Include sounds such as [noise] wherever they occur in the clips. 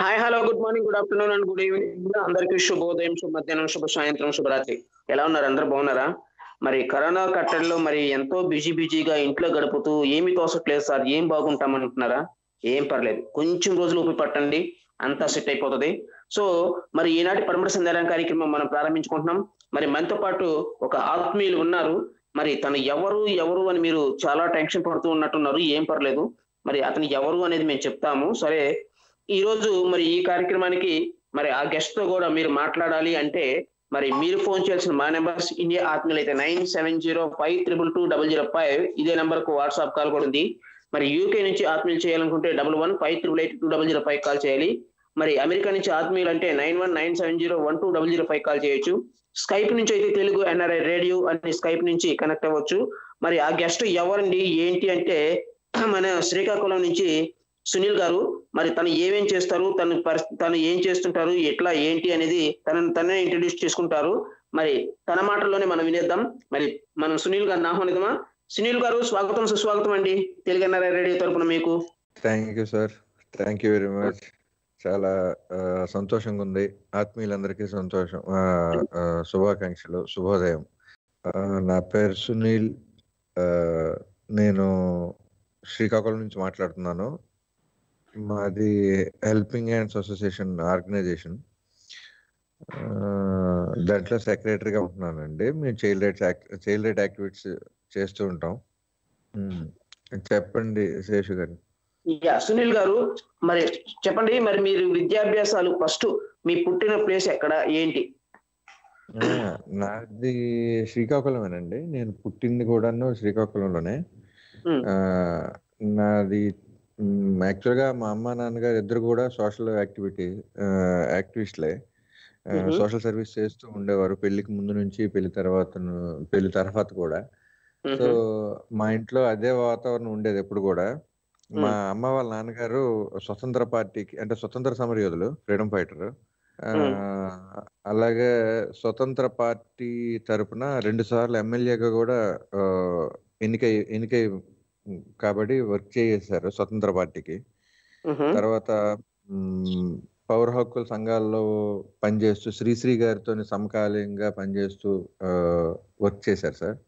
Hi hello good morning good afternoon and good evening అందరికీ శుభోదయం శుభ మధ్యాహ్నం శుభ సాయంత్రం శుభరాత్రి. ఎలా ఉన్నారు అందరు? బాగున్నారా? మరి కరోనా కట్టడిలో మరి ఎంతో బిజీ బిజీగా ఇంట్లో గడుపుతూ ఏమి తోసట్లేదు సార్ ఏం బాగుంటామంటున్నారా? ఏం పర్లేదు. కొంచెం రోజులు ఊపి పట్టండి అంతా సెట్ అయిపోతుంది. సో మరి ఈనాటి పరమట సందేహం కార్యక్రమం మనం ప్రారంభించుకుంటున్నాం. మరి మనతో పాటు ఒక ఆత్మీయులు ఉన్నారు. మరి తను ఎవరు ఎవరు అని మీరు చాలా టెన్షన్ పడుతూ ఉన్నట్టున్నారు ఏం పర్లేదు. మరి అతను ఎవరు అనేది మేము చెప్తాము. సరే ఈ రోజు మరి ఈ కార్యక్రమానికి మరి ఆ గెస్ట్తో కూడా మీరు మాట్లాడాలి అంటే మరి మీరు ఫోన్ చేయాల్సిన మా నెంబర్స్ ఇండియా ఆత్మీయులు అయితే nine seven zero five triple two double zero five ఇదే నెంబర్కు వాట్సాప్ కాల్ కూడా ఉంది. మరి యూకే నుంచి ఆత్మీయులు చేయాలనుకుంటే double one five triple eight two double zero five call చేయాలి. మరి అమెరికా నుంచి ఆత్మీయులు అంటే nine one nine seven zero one two double zero five call చేయొచ్చు. స్కైప్ నుంచి అయితే తెలుగు ఎన్ఆర్ఐ రేడియో అని స్కైప్ నుంచి కనెక్ట్ అవ్వచ్చు. మరి ఆ గెస్ట్ ఎవరండి ఏంటి అంటే మన శ్రీకాకుళం నుంచి సునీల్ గారు మరి తను ఏమేం చేస్తారు తను పరిస్థితి తను ఏం చేస్తుంటారు ఎట్లా ఏంటి అనేది తనను తనే ఇంట్రడ్యూస్ చేసుకుంటారు. మరి తన మాటల్లోనే మనం వినేద్దాం. మరి మనం సునీల్ గారిని ఆహ్వానిద్దామా? సునీల్ గారు స్వాగతం సుస్వాగతం అండి. తెలుగన్నారా రేడియో తరపున మీకు. Thank you sir thank you very much చాలా సంతోషంగా ఉంది. ఆత్మీయులందరికీ సంతోషం. శుభాకాంక్షలు శుభోదయం. నా పేరు సునీల్. నేను శ్రీకాకుళం నుంచి మాట్లాడుతున్నాను. మాది హెల్పింగ్ హ్యాండ్స్ అసోసియేషన్ ఆర్గనైజేషన్ దాంట్లో సెక్రటరీగా ఉంటున్నానండి. మేము child rights child right activities చేస్తూ ఉంటాం. చెప్పండి శేషు గారు. సునీల్ గారు మరి చెప్పండి మరి మీరు విద్యాభ్యాసాలు ఫస్ట్ మీ పుట్టిన ప్లేస్ ఎక్కడ ఏంటి? నాది శ్రీకాకుళమేనండి. నేను పుట్టింది కూడాను శ్రీకాకుళంలోనే. నాది యాక్చువల్గా మా అమ్మ నాన్నగారు ఇద్దరు కూడా సోషల్ యాక్టివిటీ యాక్టివిస్ట్లే. సోషల్ సర్వీస్ చేస్తూ ఉండేవారు పెళ్ళికి ముందు నుంచి పెళ్ళి తర్వాత పెళ్ళి తర్వాత కూడా. సో మా ఇంట్లో అదే వాతావరణం ఉండేది ఎప్పుడు కూడా. మా అమ్మ వాళ్ళ నాన్నగారు స్వతంత్ర పార్టీకి అంటే స్వతంత్ర సమరయోధులు ఫ్రీడమ్ ఫైటర్. అలాగే స్వతంత్ర పార్టీ తరపున రెండు సార్లు ఎమ్మెల్యేగా కూడా ఎన్నికై ఎన్నికై కాబట్టి వర్క్ చేశారు స్వతంత్ర పార్టీకి. తర్వాత పౌర హక్కుల సంఘాల్లో పనిచేస్తూ శ్రీశ్రీ గారితో సమకాలీనంగా పనిచేస్తూ వర్క్ చేశారు సార్.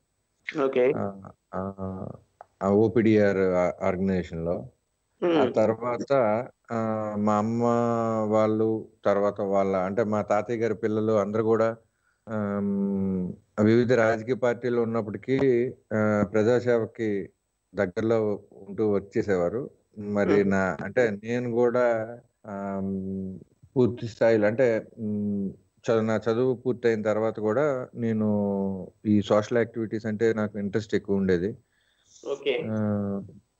ఓపిడిఆర్ ఆర్గనైజేషన్లో ఆ తర్వాత మా అమ్మ వాళ్ళు తర్వాత వాళ్ళ అంటే మా తాతయ్య గారి పిల్లలు అందరూ కూడా వివిధ రాజకీయ పార్టీలు ఉన్నప్పటికీ ప్రజాసేవకి దగ్గరలో ఉంటూ వర్క్ చేసేవారు మరి. నా అంటే నేను కూడా పూర్తి స్థాయిలో అంటే చదువు నా చదువు పూర్తయిన తర్వాత కూడా నేను ఈ సోషల్ యాక్టివిటీస్ అంటే నాకు ఇంట్రెస్ట్ ఎక్కువ ఉండేది.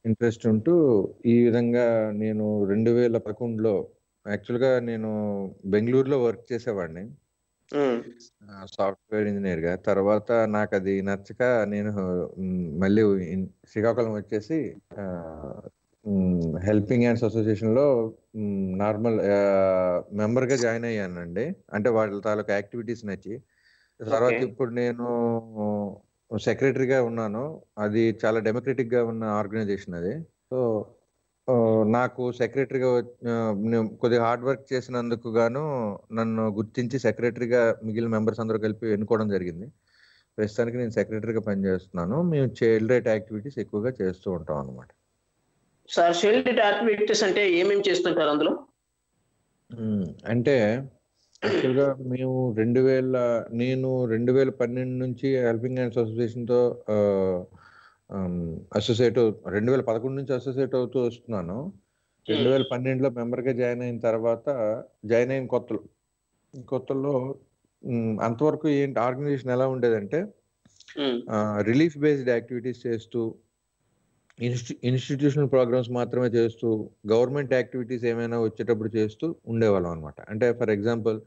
ఇంట్రెస్ట్ ఉంటూ ఈ విధంగా నేను రెండు వేల పదకొండులో యాక్చువల్గా నేను బెంగళూరులో వర్క్ చేసేవాడిని. సాఫ్ట్వేర్ ఇంజనీర్గా తర్వాత నాకు అది నచ్చక నేను మళ్ళీ శ్రీకాకుళం వచ్చేసి హెల్పింగ్ హ్యాండ్స్ అసోసియేషన్లో నార్మల్ మెంబర్గా జాయిన్ అయ్యానండి. అంటే వాళ్ళ తాలూకా యాక్టివిటీస్ నచ్చి. తర్వాత. ఇప్పుడు నేను సెక్రటరీగా ఉన్నాను. అది చాలా డెమోక్రటిక్గా ఉన్న ఆర్గనైజేషన్ అది. సో నాకు సెక్రటరీగా కొద్దిగా హార్డ్ వర్క్ చేసినందుకు గాను నన్ను గుర్తించి సెక్రటరీగా మిగిలిన మెంబర్స్ అందరూ కలిపి ఎన్నుకోవడం జరిగింది. ప్రస్తుతానికి నేను సెక్రటరీగా పనిచేస్తున్నాను. మేము చైల్డ్ రైట్ యాక్టివిటీస్ ఎక్కువగా చేస్తూ ఉంటాం అనమాట సార్ షెల్డ్ యాక్టివిటీస్ అంటే ఏమేమి చేస్తుంటారు అందులో? అంటే యాక్చువల్గా మేము రెండు వేల నేను రెండు వేల పన్నెండు నుంచి హెల్పింగ్ హ్యాండ్స్ అసోసియేషన్తో అసోసియేట్ రెండు వేల పదకొండు నుంచి అసోసియేట్ అవుతూ వస్తున్నాను. రెండు వేల పన్నెండులో మెంబర్గా జాయిన్ అయిన తర్వాత జాయిన్ అయిన కొత్తలో. కొత్తలో అంతవరకు ఏంటి ఆర్గనైజేషన్ ఎలా ఉండేదంటే రిలీఫ్ బేస్డ్ యాక్టివిటీస్ చేస్తూ ఇన్స్టి ఇన్స్టిట్యూషనల్ ప్రోగ్రామ్స్ మాత్రమే చేస్తూ గవర్నమెంట్ యాక్టివిటీస్ ఏమైనా వచ్చేటప్పుడు చేస్తూ ఉండేవాళ్ళం అనమాట అంటే ఫర్ ఎగ్జాంపుల్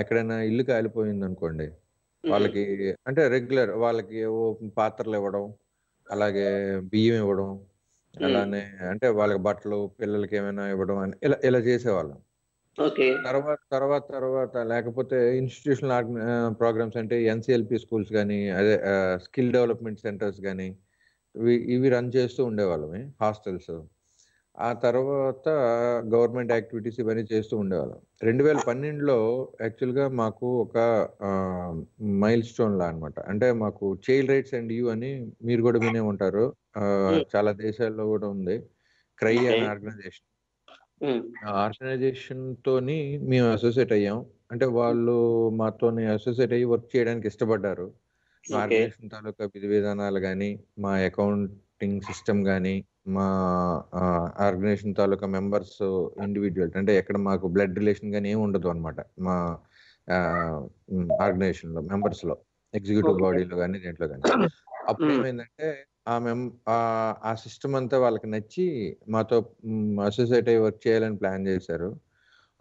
ఎక్కడైనా ఇల్లు కాలిపోయింది అనుకోండి వాళ్ళకి అంటే రెగ్యులర్ వాళ్ళకి ఓ పాత్రలు ఇవ్వడం అలాగే బియ్యం ఇవ్వడం అలానే అంటే వాళ్ళకి బట్టలు పిల్లలకి ఏమైనా ఇవ్వడం అని ఇలా ఇలా చేసేవాళ్ళం. ఓకే. తర్వాత తర్వాత తర్వాత లేకపోతే ఇన్స్టిట్యూషనల్ ప్రోగ్రామ్స్ అంటే ఎన్సిఎల్పి స్కూల్స్ కానీ అదే స్కిల్ డెవలప్మెంట్ సెంటర్స్ కానీ ఇవి ఇవి రన్ చేస్తూ ఉండేవాళ్ళమే హాస్టల్స్. ఆ తర్వాత గవర్నమెంట్ యాక్టివిటీస్ ఇవన్నీ చేస్తూ ఉండేవాళ్ళం. రెండు వేల పన్నెండులో యాక్చువల్గా మాకు ఒక మైల్ స్టోన్ లా అనమాట అంటే మాకు చైల్డ్ రైట్స్ అండ్ యూ అని మీరు కూడా వినే ఉంటారు. చాలా దేశాల్లో కూడా ఉంది. క్రై అనే. ఆర్గనైజేషన్. ఆర్గనైజేషన్ తోని మేము అసోసియేట్ అయ్యాం. అంటే వాళ్ళు మాతోని అసోసియేట్ అయ్యి వర్క్ చేయడానికి ఇష్టపడ్డారు. ఆర్గనైజేషన్ తాలూకా విధి విధానాలు కానీ మా అకౌంటింగ్ సిస్టమ్ కానీ మా ఆర్గనైజేషన్ తాలూకా మెంబర్స్ ఇండివిజువల్ అంటే ఎక్కడ మాకు బ్లడ్ రిలేషన్ కానీ ఏమి ఉండదు అనమాట మా ఆర్గనైజేషన్లో మెంబర్స్లో ఎగ్జిక్యూటివ్. బాడీలో కానీ దీంట్లో కానీ అప్పుడు. ఏమైందంటే ఆ మెం ఆ- సిస్టమ్ అంతా వాళ్ళకి నచ్చి మాతో అసోసియేట్ అయ్యి వర్క్ చేయాలని ప్లాన్ చేశారు.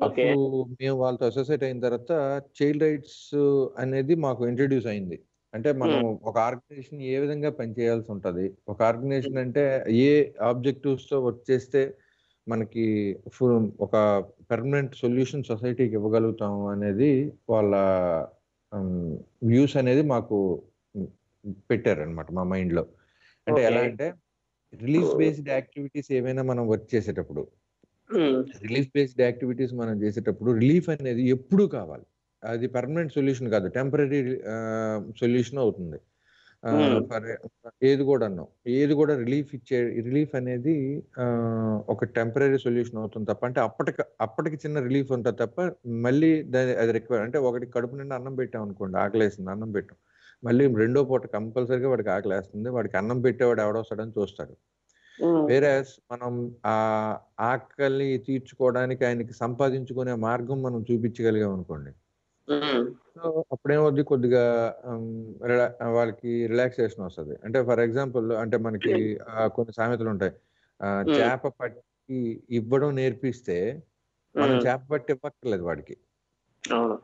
అప్పుడు మేము వాళ్ళతో అసోసియేట్ అయిన తర్వాత చైల్డ్ రైట్స్ అనేది మాకు ఇంట్రడ్యూస్ అయింది అంటే మనం ఒక ఆర్గనైజేషన్ ఏ విధంగా పనిచేయాల్సి ఉంటది? ఒక ఆర్గనైజేషన్ అంటే ఏ ఆబ్జెక్టివ్స్తో వర్క్ చేస్తే మనకి ఒక పర్మనెంట్ సొల్యూషన్ సొసైటీకి ఇవ్వగలుగుతాం అనేది వాళ్ళ వ్యూస్ అనేది మాకు పెట్టారనమాట మా మైండ్లో అంటే ఎలా. అంటే రిలీఫ్ బేస్డ్ యాక్టివిటీస్ ఏమైనా మనం వర్క్ చేసేటప్పుడు. రిలీఫ్ బేస్డ్ యాక్టివిటీస్ మనం చేసేటప్పుడు రిలీఫ్ అనేది ఎప్పుడూ కావాలి? అది పర్మనెంట్ సొల్యూషన్ కాదు టెంపరీ సొల్యూషన్ అవుతుంది. ఏది కూడా ఏది కూడా రిలీఫ్ ఇచ్చే రిలీఫ్ అనేది ఒక టెంపరీ సొల్యూషన్ అవుతుంది తప్ప అంటే అప్పటికి అప్పటికి చిన్న రిలీఫ్ ఉంటుంది తప్ప మళ్ళీ దాని అది రిక్వైర్ అంటే ఒకటి కడుపు నిండా అన్నం పెట్టాం అనుకోండి ఆకలేస్తుంది అన్నం పెట్టాం. మళ్ళీ రెండో పూట కంపల్సరీగా వాడికి ఆకలేస్తుంది వాడికి అన్నం పెట్టేవాడు ఎవడొస్తాడని చూస్తాడు. వేరే మనం ఆ ఆకలిని తీర్చుకోవడానికి ఆయనకి సంపాదించుకునే మార్గం మనం చూపించగలిగాం అనుకోండి సో అప్పుడేమవుద్ది కొద్దిగా వాళ్ళకి రిలాక్సేషన్ వస్తుంది. అంటే ఫర్ ఎగ్జాంపుల్ అంటే మనకి కొన్ని సామెతలు ఉంటాయి. చేప పట్టి ఇవ్వడం నేర్పిస్తే మనం చేప పట్టి ఇవ్వక్కర్లేదు వాడికి.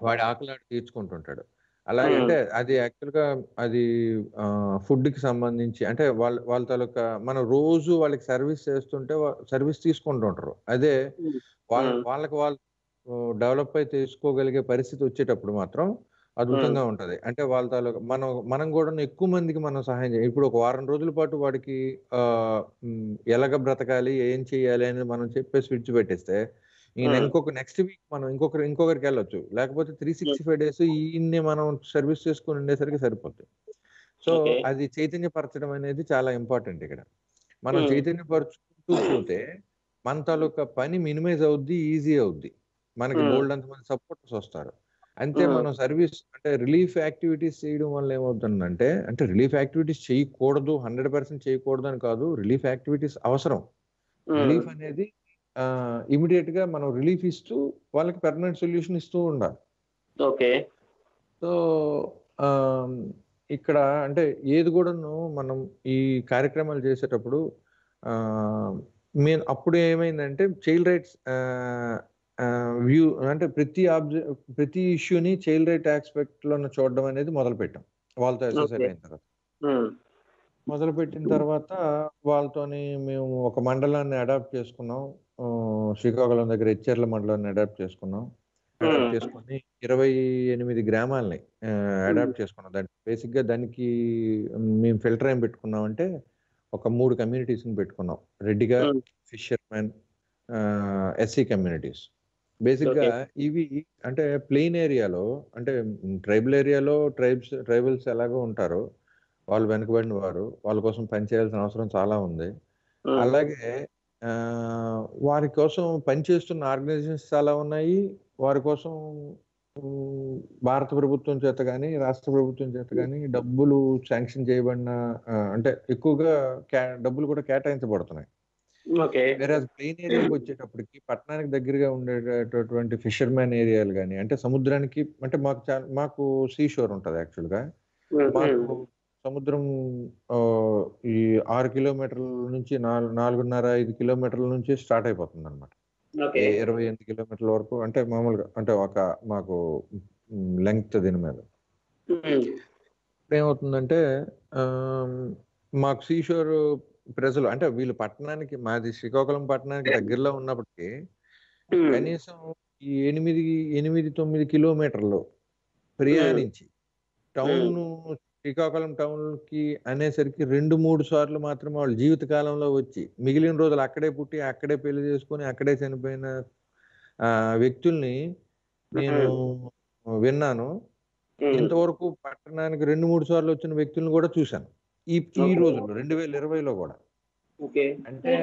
వాడి ఆకలాడు తీర్చుకుంటుంటాడు. అలాగే Hmm. అంటే అది యాక్చువల్గా అది ఫుడ్కి సంబంధించి అంటే వాళ్ళ వాళ్ళ తాలూకా మనం రోజు వాళ్ళకి సర్వీస్ చేస్తుంటే సర్వీస్ తీసుకుంటుంటారు. అదే. వాళ్ళ. వాళ్ళకి వాళ్ళు డెవలప్ అయి తీసుకోగలిగే పరిస్థితి వచ్చేటప్పుడు మాత్రం అద్భుతంగా ఉంటది. అంటే వాళ్ళ తాలూకా మనం మనం కూడా ఎక్కువ మందికి మనం సహాయం చేయాలి ఇప్పుడు ఒక వారం రోజుల పాటు వాడికి ఎలాగ బ్రతకాలి ఏం చేయాలి అనేది మనం చెప్పేసి విడిచిపెట్టేస్తే ఈయన. ఇంకొక నెక్స్ట్ వీక్ మనం ఇంకొకరు ఇంకొకరికి వెళ్ళొచ్చు. లేకపోతే త్రీ సిక్స్టీ ఫైవ్ డేస్ ఈయన్ని మనం సర్వీస్ చేసుకుని ఉండేసరికి సరిపోతుంది సో. అది చైతన్యపరచడం అనేది చాలా ఇంపార్టెంట్ ఇక్కడ. మనం. చైతన్యపరచుకుంటూ పోతే మన తాలూకా పని మినిమైజ్ అవుద్ది ఈజీ అవుద్ది. మనకి Hmm. బోల్డ్ అంతమంది సపోర్టర్స్ వస్తారు. అంతే. మనం సర్వీస్ అంటే రిలీఫ్ యాక్టివిటీస్ చేయడం వల్ల ఏమవుతుందంటే అంటే రిలీఫ్ యాక్టివిటీస్ చేయకూడదు హండ్రెడ్ పర్సెంట్ చేయకూడదు అని కాదు రిలీఫ్ యాక్టివిటీస్ అవసరం. రిలీఫ్ అనేది ఇమీడియట్గా మనం రిలీఫ్ ఇస్తూ వాళ్ళకి పర్మనెంట్ సొల్యూషన్ ఇస్తూ ఉండాలి. ఓకే. సో ఇక్కడ అంటే ఏది కూడాను మనం ఈ కార్యక్రమాలు చేసేటప్పుడు మేము అప్పుడు ఏమైందంటే చైల్డ్ రైట్స్ వ్యూ అంటే ప్రతి ఆబ్జెక్ట్ ప్రతి ఇష్యూని చైల్డ్ రైట్ ఆస్పెక్ట్లో చూడడం అనేది మొదలు పెట్టాం వాళ్ళతో అసోసియేట్. అయిన తర్వాత. మొదలు పెట్టిన తర్వాత వాళ్ళతోని మేము ఒక మండలాన్ని అడాప్ట్ చేసుకున్నాం. శ్రీకాకుళం దగ్గర హెచ్ఆర్ల మండలాన్ని అడాప్ట్ చేసుకున్నాం. అడాప్ట్. చేసుకుని ఇరవై ఎనిమిది గ్రామాలని అడాప్ట్ చేసుకున్నాం. దాని బేసిక్గా దానికి మేము ఫిల్టర్ ఏం పెట్టుకున్నాం అంటే ఒక మూడు కమ్యూనిటీస్ పెట్టుకున్నాం. రెడ్డిగా. ఫిషర్మెన్ ఎస్సీ కమ్యూనిటీస్ బేసిక్గా ఇవి అంటే ప్లెయిన్ ఏరియాలో అంటే ట్రైబల్ ఏరియాలో ట్రైబ్స్ ట్రైబల్స్ ఎలాగో ఉంటారో వాళ్ళు వెనుకబడిన వారు వాళ్ళ కోసం పనిచేయాల్సిన అవసరం చాలా ఉంది. అలాగే వారి కోసం పనిచేస్తున్న ఆర్గనైజేషన్స్ చాలా ఉన్నాయి. వారి కోసం భారత ప్రభుత్వం చేత కానీ రాష్ట్ర ప్రభుత్వం చేత కానీ డబ్బులు శాంక్షన్ చేయబడిన అంటే ఎక్కువగా డబ్బులు కూడా కేటాయించబడుతున్నాయి. ఓకే. వేరే ప్లెయిన్ ఏరియాకి వచ్చేటప్పటికి పట్టణానికి దగ్గరగా ఉండేటటువంటి ఫిషర్మెన్ ఏరియాలు కానీ అంటే సముద్రానికి అంటే మాకు మాకు సీ షోర్ ఉంటుంది యాక్చువల్గా. మాకు సముద్రం ఆ, ఈ ఆరు కిలోమీటర్ల నుంచి నాలుగు నాలుగున్నర ఐదు కిలోమీటర్ల నుంచి స్టార్ట్ అయిపోతుంది అనమాట ఇరవై ఎనిమిది కిలోమీటర్ల వరకు అంటే మామూలుగా అంటే ఒక మాకు లెంగ్త్ దీని మీద. ఏమవుతుందంటే ఆ, మాకు సీషోర్ ప్రజలు అంటే వీళ్ళు పట్టణానికి మాది శ్రీకాకుళం పట్టణానికి దగ్గరలో ఉన్నప్పటికీ కనీసం ఈ ఎనిమిది ఎనిమిది తొమ్మిది కిలోమీటర్లు ప్రయాణించి టౌన్ శ్రీకాకుళం టౌన్కి అనేసరికి రెండు మూడు సార్లు మాత్రమే వాళ్ళు జీవిత కాలంలో వచ్చి మిగిలిన రోజులు అక్కడే పుట్టి అక్కడే పెళ్ళి చేసుకొని అక్కడే చనిపోయిన ఆ, వ్యక్తుల్ని నేను విన్నాను. ఇంతవరకు పట్టణానికి రెండు మూడు సార్లు వచ్చిన వ్యక్తులను కూడా చూశాను. ఈ ఈ. రోజుల్లో రెండు వేల ఇరవైలో కూడా. అంటే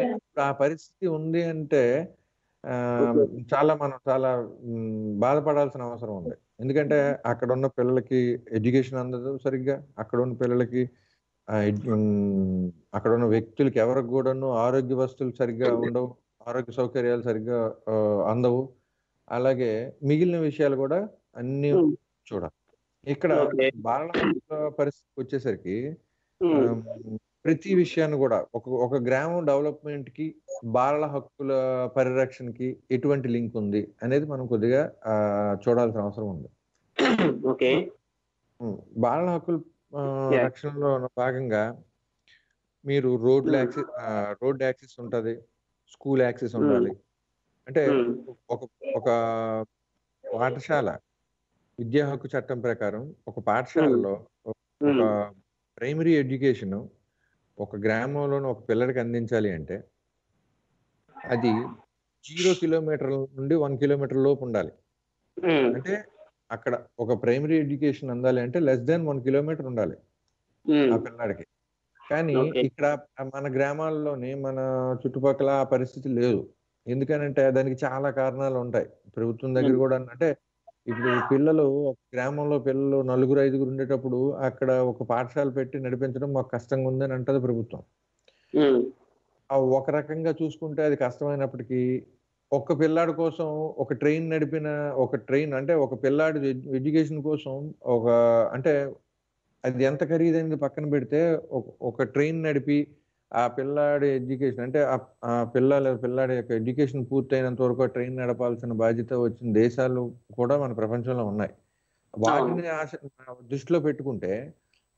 ఆ పరిస్థితి ఉంది అంటే. చాలా మనం చాలా బాధపడాల్సిన అవసరం ఉంది. ఎందుకంటే అక్కడ ఉన్న పిల్లలకి ఎడ్యుకేషన్ అందదు సరిగ్గా. అక్కడ ఉన్న పిల్లలకి అక్కడ ఉన్న వ్యక్తులకి ఎవరికి కూడాను ఆరోగ్య వస్తువులు సరిగ్గా ఉండవు. ఆరోగ్య సౌకర్యాలు సరిగ్గా అందవు. అలాగే మిగిలిన విషయాలు కూడా అన్ని చూడాలి. ఇక్కడ. బాలల హక్కుల పరిస్థితి వచ్చేసరికి ప్రతి విషయాన్ని కూడా ఒక ఒక గ్రామం డెవలప్మెంట్కి బాలల హక్కుల పరిరక్షణకి ఎటువంటి లింక్ ఉంది అనేది మనం కొద్దిగా చూడాల్సిన అవసరం ఉంది. ఓకే. బాలల హక్కుల. రక్షణలో భాగంగా మీరు road Hmm. Access road access ఉంటది స్కూల్ యాక్సెస్ ఉండాలి. అంటే ఒక ఒక పాఠశాల విద్యా హక్కు చట్టం ప్రకారం ఒక పాఠశాలలో ఒక ప్రైమరీ ఎడ్యుకేషన్ ఒక గ్రామంలోని ఒక పిల్లడికి అందించాలి అంటే అది జీరో కిలోమీటర్ నుండి వన్ కిలోమీటర్ లోపు ఉండాలి. అంటే అక్కడ ఒక ప్రైమరీ ఎడ్యుకేషన్ అందాలి అంటే లెస్ దాన్ వన్ కిలోమీటర్ ఉండాలి ఆ పిల్లాడికి. కానీ. ఇక్కడ మన గ్రామాల్లోని మన చుట్టుపక్కల ఆ పరిస్థితి లేదు. ఎందుకనంటే దానికి చాలా కారణాలు ఉంటాయి. ప్రభుత్వం దగ్గర. కూడా అంటే ఇప్పుడు పిల్లలు ఒక గ్రామంలో పిల్లలు నలుగురు ఐదుగురు ఉండేటప్పుడు అక్కడ ఒక పాఠశాల పెట్టి నడిపించడం మాకు కష్టంగా ఉందని అంటది ప్రభుత్వం. ఒక రకంగా చూసుకుంటే అది కష్టమైనప్పటికీ ఒక్క పిల్లాడి కోసం ఒక ట్రైన్ నడిపిన ఒక ట్రైన్ అంటే ఒక పిల్లాడి ఎడ్యు- ఎడ్యుకేషన్ కోసం ఒక అంటే అది ఎంత ఖరీదైనది పక్కన పెడితే ఒక ట్రైన్ నడిపి ఆ పిల్లాడి ఎడ్యుకేషన్ అంటే ఆ- పిల్లల పిల్లాడి యొక్క ఎడ్యుకేషన్ పూర్తయినంత వరకు ట్రైన్ నడపాల్సిన బాధ్యత వచ్చిన దేశాలు కూడా మన ప్రపంచంలో ఉన్నాయి. వాటిని ఆశ దృష్టిలో పెట్టుకుంటే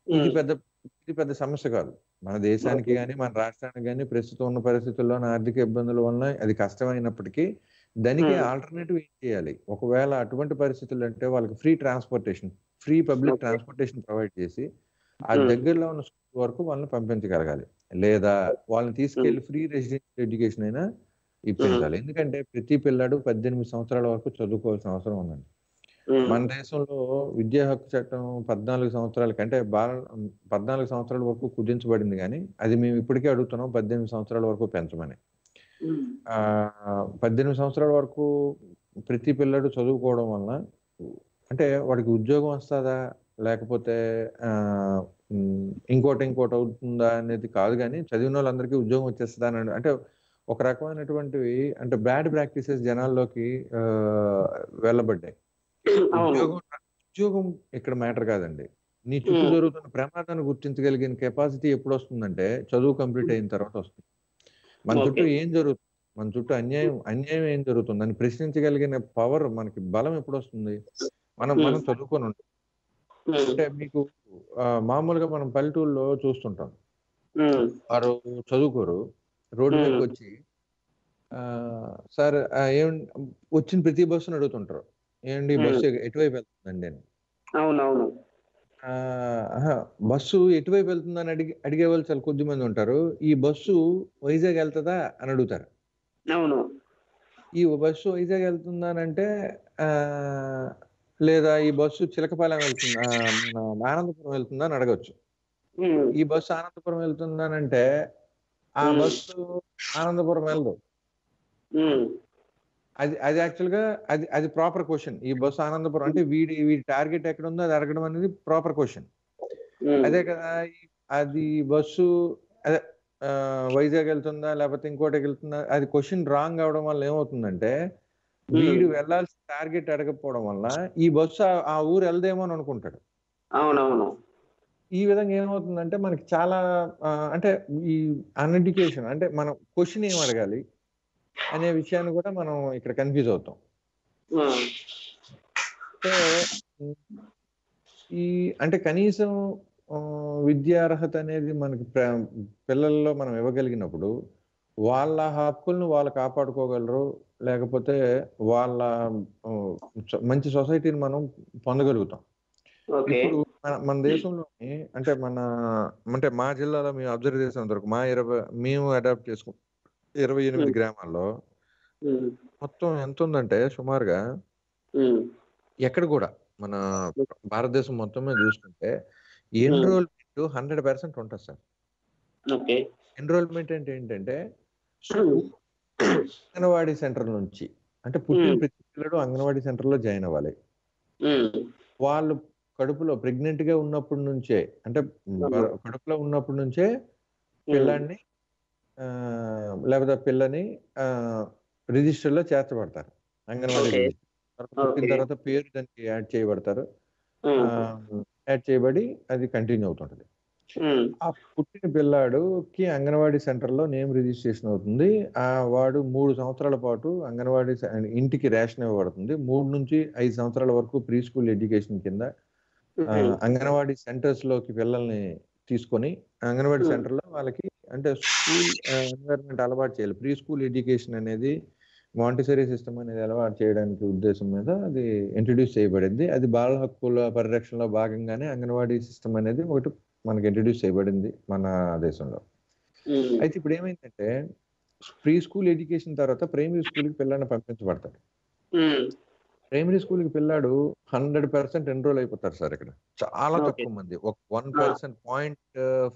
ఇది పెద్ద ఇది పెద్ద సమస్య కాదు. మన దేశానికి కానీ మన రాష్ట్రానికి కానీ ప్రస్తుతం ఉన్న పరిస్థితుల్లో ఆర్థిక ఇబ్బందుల వలన అది కష్టమైనప్పటికీ దానికి. ఆల్టర్నేటివ్ ఏం చేయాలి? ఒకవేళ అటువంటి పరిస్థితులు అంటే వాళ్ళకి free transportation free public. Transportation provide చేసి ఆ. దగ్గరలో ఉన్న స్కూల్ వరకు వాళ్ళని పంపించగలగాలి. లేదా వాళ్ళని తీసుకెళ్ళి ఫ్రీ రెసిడెన్షియల్ ఎడ్యుకేషన్ అయినా ఇప్పించాలి. ఎందుకంటే ప్రతి పిల్లాడు పద్దెనిమిది సంవత్సరాల వరకు చదువుకోవాల్సిన అవసరం ఉందండి. మన దేశంలో విద్యా హక్కు చట్టం పద్నాలుగు సంవత్సరాలకి అంటే బాల పద్నాలుగు సంవత్సరాల వరకు కుదించబడింది కానీ అది మేము ఇప్పటికే అడుగుతున్నాం పద్దెనిమిది సంవత్సరాల వరకు పెంచమని. పద్దెనిమిది సంవత్సరాల వరకు ప్రతి పిల్లడు చదువుకోవడం వలన అంటే వాడికి ఉద్యోగం వస్తుందా? లేకపోతే ఇంకోటి ఇంకోటి అవుతుందా అనేది కాదు కానీ చదివిన వాళ్ళందరికీ ఉద్యోగం వచ్చేస్తుందా అని అంటే ఒక రకమైనటువంటివి అంటే బ్యాడ్ ప్రాక్టీసెస్ జనాల్లోకి వెళ్ళబడ్డాయి. ఉద్యోగం ఉద్యోగం ఇక్కడ మ్యాటర్ కాదండి. నీ చుట్టూ. జరుగుతున్న ప్రమాదాన్ని గుర్తించగలిగిన కెపాసిటీ ఎప్పుడు వస్తుందంటే చదువు కంప్లీట్ అయిన తర్వాత వస్తుంది. మన చుట్టూ. ఏం జరుగుతుంది మన చుట్టూ అన్యాయం అన్యాయం ఏం జరుగుతుంది? అని ప్రశ్నించగలిగిన పవర్ మనకి బలం ఎప్పుడు వస్తుంది మనం. మనం చదువుకొని ఉంటాం. అంటే మీకు మామూలుగా మనం పల్లెటూరులో చూస్తుంటాం. వారు చదువుకోరు. రోడ్డు. మీదకి వచ్చి ఆ, సార్ ఏం వచ్చిన ప్రతి బస్సును అడుగుతుంటారు. ఏంటి Hmm. బస్సు ఎటువైపు వెళ్తుందండి? అని. అవునవును. బస్సు ఎటువైపు వెళ్తుందని అడిగి అడిగే వాళ్ళు చాలా కొద్ది మంది ఉంటారు. ఈ బస్సు వైజాగ్ వెళ్తుందా? అని అడుగుతారు. అవును. ఈ బస్సు వైజాగ్ వెళ్తుందా అని అంటే ఆ, లేదా ఈ బస్సు చిలకపాలెం వెళ్తుందా ఆనందపురం వెళ్తుందా అని అడగచ్చు. ఈ బస్సు ఆనందపురం వెళ్తుందా అని అంటే ఆ. బస్సు ఆనందపురం వెళ్ళదు. అది అది యాక్చువల్గా అది అది ప్రాపర్ క్వశ్చన్. ఈ బస్సు ఆనందపురం అంటే వీడి వీడి టార్గెట్ ఎక్కడ ఉందో అది అడగడం అనేది ప్రాపర్ క్వశ్చన్. అదే కదా అది బస్సు అదే వైజాగ్ వెళ్తుందా లేకపోతే ఇంకోటికి వెళ్తుందా అది క్వశ్చన్ రాంగ్ అవడం వల్ల ఏమవుతుందంటే వీడు వెళ్ళాల్సిన టార్గెట్ అడగకపోవడం వల్ల ఈ బస్సు ఆ- ఊరు వెళ్దేమో అని అనుకుంటాడు. అవునవును. ఈ విధంగా ఏమవుతుందంటే మనకి చాలా అంటే ఈ అన్ఎడ్యుకేషన్ అంటే మనం క్వశ్చన్ ఏం అడగాలి అనే విషయాన్ని కూడా మనం ఇక్కడ కన్ఫ్యూజ్ అవుతాం. అంటే ఈ అంటే కనీసం విద్యార్హత అనేది మనకి పిల్లల్లో మనం ఇవ్వగలిగినప్పుడు వాళ్ళ హక్కులను వాళ్ళు కాపాడుకోగలరు లేకపోతే వాళ్ళ మంచి సొసైటీని మనం పొందగలుగుతాం. ఇప్పుడు మన మన దేశంలోని అంటే మన అంటే మా జిల్లాలో మేము అబ్జర్వ్ చేసినంత వరకు మా ఇరవై మేము అడాప్ట్ చేసుకు ఇరవై ఎనిమిది. గ్రామాల్లో మొత్తం ఎంత ఉందంటే సుమారుగా ఎక్కడ కూడా మన భారతదేశం మొత్తం మీద చూసుకుంటే ఎన్రోల్మెంట్ హండ్రెడ్ పర్సెంట్ ఉంటుంది సార్. ఎన్రోల్మెంట్ అంటే ఏంటంటే అంగన్వాడీ సెంటర్ నుంచి అంటే పుట్టిన. ప్రతి పిల్లడు అంగన్వాడీ సెంటర్లో జాయిన్ అవ్వాలి. వాళ్ళు కడుపులో ప్రెగ్నెంట్గా ఉన్నప్పటి నుంచే అంటే కడుపులో ఉన్నప్పటి నుంచే పిల్లాన్ని ఆ, లేకపోతే పిల్లని రిజిస్టర్లో చేర్చబడతారు. అంగన్వాడీ పుట్టిన. తర్వాత పేరు దానికి యాడ్ చేయబడతారు. యాడ్ చేయబడి అది కంటిన్యూ అవుతుంటది. ఆ పుట్టిన పిల్లాడుకి అంగన్వాడీ సెంటర్లో నేమ్ రిజిస్ట్రేషన్ అవుతుంది. ఆ వాడు మూడు సంవత్సరాల పాటు అంగన్వాడీ ఇంటికి రేషన్ ఇవ్వబడుతుంది. మూడు నుంచి ఐదు సంవత్సరాల వరకు ప్రీ స్కూల్ ఎడ్యుకేషన్ కింద అంగన్వాడీ సెంటర్స్లోకి పిల్లల్ని తీసుకొని అంగన్వాడీ. సెంటర్లో వాళ్ళకి అంటే స్కూల్ ఎన్వైరన్మెంట్ అలవాటు చేయాలి. ప్రీ స్కూల్ ఎడ్యుకేషన్ అనేది మాంటిసరీ సిస్టమ్ అనేది అలవాటు చేయడానికి ఉద్దేశం మీద అది ఇంట్రడ్యూస్ చేయబడింది. అది బాల హక్కుల పరిరక్షణలో భాగంగానే అంగన్వాడీ సిస్టమ్ అనేది ఒకటి మనకి ఇంట్రడ్యూస్ చేయబడింది మన దేశంలో. అయితే ఇప్పుడు ఏమైందంటే ప్రీ స్కూల్ ఎడ్యుకేషన్ తర్వాత ప్రైమరీ స్కూల్కి పిల్లల్ని పంపించబడతాడు ప్రైమరీ స్కూల్కి పిల్లాడు హండ్రెడ్ పర్సెంట్ ఎన్రోల్ అయిపోతారు సార్ ఇక్కడ. చాలా. తక్కువ మంది. ఒక one percent point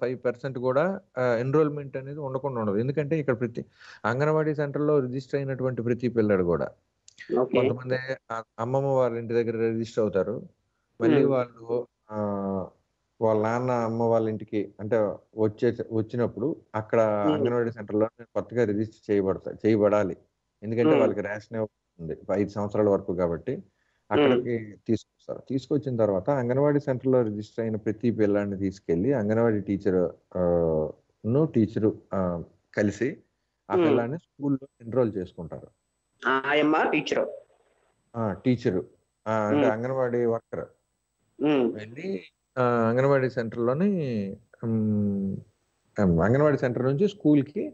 five percent కూడా ఎన్రోల్మెంట్ అనేది ఉండకుండా ఉండదు. ఎందుకంటే ఇక్కడ ప్రతి అంగన్వాడీ సెంటర్లో రిజిస్టర్ అయినటువంటి ప్రతి పిల్లాడు కూడా. కొంతమంది అమ్మమ్మ వాళ్ళ ఇంటి దగ్గర రిజిస్టర్ అవుతారు. మళ్ళీ. వాళ్ళు ఆ, వాళ్ళ నాన్న అమ్మ వాళ్ళ ఇంటికి అంటే వచ్చే వచ్చినప్పుడు అక్కడ. అంగన్వాడీ సెంటర్లో కొత్తగా రిజిస్టర్ చేయబడతా చేయబడాలి ఎందుకంటే. వాళ్ళకి రేషన్ ఉంది ఐదు సంవత్సరాల వరకు కాబట్టి అక్కడికి తీసుకొస్తారు తీసుకొచ్చిన తర్వాత అంగన్వాడీ సెంటర్లో రిజిస్టర్ అయిన ప్రతి పిల్లాడిని తీసుకెళ్ళి అంగన్వాడీ టీచర్ను టీచరు కలిసి ఆ. పిల్లాన్ని స్కూల్లో ఎన్రోల్ చేసుకుంటారు టీచర్ అంటే. అంగన్వాడీ వర్కర్ వెళ్ళి అంగన్వాడీ సెంటర్లోని అంగన్వాడీ సెంటర్ నుంచి స్కూల్కి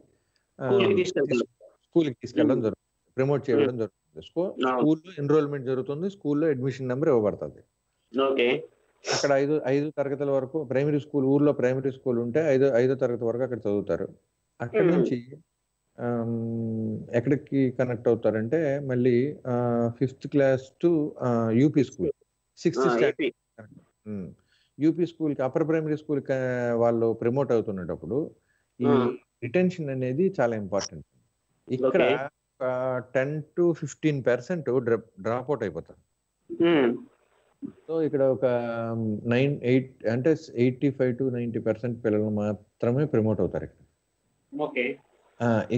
ఆ, స్కూల్కి తీసుకెళ్తారు. స్కూల్కి తీసుకెళ్ళడం. జరుగుతుంది. ప్రమోట్ చేయడం జరుగుతుంది. స్కూల్లో ఎన్రోల్మెంట్ జరుగుతుంది. స్కూల్లో అడ్మిషన్ నెంబర్ ఇవ్వబడుతుంది. అక్కడ ఐదు ఐదు తరగతుల వరకు ప్రైమరీ స్కూల్ ఊర్లో ప్రైమరీ స్కూల్ ఉంటే ఐదో ఐదో తరగతి వరకు అక్కడ చదువుతారు. అక్కడ. నుంచి ఎక్కడికి కనెక్ట్ అవుతారంటే మళ్ళీ fifth class to UP school. Sixth standard UP స్కూల్కి అప్పర్ ప్రైమరీ స్కూల్కి ప్రమోట్ అవుతున్నప్పుడు ఈ. రిటెన్షన్ అనేది చాలా ఇంపార్టెంట్. ఇక్కడ ten to fifteen percent drop out అయిపోతారు. సో ఇక్కడ ఒక నైన్ ఎయిట్ అంటే eighty five to ninety percent పిల్లలు మాత్రమే ప్రమోట్ అవుతారు ఇక్కడ. ఓకే.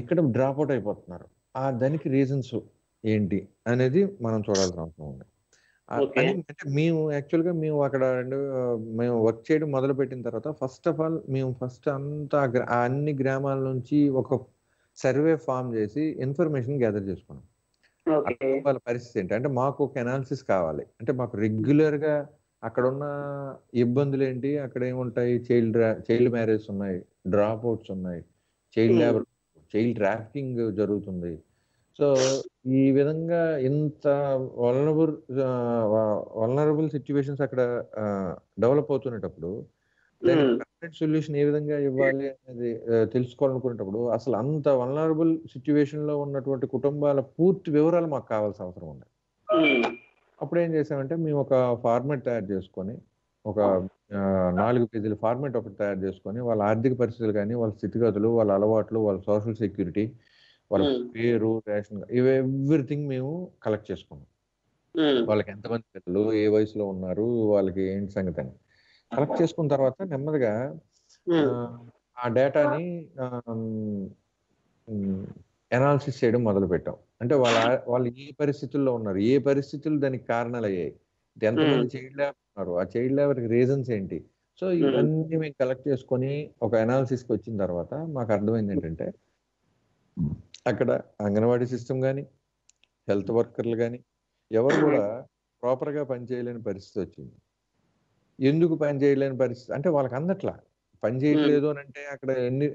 ఇక్కడ డ్రాప్ అవుట్ అయిపోతున్నారు. ఆ దానికి రీజన్స్ ఏంటి అనేది మనం చూడాల్సిన అవసరం ఉంది. అంటే మేము యాక్చువల్గా మేము అక్కడ మేము వర్క్ చేయడం మొదలు పెట్టిన తర్వాత ఫస్ట్ ఆఫ్ ఆల్ మేము ఫస్ట్ అంతా అన్ని గ్రామాల నుంచి ఒక సర్వే ఫామ్ చేసి ఇన్ఫర్మేషన్ గ్యాదర్ చేసుకున్నాం. వాళ్ళ పరిస్థితి ఏంటి? అంటే మాకు ఒక అనాలిసిస్ కావాలి. అంటే మాకు రెగ్యులర్గా అక్కడ ఉన్న ఇబ్బందులు ఏంటి? అక్కడ ఏముంటాయి? చైల్డ్ చైల్డ్ మ్యారేజ్ ఉన్నాయి. డ్రాప్ అవుట్స్ ఉన్నాయి. చైల్డ్. లేబర్ చైల్డ్ ట్రాఫికింగ్ జరుగుతుంది. సో ఈ విధంగా ఇంత వలనబుల్ వలనరబుల్ సిచ్యువేషన్స్ అక్కడ డెవలప్ అవుతున్నప్పుడు సొల్యూషన్ ఏ విధంగా ఇవ్వాలి అనేది తెలుసుకోవాలనుకునేటప్పుడు అసలు అంత వలనరబుల్ సిచ్యువేషన్లో ఉన్నటువంటి కుటుంబాల పూర్తి వివరాలు మాకు కావాల్సిన అవసరం ఉంది. అప్పుడు ఏం చేసామంటే మేము ఒక ఫార్మెట్ తయారు చేసుకొని ఒక నాలుగు పేజీల ఫార్మెట్ ఒకటి తయారు చేసుకొని వాళ్ళ ఆర్థిక పరిస్థితులు కానీ వాళ్ళ స్థితిగతులు వాళ్ళ అలవాట్లు వాళ్ళ సోషల్ సెక్యూరిటీ వాళ్ళ. పేరు రేషన్ ఇవి ఎవ్రీథింగ్ మేము కలెక్ట్ చేసుకున్నాం. వాళ్ళకి ఎంతమంది పిల్లలు ఏ వయసులో ఉన్నారు వాళ్ళకి ఏంటి సంగతి అని. కలెక్ట్ చేసుకున్న తర్వాత నెమ్మదిగా ఆ, డేటాని ఎనాలిసిస్ చేయడం మొదలు పెట్టాం అంటే వాళ్ళ వాళ్ళు ఏ పరిస్థితుల్లో ఉన్నారు ఏ పరిస్థితులు దానికి కారణాలు అయ్యాయి ఎంతమంది చైల్డ్ లేబర్ ఉన్నారు ఆ చైల్డ్ లేబర్ రీజన్స్ ఏంటి? సో ఇవన్నీ మేము కలెక్ట్ చేసుకొని ఒక అనాలిసిస్కి వచ్చిన తర్వాత మాకు అర్థమైంది ఏంటంటే అక్కడ అంగన్వాడీ సిస్టమ్ కానీ హెల్త్ వర్కర్లు కానీ ఎవరు కూడా [clears throat] ప్రాపర్గా పనిచేయలేని పరిస్థితి వచ్చింది. ఎందుకు పని చేయలేని పరిస్థితి? అంటే వాళ్ళకి అందట్లా. పని చేయట్లేదు అని అంటే అక్కడ ఎన్ని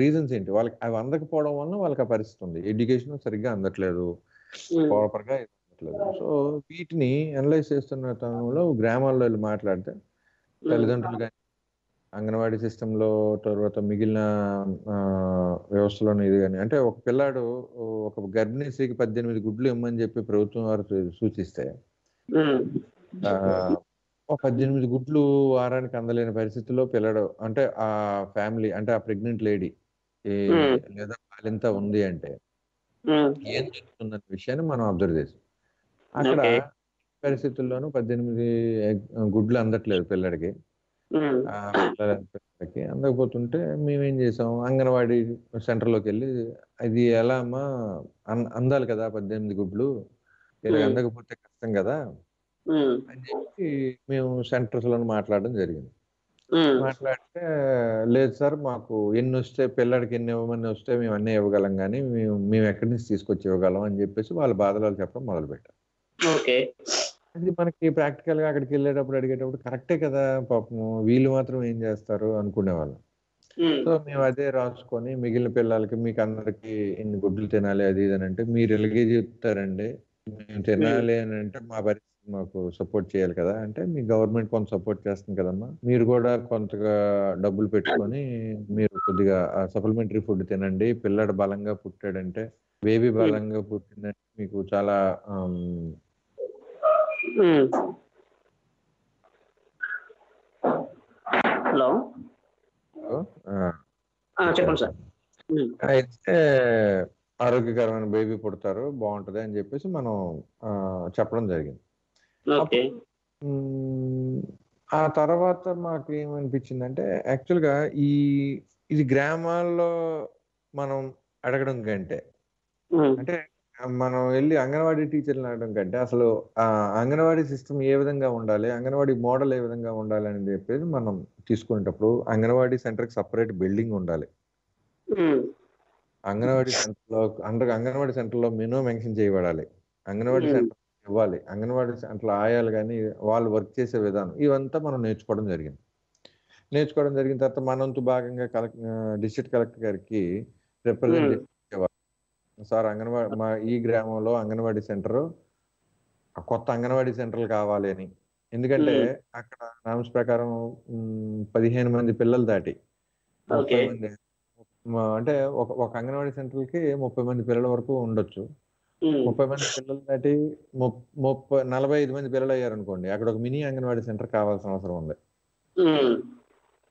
రీజన్స్ ఏంటి వాళ్ళకి అవి అందకపోవడం వలన వాళ్ళకి ఆ పరిస్థితి ఉంది. ఎడ్యుకేషన్ సరిగ్గా అందట్లేదు. ప్రాపర్గా రావట్లేదు సో వీటిని అనలైజ్ చేస్తున్న తరుణంలో గ్రామాల్లో వెళ్ళి మాట్లాడితే తల్లిదండ్రులు కానీ అంగన్వాడీ సిస్టంలో తర్వాత మిగిలిన వ్యవస్థలోనే ఇది కానీ అంటే ఒక పిల్లాడు ఒక గర్భిణీ స్త్రీకి పద్దెనిమిది గుడ్లు ఇమ్మని చెప్పి ప్రభుత్వం వారు సూచిస్తే పద్దెనిమిది గుడ్లు వారానికి అందలేని పరిస్థితిలో పిల్లడు అంటే ఆ ఫ్యామిలీ అంటే ఆ ప్రెగ్నెంట్ లేడీ. లేదా బాలింత ఉంది అంటే ఏం జరుగుతుందన్న విషయాన్ని మనం అబ్జర్వ్ చేసాం అక్కడ. పరిస్థితుల్లోనూ పద్దెనిమిది గుడ్లు అందట్లేదు పిల్లడికి అందకపోతుంటే మేమేం చేసాం అంగన్వాడీ సెంటర్లోకి వెళ్ళి అది ఎలా అమ్మా అందాలి కదా పద్దెనిమిది గుడ్లు ఇలా. అందకపోతే కష్టం కదా అని చెప్పి మేము సెంటర్స్లో మాట్లాడడం జరిగింది. మాట్లాడితే లేదు సార్ మాకు ఎన్ని వస్తే పిల్లడికి ఎన్ని ఇవ్వమని వస్తే మేము అన్నీ ఇవ్వగలం కానీ మేము మేము ఎక్కడి నుంచి తీసుకొచ్చి ఇవ్వగలం అని చెప్పేసి వాళ్ళ బాధలు చెప్పడం మొదలు పెట్టారు ఓకే. అది మనకి ప్రాక్టికల్గా అక్కడికి వెళ్ళేటప్పుడు అడిగేటప్పుడు కరెక్టే కదా పాపం వీళ్ళు మాత్రం ఏం చేస్తారు అనుకునేవాళ్ళం. సో మేము అదే రాసుకొని మిగిలిన పిల్లలకి మీకు అందరికి ఇన్ని గుడ్లు తినాలి అది ఇది అని అంటే మీరు ఎలాగే చెప్తారండి? మేము తినాలి అని అంటే మా పరిస్థితి మాకు సపోర్ట్ చేయాలి కదా. అంటే మీ గవర్నమెంట్ కొంత సపోర్ట్ చేస్తుంది కదమ్మా. మీరు కూడా కొంతగా డబ్బులు పెట్టుకొని మీరు కొద్దిగా సప్లిమెంటరీ ఫుడ్ తినండి. పిల్లడు బలంగా పుట్టాడంటే బేబీ బలంగా పుట్టిందంటే మీకు చాలా. హలో? చెప్పండి సార్. అయితే ఆరోగ్యకరమైన బేబీ పుడతారు బాగుంటది అని చెప్పేసి మనం ఆ, చెప్పడం జరిగింది. ఆ తర్వాత మాకు ఏమనిపించిందంటే యాక్చువల్గా ఈ ఇది గ్రామాల్లో మనం అడగడం కంటే అంటే మనం వెళ్ళి అంగన్వాడీ టీచర్లు అడగడం కంటే అసలు అంగన్వాడీ సిస్టమ్ ఏ విధంగా ఉండాలి అంగన్వాడీ మోడల్ ఏ విధంగా ఉండాలి అని చెప్పేసి మనం తీసుకునేటప్పుడు అంగన్వాడీ సెంటర్కి సపరేట్ బిల్డింగ్ ఉండాలి. అంగన్వాడీ సెంటర్లో అండర్ అంగన్వాడీ సెంటర్లో మెనూ మెన్షన్ చేయబడాలి. అంగన్వాడీ. సెంటర్ ఇవ్వాలి. అంగన్వాడీ సెంటర్లో ఆయాలు కానీ వాళ్ళు వర్క్ చేసే విధానం ఇవంతా మనం నేర్చుకోవడం జరిగింది. నేర్చుకోవడం జరిగిన తర్వాత మనంతు భాగంగా కలెక్ట్ డిస్ట్రిక్ట్ కలెక్టర్ గారికి రిప్రజెంటేషన్ సార్ అంగన్వాడీ మా ఈ గ్రామంలో అంగన్వాడీ సెంటర్ కొత్త అంగన్వాడీ సెంటర్లు కావాలి అని ఎందుకంటే. అక్కడ నామ్స్ ప్రకారం పదిహేను మంది పిల్లలు దాటి. మంది అంటే ఒక ఒక అంగన్వాడీ సెంటర్కి ముప్పై మంది పిల్లల వరకు ఉండొచ్చు ముప్పై మంది పిల్లలు దాటి ముప్- ముప్పై నలభై ఐదు మంది పిల్లలు అయ్యారు అనుకోండి అక్కడ ఒక మినీ అంగన్వాడీ సెంటర్ కావాల్సిన అవసరం ఉంది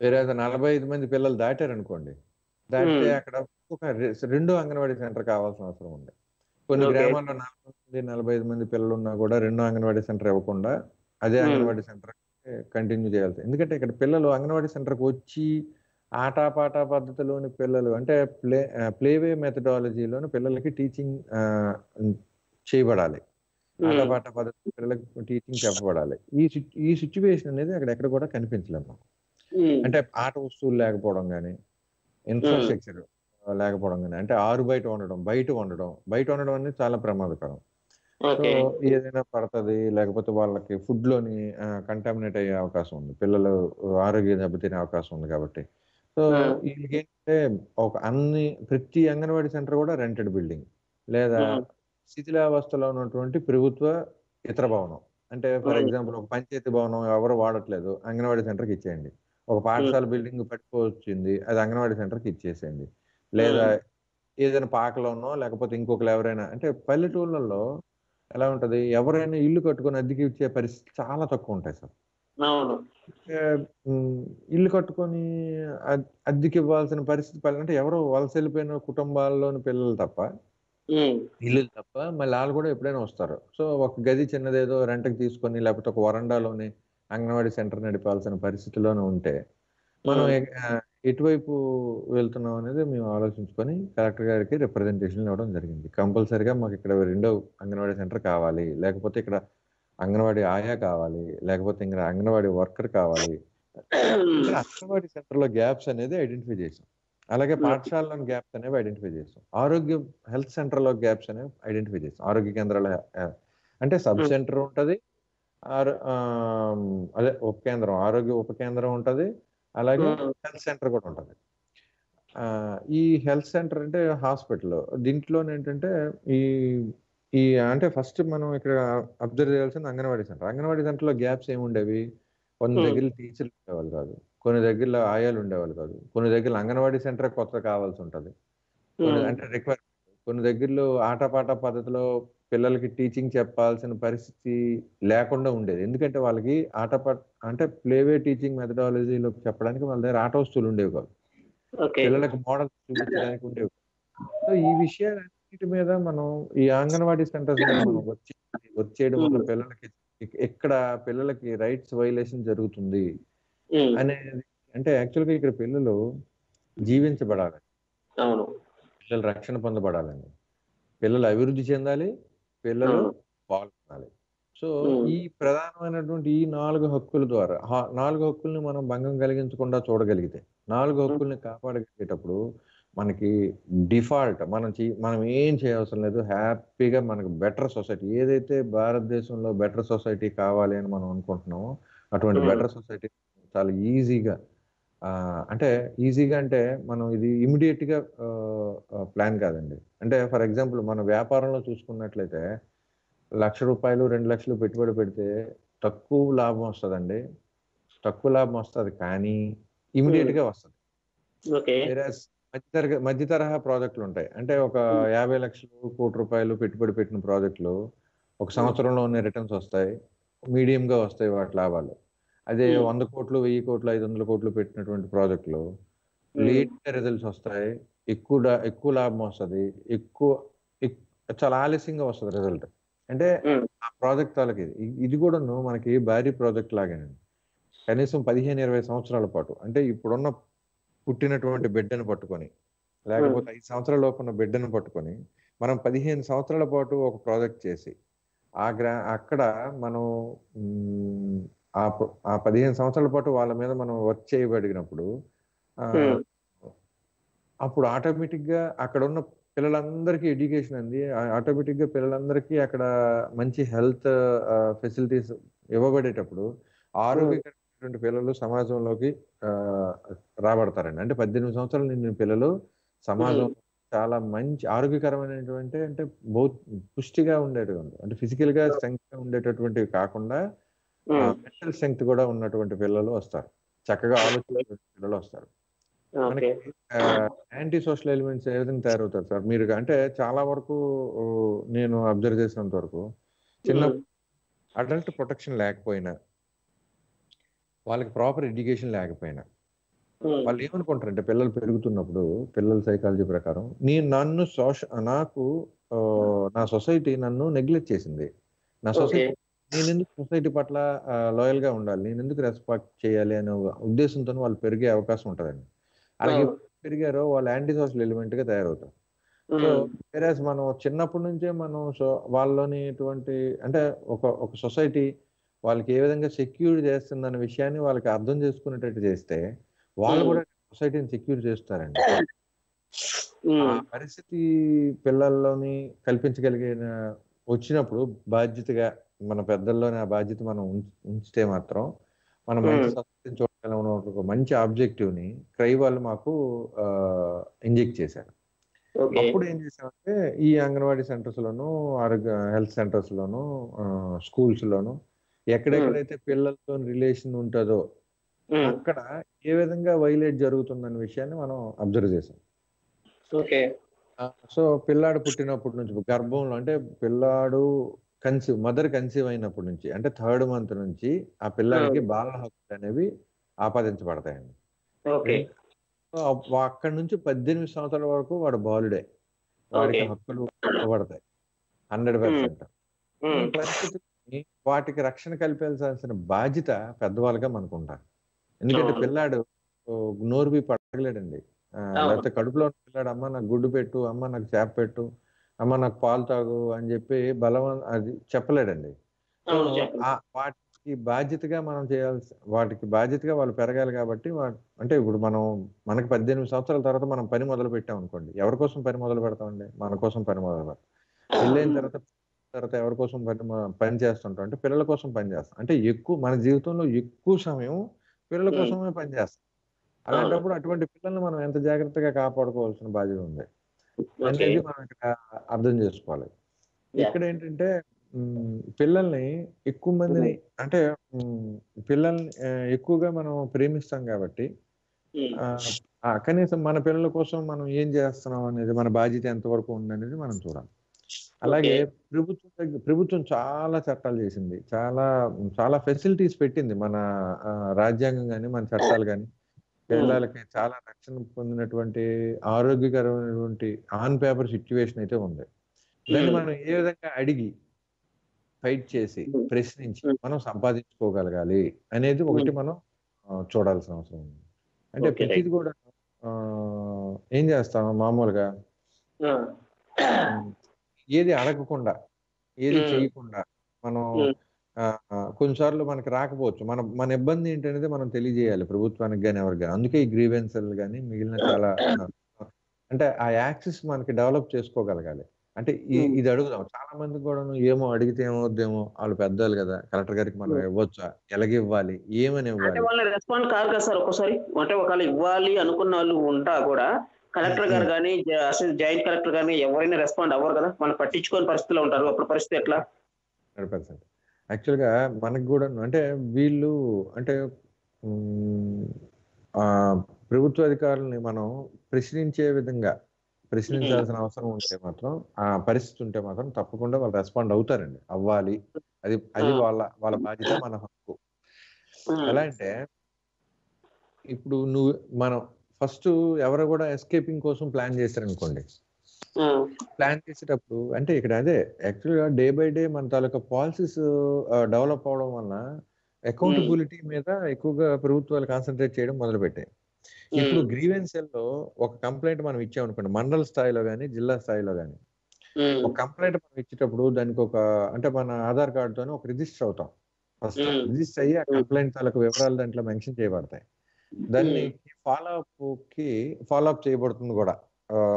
వేరే నలభై ఐదు మంది పిల్లలు దాటారు అనుకోండి దాటితే. అక్కడ ఒక రెండు అంగన్వాడీ సెంటర్ కావాల్సిన అవసరం ఉంది. కొన్ని. గ్రామాల్లో నలభై మంది నలభై ఐదు మంది పిల్లలు ఉన్నా కూడా రెండు అంగన్వాడీ సెంటర్ ఇవ్వకుండా అదే. అంగన్వాడీ సెంటర్ కంటిన్యూ చేయాల్సి ఎందుకంటే ఇక్కడ పిల్లలు అంగన్వాడీ సెంటర్కి వచ్చి ఆటపాట పద్ధతిలోని పిల్లలు అంటే ప్లే ప్లేవే మెథడాలజీలోని పిల్లలకి టీచింగ్ చేయబడాలి. ఆటపాట పద్ధతి పిల్లలకి టీచింగ్ చెప్పబడాలి. ఈ ఈ సిచ్యువేషన్ అనేది అక్కడ ఎక్కడ కూడా కనిపించలేము అంటే ఆట వస్తువులు లేకపోవడం కానీ ఇన్ఫ్రాస్ట్రక్చర్ లేకపోవడం కానీ అంటే ఆరు బయట ఉండడం బయట ఉండడం బయట ఉండడం అనేది చాలా ప్రమాదకరం. సో ఏదైనా పడుతుంది లేకపోతే వాళ్ళకి ఫుడ్లోని కంటామినేట్ అయ్యే అవకాశం ఉంది. పిల్లలు ఆరోగ్యం దెబ్బతినే అవకాశం ఉంది కాబట్టి. సో. వీళ్ళకి ఏంటంటే ఒక అన్ని ప్రతి అంగన్వాడీ సెంటర్ కూడా రెంటెడ్ బిల్డింగ్. లేదా. శిథిలావస్థలో ఉన్నటువంటి ప్రభుత్వ ఇతర భవనం. అంటే ఫర్. ఎగ్జాంపుల్ ఒక పంచాయతీ భవనం ఎవరు వాడట్లేదు అంగన్వాడీ సెంటర్కి ఇచ్చేయండి. ఒక పాఠశాల బిల్డింగ్ పట్టుకొచ్చింది అది అంగన్వాడీ సెంటర్కి ఇచ్చేసేయండి. లేదా ఏదైనా పాకలోనో లేకపోతే ఇంకొకరు ఎవరైనా అంటే పల్లెటూళ్ళల్లో ఎలా ఉంటది? ఎవరైనా ఇల్లు కట్టుకొని అద్దెకి ఇచ్చే పరిస్థితి చాలా తక్కువ ఉంటాయి సార్. ఇల్లు కట్టుకొని అద్- అద్దెకి ఇవ్వాల్సిన పరిస్థితి పల్లె అంటే ఎవరో వలస వెళ్ళిపోయిన కుటుంబాల్లోని పిల్లలు తప్ప ఇల్లు తప్ప మళ్ళీ వాళ్ళు కూడా ఎప్పుడైనా వస్తారు. సో ఒక గది చిన్నదేదో రెంట్కి తీసుకొని లేకపోతే ఒక వరండాలోని అంగన్వాడీ సెంటర్ నడిపాల్సిన పరిస్థితిలోనే ఉంటే మనం ఎటువైపు వెళ్తున్నాం అనేది మేము ఆలోచించుకొని కలెక్టర్ గారికి రిప్రజెంటేషన్ ఇవ్వడం జరిగింది. కంపల్సరిగా మాకు ఇక్కడ రెండో అంగన్వాడీ సెంటర్ కావాలి. లేకపోతే ఇక్కడ అంగన్వాడీ ఆయా కావాలి. లేకపోతే ఇక్కడ అంగన్వాడీ వర్కర్ కావాలి. అంగన్వాడీ సెంటర్లో గ్యాప్స్ అనేది ఐడెంటిఫై చేసాం. అలాగే Hmm. పాఠశాలలో గ్యాప్స్ అనేవి ఐడెంటిఫై చేసాం. ఆరోగ్య హెల్త్ సెంటర్లో గ్యాప్స్ అనేవి ఐడెంటిఫై చేసాం. ఆరోగ్య కేంద్రాల అంటే సబ్ Hmm. సెంటర్ ఉంటది. అదే ఉప కేంద్రం ఆరోగ్య ఉప కేంద్రం ఉంటది. అలాగే హెల్త్ సెంటర్ కూడా ఉంటది. ఆ, ఈ హెల్త్ సెంటర్ అంటే హాస్పిటల్. దీంట్లో ఏంటంటే ఈ ఈ అంటే ఫస్ట్ మనం ఇక్కడ అబ్జర్వ్ చేయాల్సింది అంగన్వాడీ సెంటర్. అంగన్వాడీ సెంటర్లో గ్యాప్స్ ఏమి ఉండేవి కొన్ని. దగ్గర టీచర్లు ఉండేవాళ్ళు కాదు. కొన్ని దగ్గరలో ఆయాలు ఉండేవాళ్ళు కాదు. కొన్ని దగ్గర అంగన్వాడీ సెంటర్ కొత్త కావాల్సి ఉంటుంది. అంటే రిక్వైర్ కొన్ని దగ్గరలో ఆటపాట పద్ధతిలో పిల్లలకి టీచింగ్ చెప్పాల్సిన పరిస్థితి లేకుండా ఉండేది. ఎందుకంటే వాళ్ళకి ఆటపాట అంటే ప్లేవే టీచింగ్ మెథడాలజీలో చెప్పడానికి వాళ్ళ దగ్గర ఆట వస్తువులు ఉండేవి కాదు. పిల్లలకు మోడల్స్ చూపించడానికి ఉండేవి సో ఈ విషయాలన్నిటి మీద మనం ఈ అంగన్వాడీ సెంటర్స్ మనం వచ్చి వచ్చేయడం వల్ల. పిల్లలకి ఎక్కడ పిల్లలకి రైట్స్ వైలేషన్ జరుగుతుంది అనేది అంటే యాక్చువల్గా ఇక్కడ పిల్లలు జీవించబడాలి. పిల్లలు రక్షణ పొందబడాలండి పిల్లలు అభివృద్ధి చెందాలి పిల్లలు. పాల్గొనాలి సో. ఈ ప్రధానమైనటువంటి ఈ నాలుగు హక్కుల ద్వారా నాలుగు హక్కుల్ని మనం భంగం కలిగించకుండా చూడగలిగితే నాలుగు హక్కుల్ని కాపాడగలిగేటప్పుడు మనకి డిఫాల్ట్ మనం మనం ఏం చేయవసరం లేదు హ్యాపీగా మనకు బెటర్ సొసైటీ ఏదైతే భారతదేశంలో బెటర్ సొసైటీ కావాలి అని మనం అనుకుంటున్నామో అటువంటి. బెటర్ సొసైటీ చాలా ఈజీగా అంటే ఈజీగా అంటే మనం ఇది ఇమీడియట్గా ప్లాన్ కాదండి. అంటే ఫర్ ఎగ్జాంపుల్ మన వ్యాపారంలో చూసుకున్నట్లయితే లక్ష రూపాయలు రెండు లక్షలు పెట్టుబడి పెడితే తక్కువ లాభం వస్తుందండి. తక్కువ లాభం వస్తుంది కానీ ఇమీడియట్గా వస్తుంది. మధ్య తరగ మధ్య తరహా ప్రాజెక్టులు ఉంటాయి. అంటే ఒక యాభై లక్షలు కోటి రూపాయలు పెట్టుబడి పెట్టిన ప్రాజెక్టులు ఒక సంవత్సరంలోనే రిటర్న్స్ వస్తాయి. మీడియం గా వస్తాయి వాటి లాభాలు. అదే. వంద కోట్లు వెయ్యి కోట్లు ఐదు వందల కోట్లు పెట్టినటువంటి ప్రాజెక్టులు లేట్ రిజల్ట్స్ వస్తాయి. ఎక్కువ ఎక్కువ లాభం వస్తుంది. ఎక్కువ ఎక్- చాలా ఆలస్యంగా వస్తుంది రిజల్ట్ అంటే. ఆ ప్రాజెక్ట్ తాలకి ఇది. కూడాను మనకి భారీ ప్రాజెక్ట్ లాగేనండి కనీసం పదిహేను ఇరవై సంవత్సరాల పాటు. అంటే ఇప్పుడున్న పుట్టినటువంటి బిడ్డను పట్టుకొని లేకపోతే ఐదు సంవత్సరాల లోపు ఉన్న బిడ్డను పట్టుకొని మనం పదిహేను సంవత్సరాల పాటు ఒక ప్రాజెక్ట్ చేసి ఆ గ్రా అక్కడ మనం ఆ ఆ పదిహేను సంవత్సరాల పాటు వాళ్ళ మీద మనం వర్క్ చేయబడినప్పుడు. అప్పుడు ఆటోమేటిక్గా అక్కడ ఉన్న పిల్లలందరికీ ఎడ్యుకేషన్ అంది ఆటోమేటిక్గా పిల్లలందరికీ అక్కడ మంచి హెల్త్ ఫెసిలిటీస్ ఇవ్వబడేటప్పుడు ఆరోగ్యకరమైనటువంటి పిల్లలు సమాజంలోకి ఆ, రాబడతారండి. అంటే పద్దెనిమిది సంవత్సరాలు నిండిన పిల్లలు సమాజం చాలా మంచి ఆరోగ్యకరమైనటువంటి అంటే బౌత్ పుష్టిగా ఉండేటువంటి అంటే ఫిజికల్గా స్ట్రెంగ్త్గా ఉండేటటువంటివి కాకుండా మెంటల్ స్ట్రెంగ్త్ కూడా ఉన్నటువంటి పిల్లలు వస్తారు. చక్కగా ఆలోచించే పిల్లలు వస్తారు. యాంటీ సోషల్ ఎలిమెంట్స్ ఏ విధంగా తయారవుతారు సార్? మీరు అంటే చాలా వరకు నేను అబ్జర్వ్ చేసినంత వరకు చిన్న అడల్ట్ ప్రొటెక్షన్ లేకపోయినా వాళ్ళకి ప్రాపర్ ఎడ్యుకేషన్ లేకపోయినా వాళ్ళు ఏమనుకుంటారంటే పిల్లలు పెరుగుతున్నప్పుడు పిల్లల సైకాలజీ ప్రకారం నేను నన్ను సోష నాకు నా సొసైటీ నన్ను నెగ్లెక్ట్ చేసింది. నా సొసైటీ నేను ఎందుకు సొసైటీ పట్ల లాయల్గా ఉండాలి? నేను ఎందుకు రెస్పెక్ట్ చేయాలి అనే ఉద్దేశంతో వాళ్ళు పెరిగే అవకాశం ఉంటుందండి. అలాగే. పెరిగారో వాళ్ళు యాంటీ సోషల్ ఎలిమెంట్గా తయారవుతారు. సో వేరేస్ మనం చిన్నప్పటి నుంచే మనం సో వాళ్ళలోని ఇటువంటి అంటే ఒక ఒక సొసైటీ వాళ్ళకి ఏ విధంగా సెక్యూర్ చేస్తుందన్న విషయాన్ని వాళ్ళకి అర్థం చేసుకునేటట్టు చేస్తే వాళ్ళు. కూడా సొసైటీని సెక్యూర్ చేస్తారండి. పరిస్థితి పిల్లల్లోని కల్పించగలిగిన వచ్చినప్పుడు బాధ్యతగా మన పెద్దల్లోని ఆ బాధ్యత మనం ఉంచ- ఉంచితే మాత్రం మనం మంచి చూడగలం ఒక మంచి ఆబ్జెక్టివ్ని క్రై వాళ్ళు మాకు ఇంజెక్ట్ చేశారు. అప్పుడు ఏం చేసామంటే ఈ అంగన్వాడీ సెంటర్స్ లోను ఆరోగ్య హెల్త్ సెంటర్స్ లోను స్కూల్స్ లోను ఎక్కడెక్కడైతే పిల్లలతో రిలేషన్ ఉంటుందో అక్కడ ఏ విధంగా వైలేట్ జరుగుతుందన్న విషయాన్ని మనం అబ్జర్వ్ చేసాం సో పిల్లాడు పుట్టినప్పటి నుంచి గర్భంలో అంటే పిల్లాడు కన్సీవ్ మదర్ కన్సీవ్ అయినప్పటి నుంచి అంటే థర్డ్ మంత్ నుంచి ఆ పిల్లాడికి బాల హక్కులు అనేవి ఆపాదించబడతాయండి. అప్- అక్కడి నుంచి పద్దెనిమిది సంవత్సరాల వరకు వాడు బాలుడే. వాడికి. హక్కులు ఇవ్వబడతాయి హండ్రెడ్ పర్సెంట్. ఈ ఉమ్, పరిస్థితిని వాటికి రక్షణ కల్పించాల్సిన బాధ్యత పెద్దవాళ్ళుగా మనకు ఉంటారు ఎందుకంటే. పిల్లాడు ఓ, నోరు బి పడగలేడండి. లేకపోతే కడుపులో ఉన్న పిల్లాడు అమ్మ నాకు గుడ్డు పెట్టు అమ్మ నాకు చేప పెట్టు అమ్మ నాకు పాలు తాగు అని చెప్పి బలవం అది చెప్పలేడండి. వాటికి బాధ్యతగా మనం చేయాల్సి వాటికి బాధ్యతగా వాళ్ళు పెరగాలి కాబట్టి వా- అంటే ఇప్పుడు మనం మనకి పద్దెనిమిది సంవత్సరాల తర్వాత మనం పని మొదలు పెట్టాం అనుకోండి. ఎవరి కోసం పని మొదలు పెడతామండి? మన కోసం పని మొదలు పెడతాం. పెళ్ళైన తర్వాత తర్వాత ఎవరి కోసం పని పని చేస్తుంటాం అంటే పిల్లల కోసం పని చేస్తాం. అంటే ఎక్కువ మన జీవితంలో ఎక్కువ సమయం పిల్లల. కోసమే పని చేస్తాం. అలాంటప్పుడు అటువంటి పిల్లల్ని మనం ఎంత జాగ్రత్తగా కాపాడుకోవాల్సిన బాధ్యత ఉంది? అనేది మనం ఇక్కడ అర్థం చేసుకోవాలి. ఇక్కడ ఏంటంటే పిల్లల్ని ఎక్కువ మందిని అంటే ఉమ్, పిల్లల్ని ఎక్కువగా మనం ప్రేమిస్తాం కాబట్టి ఆ, కనీసం మన పిల్లల కోసం మనం ఏం చేస్తున్నాం అనేది మన బాధ్యత ఎంతవరకు ఉందనేది మనం చూడాలి. అలాగే ప్రభుత్వం దగ్గర ప్రభుత్వం చాలా చట్టాలు చేసింది. చాలా చాలా ఫెసిలిటీస్ పెట్టింది మన రాజ్యాంగం కానీ మన చట్టాలు కానీ పిల్లలకి చాలా రక్షణ పొందినటువంటి ఆరోగ్యకరమైనటువంటి ఆన్ పేపర్ సిచ్యువేషన్ అయితే ఉంది. దాన్ని మనం ఏ విధంగా అడిగి ఫైట్ చేసి. ప్రశ్నించి. మనం సంపాదించుకోగలగాలి అనేది ఒకటి మనం చూడాల్సిన అవసరం ఉంది. అంటే. ప్రతిది కూడా ఏం చేస్తాం మామూలుగా? ఏది అడగకుండా ఏది. చేయకుండా మనం కొన్నిసార్లు మనకి రాకపోవచ్చు. మన మన ఇబ్బంది ఏంటనేది మనం తెలియజేయాలి ప్రభుత్వానికి కానీ ఎవరికి కానీ అందుకే ఈ గ్రీవెన్సల్ కానీ మిగిలిన చాలా అంటే ఆ యాక్సెస్ మనకి డెవలప్ చేసుకోగలగాలి. అంటే. ఇది అడుగుదాం. చాలా మంది కూడా ఏమో అడిగితే ఏమవుద్దేమో వాళ్ళు పెద్దలు కదా కలెక్టర్ గారికి మనం. ఇవ్వచ్చా? ఎలాగివ్వాలి ఏమని అంటే ఇవ్వాలి? రెస్పాండ్ కాదు కదా సార్ ఒక్కోసారి. అంటే ఒకవేళ ఇవ్వాలి అనుకున్న వాళ్ళు ఉంటా కూడా కలెక్టర్ గారు కానీ అసలు జాయింట్ కలెక్టర్ కానీ ఎవరైనా రెస్పాండ్ అవ్వరు కదా. మనం పట్టించుకోని పరిస్థితిలో ఉంటారు. అప్పుడు పరిస్థితి ఎట్లా? Hundred percent. యాక్చువల్గా మనకు కూడా అంటే వీళ్ళు అంటే ప్రభుత్వ అధికారులని మనం ప్రశ్నించే విధంగా ప్రశ్నించాల్సిన అవసరం ఉంటే మాత్రం ఆ పరిస్థితి ఉంటే మాత్రం తప్పకుండా వాళ్ళు రెస్పాండ్ అవుతారండి. అవ్వాలి. అది అది వాళ్ళ వాళ్ళ బాధ్యత మన హక్కు. ఎలా అంటే ఇప్పుడు నువ్వు మనం ఫస్ట్ ఎవరు కూడా ఎస్కేపింగ్ కోసం ప్లాన్ చేశారనుకోండి. ప్లాన్ చేసేటప్పుడు అంటే ఇక్కడ అదే యాక్చువల్గా డే బై డే మన తాలూకా పాలసీస్ డెవలప్ అవడం వల్ల అకౌంటబిలిటీ మీద ఎక్కువగా ప్రభుత్వాలు కాన్సన్ట్రేట్ చేయడం మొదలుపెట్టాయి. ఇప్పుడు గ్రీవెన్స్లో ఒక కంప్లైంట్ మనం ఇచ్చామనుకోండి మండల స్థాయిలో కానీ జిల్లా స్థాయిలో కానీ ఒక కంప్లైంట్ మనం ఇచ్చేటప్పుడు దానికి ఒక అంటే మన ఆధార్ కార్డు తోనే ఒక రిజిస్టర్ అవుతాం. ఫస్ట్. రిజిస్టర్ అయ్యి ఆ కంప్లైంట్ తాలూకు వివరాలు దాంట్లో మెన్షన్ చేయబడతాయి. దాన్ని ఫాలో అప్కి ఫాలో అప్ చేయబడుతుంది కూడా.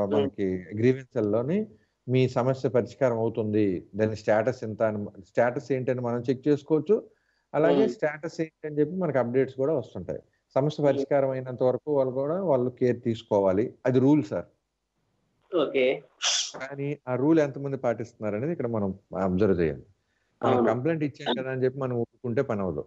మనకి గ్రీవెన్స్లోని మీ సమస్య పరిష్కారం అవుతుంది. దాని స్టేటస్ ఎంత అని స్టేటస్ ఏంటని మనం చెక్ చేసుకోవచ్చు. అలాగే. స్టేటస్ ఏంటి అని చెప్పి మనకి అప్డేట్స్ కూడా వస్తుంటాయి. సమస్య పరిష్కారం అయినంత వరకు వాళ్ళు కూడా వాళ్ళు కేర్ తీసుకోవాలి. అది రూల్ సార్. ఓకే. కానీ ఆ రూల్ ఎంతమంది పాటిస్తున్నారు అనేది ఇక్కడ మనం అబ్జర్వ్ చేయాలి. మనం. కంప్లైంట్ ఇచ్చాం కదా అని చెప్పి మనం ఊరుకుంటే పని అవ్వదు.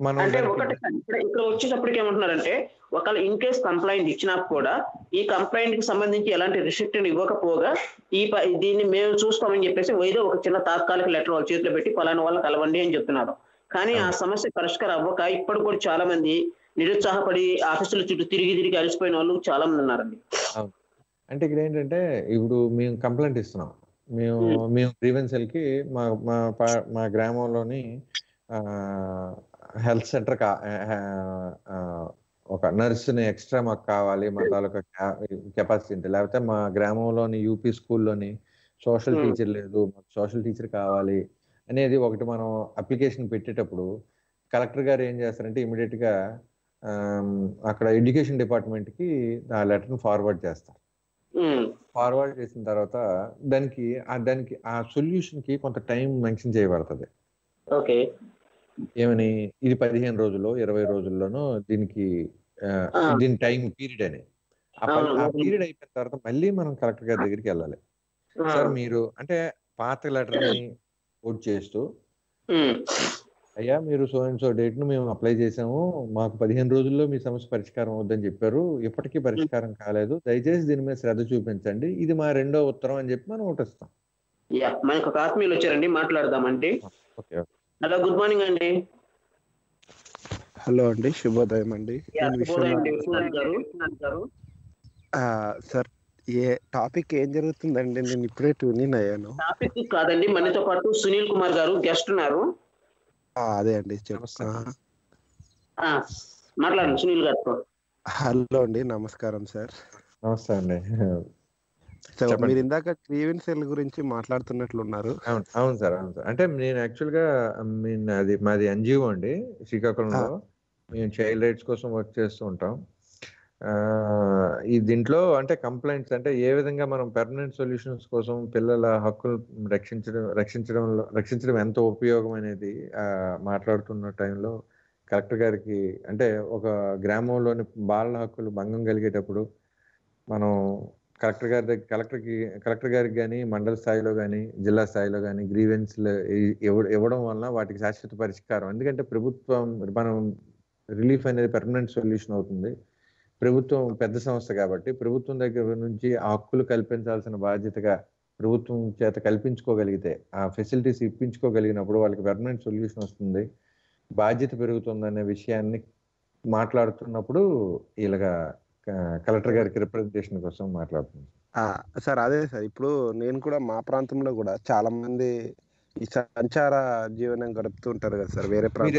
మనం అంటే ఒకటి ఇక్కడ ఇక్కడ వచ్చేటప్పటికి ఏమంటున్నారంటే ఒకవేళ ఇన్ కేస్ కంప్లైంట్ ఇచ్చినా కూడా ఈ కంప్లైంట్కి సంబంధించి ఎలాంటి రిస్ట్రిక్షన్ ఇవ్వకపోగా ఈ దీన్ని మేము చూస్తామని చెప్పేసి ఏదో ఒక చిన్న తాత్కాలిక లెటర్ వాళ్ళ చేతిలో పెట్టి పలానా వాళ్ళని కలవండి అని చెప్తున్నారు. కానీ ఆ సమస్య పరిష్కారం అవ్వక ఇప్పుడు కూడా చాలా మంది నిరుత్సాహపడి ఆఫీసుల చుట్టూ తిరిగి తిరిగి అలసిపోయిన వాళ్ళు చాలా మంది ఉన్నారండి అంటే ఇక్కడ ఏంటంటే ఇప్పుడు మేము కంప్లైంట్ ఇస్తున్నాం. మేము మేము గ్రీవెన్సెల్కి మా మా మా గ్రామంలోని హెల్త్ సెంటర్ కా ఒక నర్సుని ఎక్స్ట్రా మాకు కావాలి మా తాలూకా కెపాసిటీ ఉంటే. లేకపోతే మా గ్రామంలోని యూపీ స్కూల్లోని సోషల్. టీచర్ లేదు మాకు సోషల్ టీచర్ కావాలి అనేది ఒకటి మనం అప్లికేషన్ పెట్టేటప్పుడు కలెక్టర్ గారు ఏం చేస్తారంటే ఇమీడియట్గా అక్కడ ఎడ్యుకేషన్ డిపార్ట్మెంట్కి ఆ లెటర్ని ఫార్వర్డ్ చేస్తారు. ఫార్వర్డ్ చేసిన తర్వాత దానికి ఆ దానికి ఆ సొల్యూషన్కి కొంత టైం మెన్షన్ చేయబడుతుంది. ఓకే. ఏమని? ఇది పదిహేను రోజుల్లో ఇరవై రోజుల్లోనూ దీనికి. దీని టైం పీరియడ్ అని. ఆ పీరియడ్ అయిపోయిన తర్వాత మళ్ళీ మనం కలెక్టర్ గారి దగ్గరికి వెళ్ళాలి. సార్ మీరు అంటే పాత లెటర్ని కోట్ చేస్తూ అయ్యా మీరు సో అండ్ సో డేట్ను మేము అప్లై చేసాము మాకు పదిహేను రోజుల్లో మీ సమస్య పరిష్కారం అవుద్దని చెప్పారు. ఇప్పటికీ పరిష్కారం కాలేదు. దయచేసి దీని మీద శ్రద్ధ చూపించండి. ఇది మా రెండో ఉత్తరం అని చెప్పి మనం యా మనకు ఒక ఆత్మీయులు వచ్చారండి. మాట్లాడదామండి. ఓకే. హలో గుడ్ మార్నింగ్ అండి. హలో అండి శుభోదయం అండి. గారు గారు సార్ ఏ టాపిక్ ఏం జరుగుతుందండి? నేను ఇప్పుడే ట్యూన్ ఇన్ అయ్యాను. టాపిక్ కాదండి మనతో పాటు సునీల్ కుమార్ గారు గెస్ట్ ఉన్నారు. ఆ, అదే అండి మాట్లాడండి సునీల్ గారితో. హలో అండి నమస్కారం సార్. నమస్తే అండి. సో. మీరు ఇందాక క్రీవెన్ సెల్ గురించి మాట్లాడుతున్నట్లున్నారు. అవును అవును సార్ అవును సార్. అంటే నేను యాక్చువల్గా మీన్ అది మాది ఎన్జిఓ అండి శ్రీకాకుళంలో. మేము చైల్డ్ రైట్స్ కోసం వర్క్ చేస్తూ ఉంటాం. ఈ దీంట్లో అంటే కంప్లైంట్స్ అంటే ఏ విధంగా మనం పెర్మనెంట్ సొల్యూషన్స్ కోసం పిల్లల హక్కులు రక్షించడం రక్షించడంలో రక్షించడం ఎంత ఉపయోగం అనేది ఆ, మాట్లాడుతున్న టైంలో కలెక్టర్ గారికి అంటే ఒక గ్రామంలోని బాలల హక్కులు భంగం కలిగేటప్పుడు మనం కలెక్టర్ గారి దగ్గర కలెక్టర్కి కలెక్టర్ గారికి కానీ మండల స్థాయిలో కానీ జిల్లా స్థాయిలో కానీ గ్రీవెన్స్లు ఇవ్వడం వలన వాటికి శాశ్వత పరిష్కారం. ఎందుకంటే ప్రభుత్వం మనం రిలీఫ్ అనేది పెర్మనెంట్ సొల్యూషన్ అవుతుంది. ప్రభుత్వం పెద్ద సంస్థ కాబట్టి ప్రభుత్వం దగ్గర నుంచి ఆ హక్కులు కల్పించాల్సిన బాధ్యతగా ప్రభుత్వం చేత కల్పించుకోగలిగితే ఆ ఫెసిలిటీస్ ఇప్పించుకోగలిగినప్పుడు వాళ్ళకి పెర్మనెంట్ సొల్యూషన్ వస్తుంది. బాధ్యత పెరుగుతుందనే విషయాన్ని మాట్లాడుతున్నప్పుడు ఇలాగా కలెక్టర్ గారికి రిప్రజెంటేషన్ కోసం మాట్లాడుతున్నాం ఆ, సార్ అదే సార్. ఇప్పుడు నేను కూడా మా ప్రాంతంలో కూడా చాలా మంది ఈ సంచార జీవనం గడుపుతూ ఉంటారు కదా సార్ వేరే నుంచి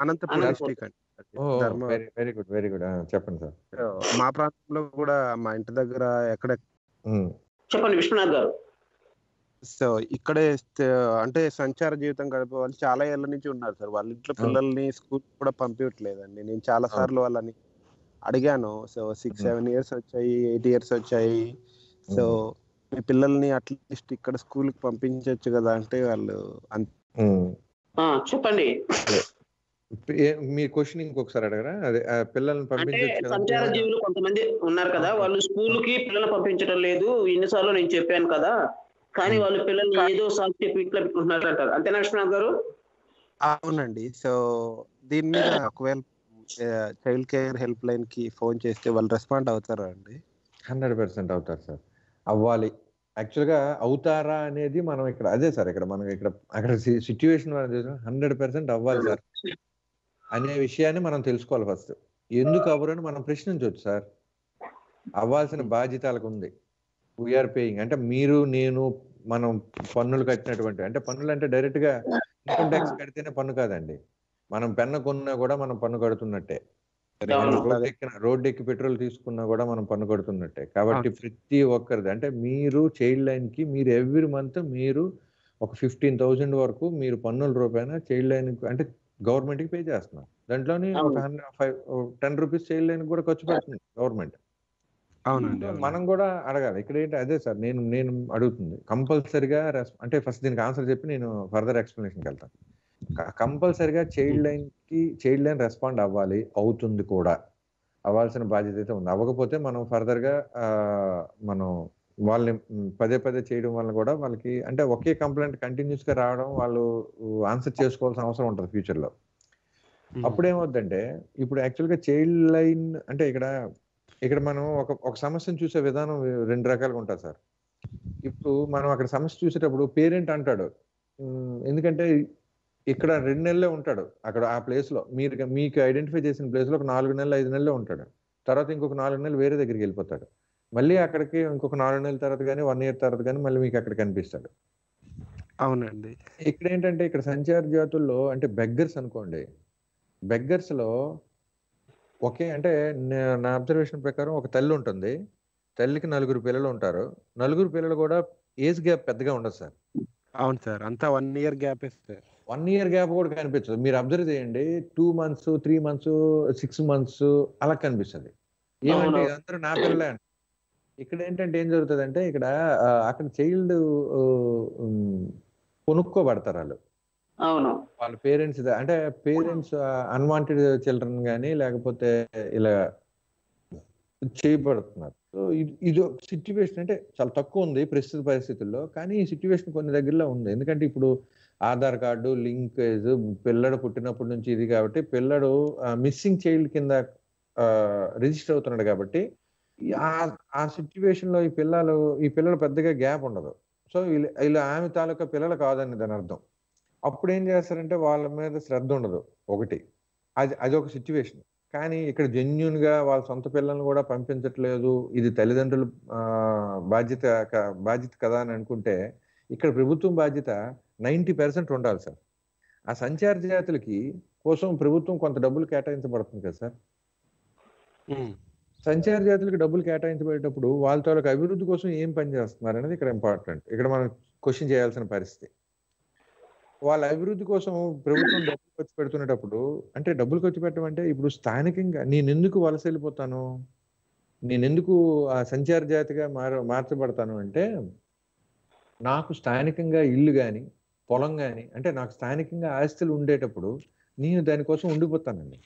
అనంతపురం అండి. Very very good very good చెప్పండి సార్. మా ప్రాంతంలో కూడా మా ఇంటి దగ్గర ఎక్కడ చెప్పండి విశ్వనాథ్ గారు. సో ఇక్కడే అంటే సంచార జీవితం గడిపే వాళ్ళు చాలా ఏళ్ళ నుంచి ఉన్నారు సార్. వాళ్ళ ఇంట్లో పిల్లల్ని స్కూల్ కూడా పంపించట్లేదండి నేను చాలా. సార్లు వాళ్ళని అడిగాను. So six. సెవెన్ ఇయర్స్ వచ్చాయి ఎయిట్ ఇయర్స్ వచ్చాయి. సో మీ పిల్లల్ని అట్లీస్ట్ ఇక్కడ స్కూల్కి పంపించవచ్చు కదా అంటే వాళ్ళు చెప్పండి. మీ క్వశ్చన్ ఇంకొకసారి అడగరా? అదే పిల్లల్ని అంటే పంపించచ్చు కదా సంచార జీవులు కొంతమంది ఉన్నారు కదా. వాళ్ళు స్కూల్కి పిల్లలు పంపించడం లేదు. ఇన్నిసార్లు నేను చెప్పాను కదా. కానీ వాళ్ళు పిల్లల్ని ఏదో సాగు చెప్పి ఇట్లా పెట్టుకుంటున్నారు అంటారు అంతేనా విశ్వనాథ్ గారు? అవునండి. సో దీని మీద ఒకవేళ చైల్డ్ కేర్ హెల్ప్ లైన్కి ఫోన్ చేస్తే వాళ్ళు రెస్పాండ్ అవుతారా అండి? హండ్రెడ్ పర్సెంట్ అవుతారు సార్. అవ్వాలి. యాక్చువల్గా అవుతారా అనేది మనం ఇక్కడ అదే సార్ ఇక్కడ మనం ఇక్కడ అక్కడ సిచ్యువేషన్ హండ్రెడ్ పర్సెంట్ అవ్వాలి సార్. అనే విషయాన్ని మనం తెలుసుకోవాలి ఫస్ట్. ఎందుకు అవ్వరని మనం ప్రశ్నించవచ్చు సార్. అవ్వాల్సిన బాధ్యత వాళ్ళకు ఉంది వీఆర్ పేయింగ్ అంటే మీరు నేను మనం పన్నులు కట్టినటువంటి అంటే పన్నులు అంటే డైరెక్ట్గా ఇన్కమ్ ట్యాక్స్ కడితేనే పన్ను కాదండి. మనం పెన్న కొన్నా కూడా మనం పన్ను కడుతున్నట్టే. రోడ్ ఎక్కిన రోడ్ ఎక్కి పెట్రోల్ తీసుకున్నా కూడా మనం పన్ను కడుతున్నట్టే. కాబట్టి ప్రతి ఒక్కరిది అంటే మీరు చైల్డ్ లైన్కి మీరు ఎవ్రీ మంత్ మీరు ఒక ఫిఫ్టీన్ థౌసండ్ వరకు మీరు పన్నుల రూపాయన చైల్డ్ లైన్ అంటే గవర్నమెంట్కి పే చేస్తున్నారు దాంట్లోని ఒక. Hundred five ten rupees child line కూడా ఖర్చు పెడుతుంది గవర్నమెంట్. అవునండి మనం కూడా అడగాలి. ఇక్కడ ఏంటి అదే సార్ నేను నేను అడుగుతుంది. కంపల్సరిగా అంటే ఫస్ట్ దీనికి ఆన్సర్ చెప్పి నేను ఫర్దర్ ఎక్స్ప్లెనేషన్కి వెళ్తాను. కంపల్సరిగా చైల్డ్ లైన్కి చైల్డ్ లైన్ రెస్పాండ్ అవ్వాలి అవుతుంది కూడా. అవ్వాల్సిన బాధ్యత అయితే ఉంది. అవ్వకపోతే మనం ఫర్దర్గా మనం వాళ్ళని పదే పదే చేయడం వల్ల కూడా వాళ్ళకి అంటే ఒకే కంప్లైంట్ కంటిన్యూస్గా రావడం వాళ్ళు ఆన్సర్ చేసుకోవాల్సిన అవసరం ఉంటుంది ఫ్యూచర్లో అప్పుడు ఏమవుద్దంటే ఇప్పుడు యాక్చువల్గా చైల్డ్ లైన్ అంటే ఇక్కడ ఇక్కడ మనం ఒక ఒక సమస్యను చూసే విధానం రెండు రకాలుగా ఉంటుంది సార్. ఇప్పుడు మనం అక్కడ సమస్య చూసేటప్పుడు పేరెంట్ అంటాడు "ఉమ్, ఎందుకంటే ఇక్కడ రెండు నెలలే ఉంటాడు అక్కడ ఆ ప్లేస్లో మీరు మీకు ఐడెంటిఫై చేసిన ప్లేస్లో ఒక నాలుగు నెలలు ఐదు నెలలే ఉంటాడు. తర్వాత ఇంకొక నాలుగు నెలలు వేరే దగ్గరికి వెళ్ళిపోతాడు. మళ్ళీ అక్కడికి ఇంకొక నాలుగు నెలల తర్వాత కానీ వన్ ఇయర్ తర్వాత కానీ మళ్ళీ మీకు అక్కడ కనిపిస్తాడు. అవునండి. ఇక్కడ ఏంటంటే ఇక్కడ సంచార జాతుల్లో అంటే బెగ్గర్స్ అనుకోండి బెగ్గర్స్ ఒకే అంటే నే- అబ్జర్వేషన్ ప్రకారం ఒక తల్లి ఉంటుంది. తల్లికి నలుగురు పిల్లలు ఉంటారు. నలుగురు పిల్లలు కూడా ఏజ్ గ్యాప్ పెద్దగా ఉండదు సార్. అవును సార్. అంతా one year gap sir. One year gap కూడా కనిపించదు. మీరు అబ్జర్వ్ చేయండి. Two months three months six months అలా కనిపిస్తుంది. ఏమంటే. అందరూ నా పిల్లలే అంటారు. ఇక్కడ ఏంటంటే ఏం జరుగుతుంది అంటే ఇక్కడ అక్కడ చైల్డ్ కొనుక్కోబడతారు వాళ్ళు. అవును. వాళ్ళ పేరెంట్స్ అంటే పేరెంట్స్ అన్వాంటెడ్ చిల్డ్రన్ కానీ లేకపోతే ఇలా చేయబడుతున్నారు. సో ఇది- ఒక సిచ్యువేషన్ అంటే చాలా తక్కువ ఉంది ప్రస్తుత పరిస్థితుల్లో కానీ ఈ సిచ్యువేషన్ కొన్ని దగ్గరలో ఉంది. ఎందుకంటే ఇప్పుడు ఆధార్ కార్డు లింకేజ్ పిల్లడు పుట్టినప్పటి నుంచి ఇది కాబట్టి పిల్లడు మిస్సింగ్ చైల్డ్ కింద రిజిస్టర్ అవుతున్నాడు కాబట్టి ఆ- ఆ సిచ్యువేషన్లో ఈ పిల్లలు ఈ పిల్లలు పెద్దగా గ్యాప్ ఉండదు. సో ఇలా వీళ్ళు ఆమె తాలూకా పిల్లలు కాదని దాని అర్థం. అప్పుడు ఏం చేస్తారంటే వాళ్ళ మీద శ్రద్ధ ఉండదు ఒకటి. అది అది ఒక సిచ్యువేషన్ కానీ ఇక్కడ జెన్యున్గా వాళ్ళ సొంత పిల్లల్ని కూడా పంపించట్లేదు. ఇది తల్లిదండ్రుల ఆ, బాధ్యత బాధ్యత కదా అని అనుకుంటే ఇక్కడ ప్రభుత్వం బాధ్యత నైంటీ పర్సెంట్ ఉండాలి సార్. ఆ సంచార జాతులకి కోసం ప్రభుత్వం కొంత డబ్బులు కేటాయించబడుతుంది కదా సార్. సంచార జాతులకు డబ్బులు కేటాయించబడేటప్పుడు వాళ్ళ తాలూకు అభివృద్ధి కోసం ఏం పని చేస్తున్నారు అనేది ఇక్కడ ఇంపార్టెంట్ ఇక్కడ మనం క్వశ్చన్ చేయాల్సిన పరిస్థితి. వాళ్ళ అభివృద్ధి కోసం ప్రభుత్వం డబ్బులు ఖర్చు పెడుతున్నప్పుడు అంటే డబ్బులు ఖర్చు పెట్టడం అంటే ఇప్పుడు స్థానికంగా నేను ఎందుకు వలస వెళ్ళిపోతాను? నేను ఎందుకు ఆ సంచార జాతిగా మార మార్చబడతాను అంటే నాకు స్థానికంగా ఇల్లు కానీ పొలం కానీ అంటే నాకు స్థానికంగా ఆస్తులు ఉండేటప్పుడు నేను దానికోసం ఉండిపోతానండి.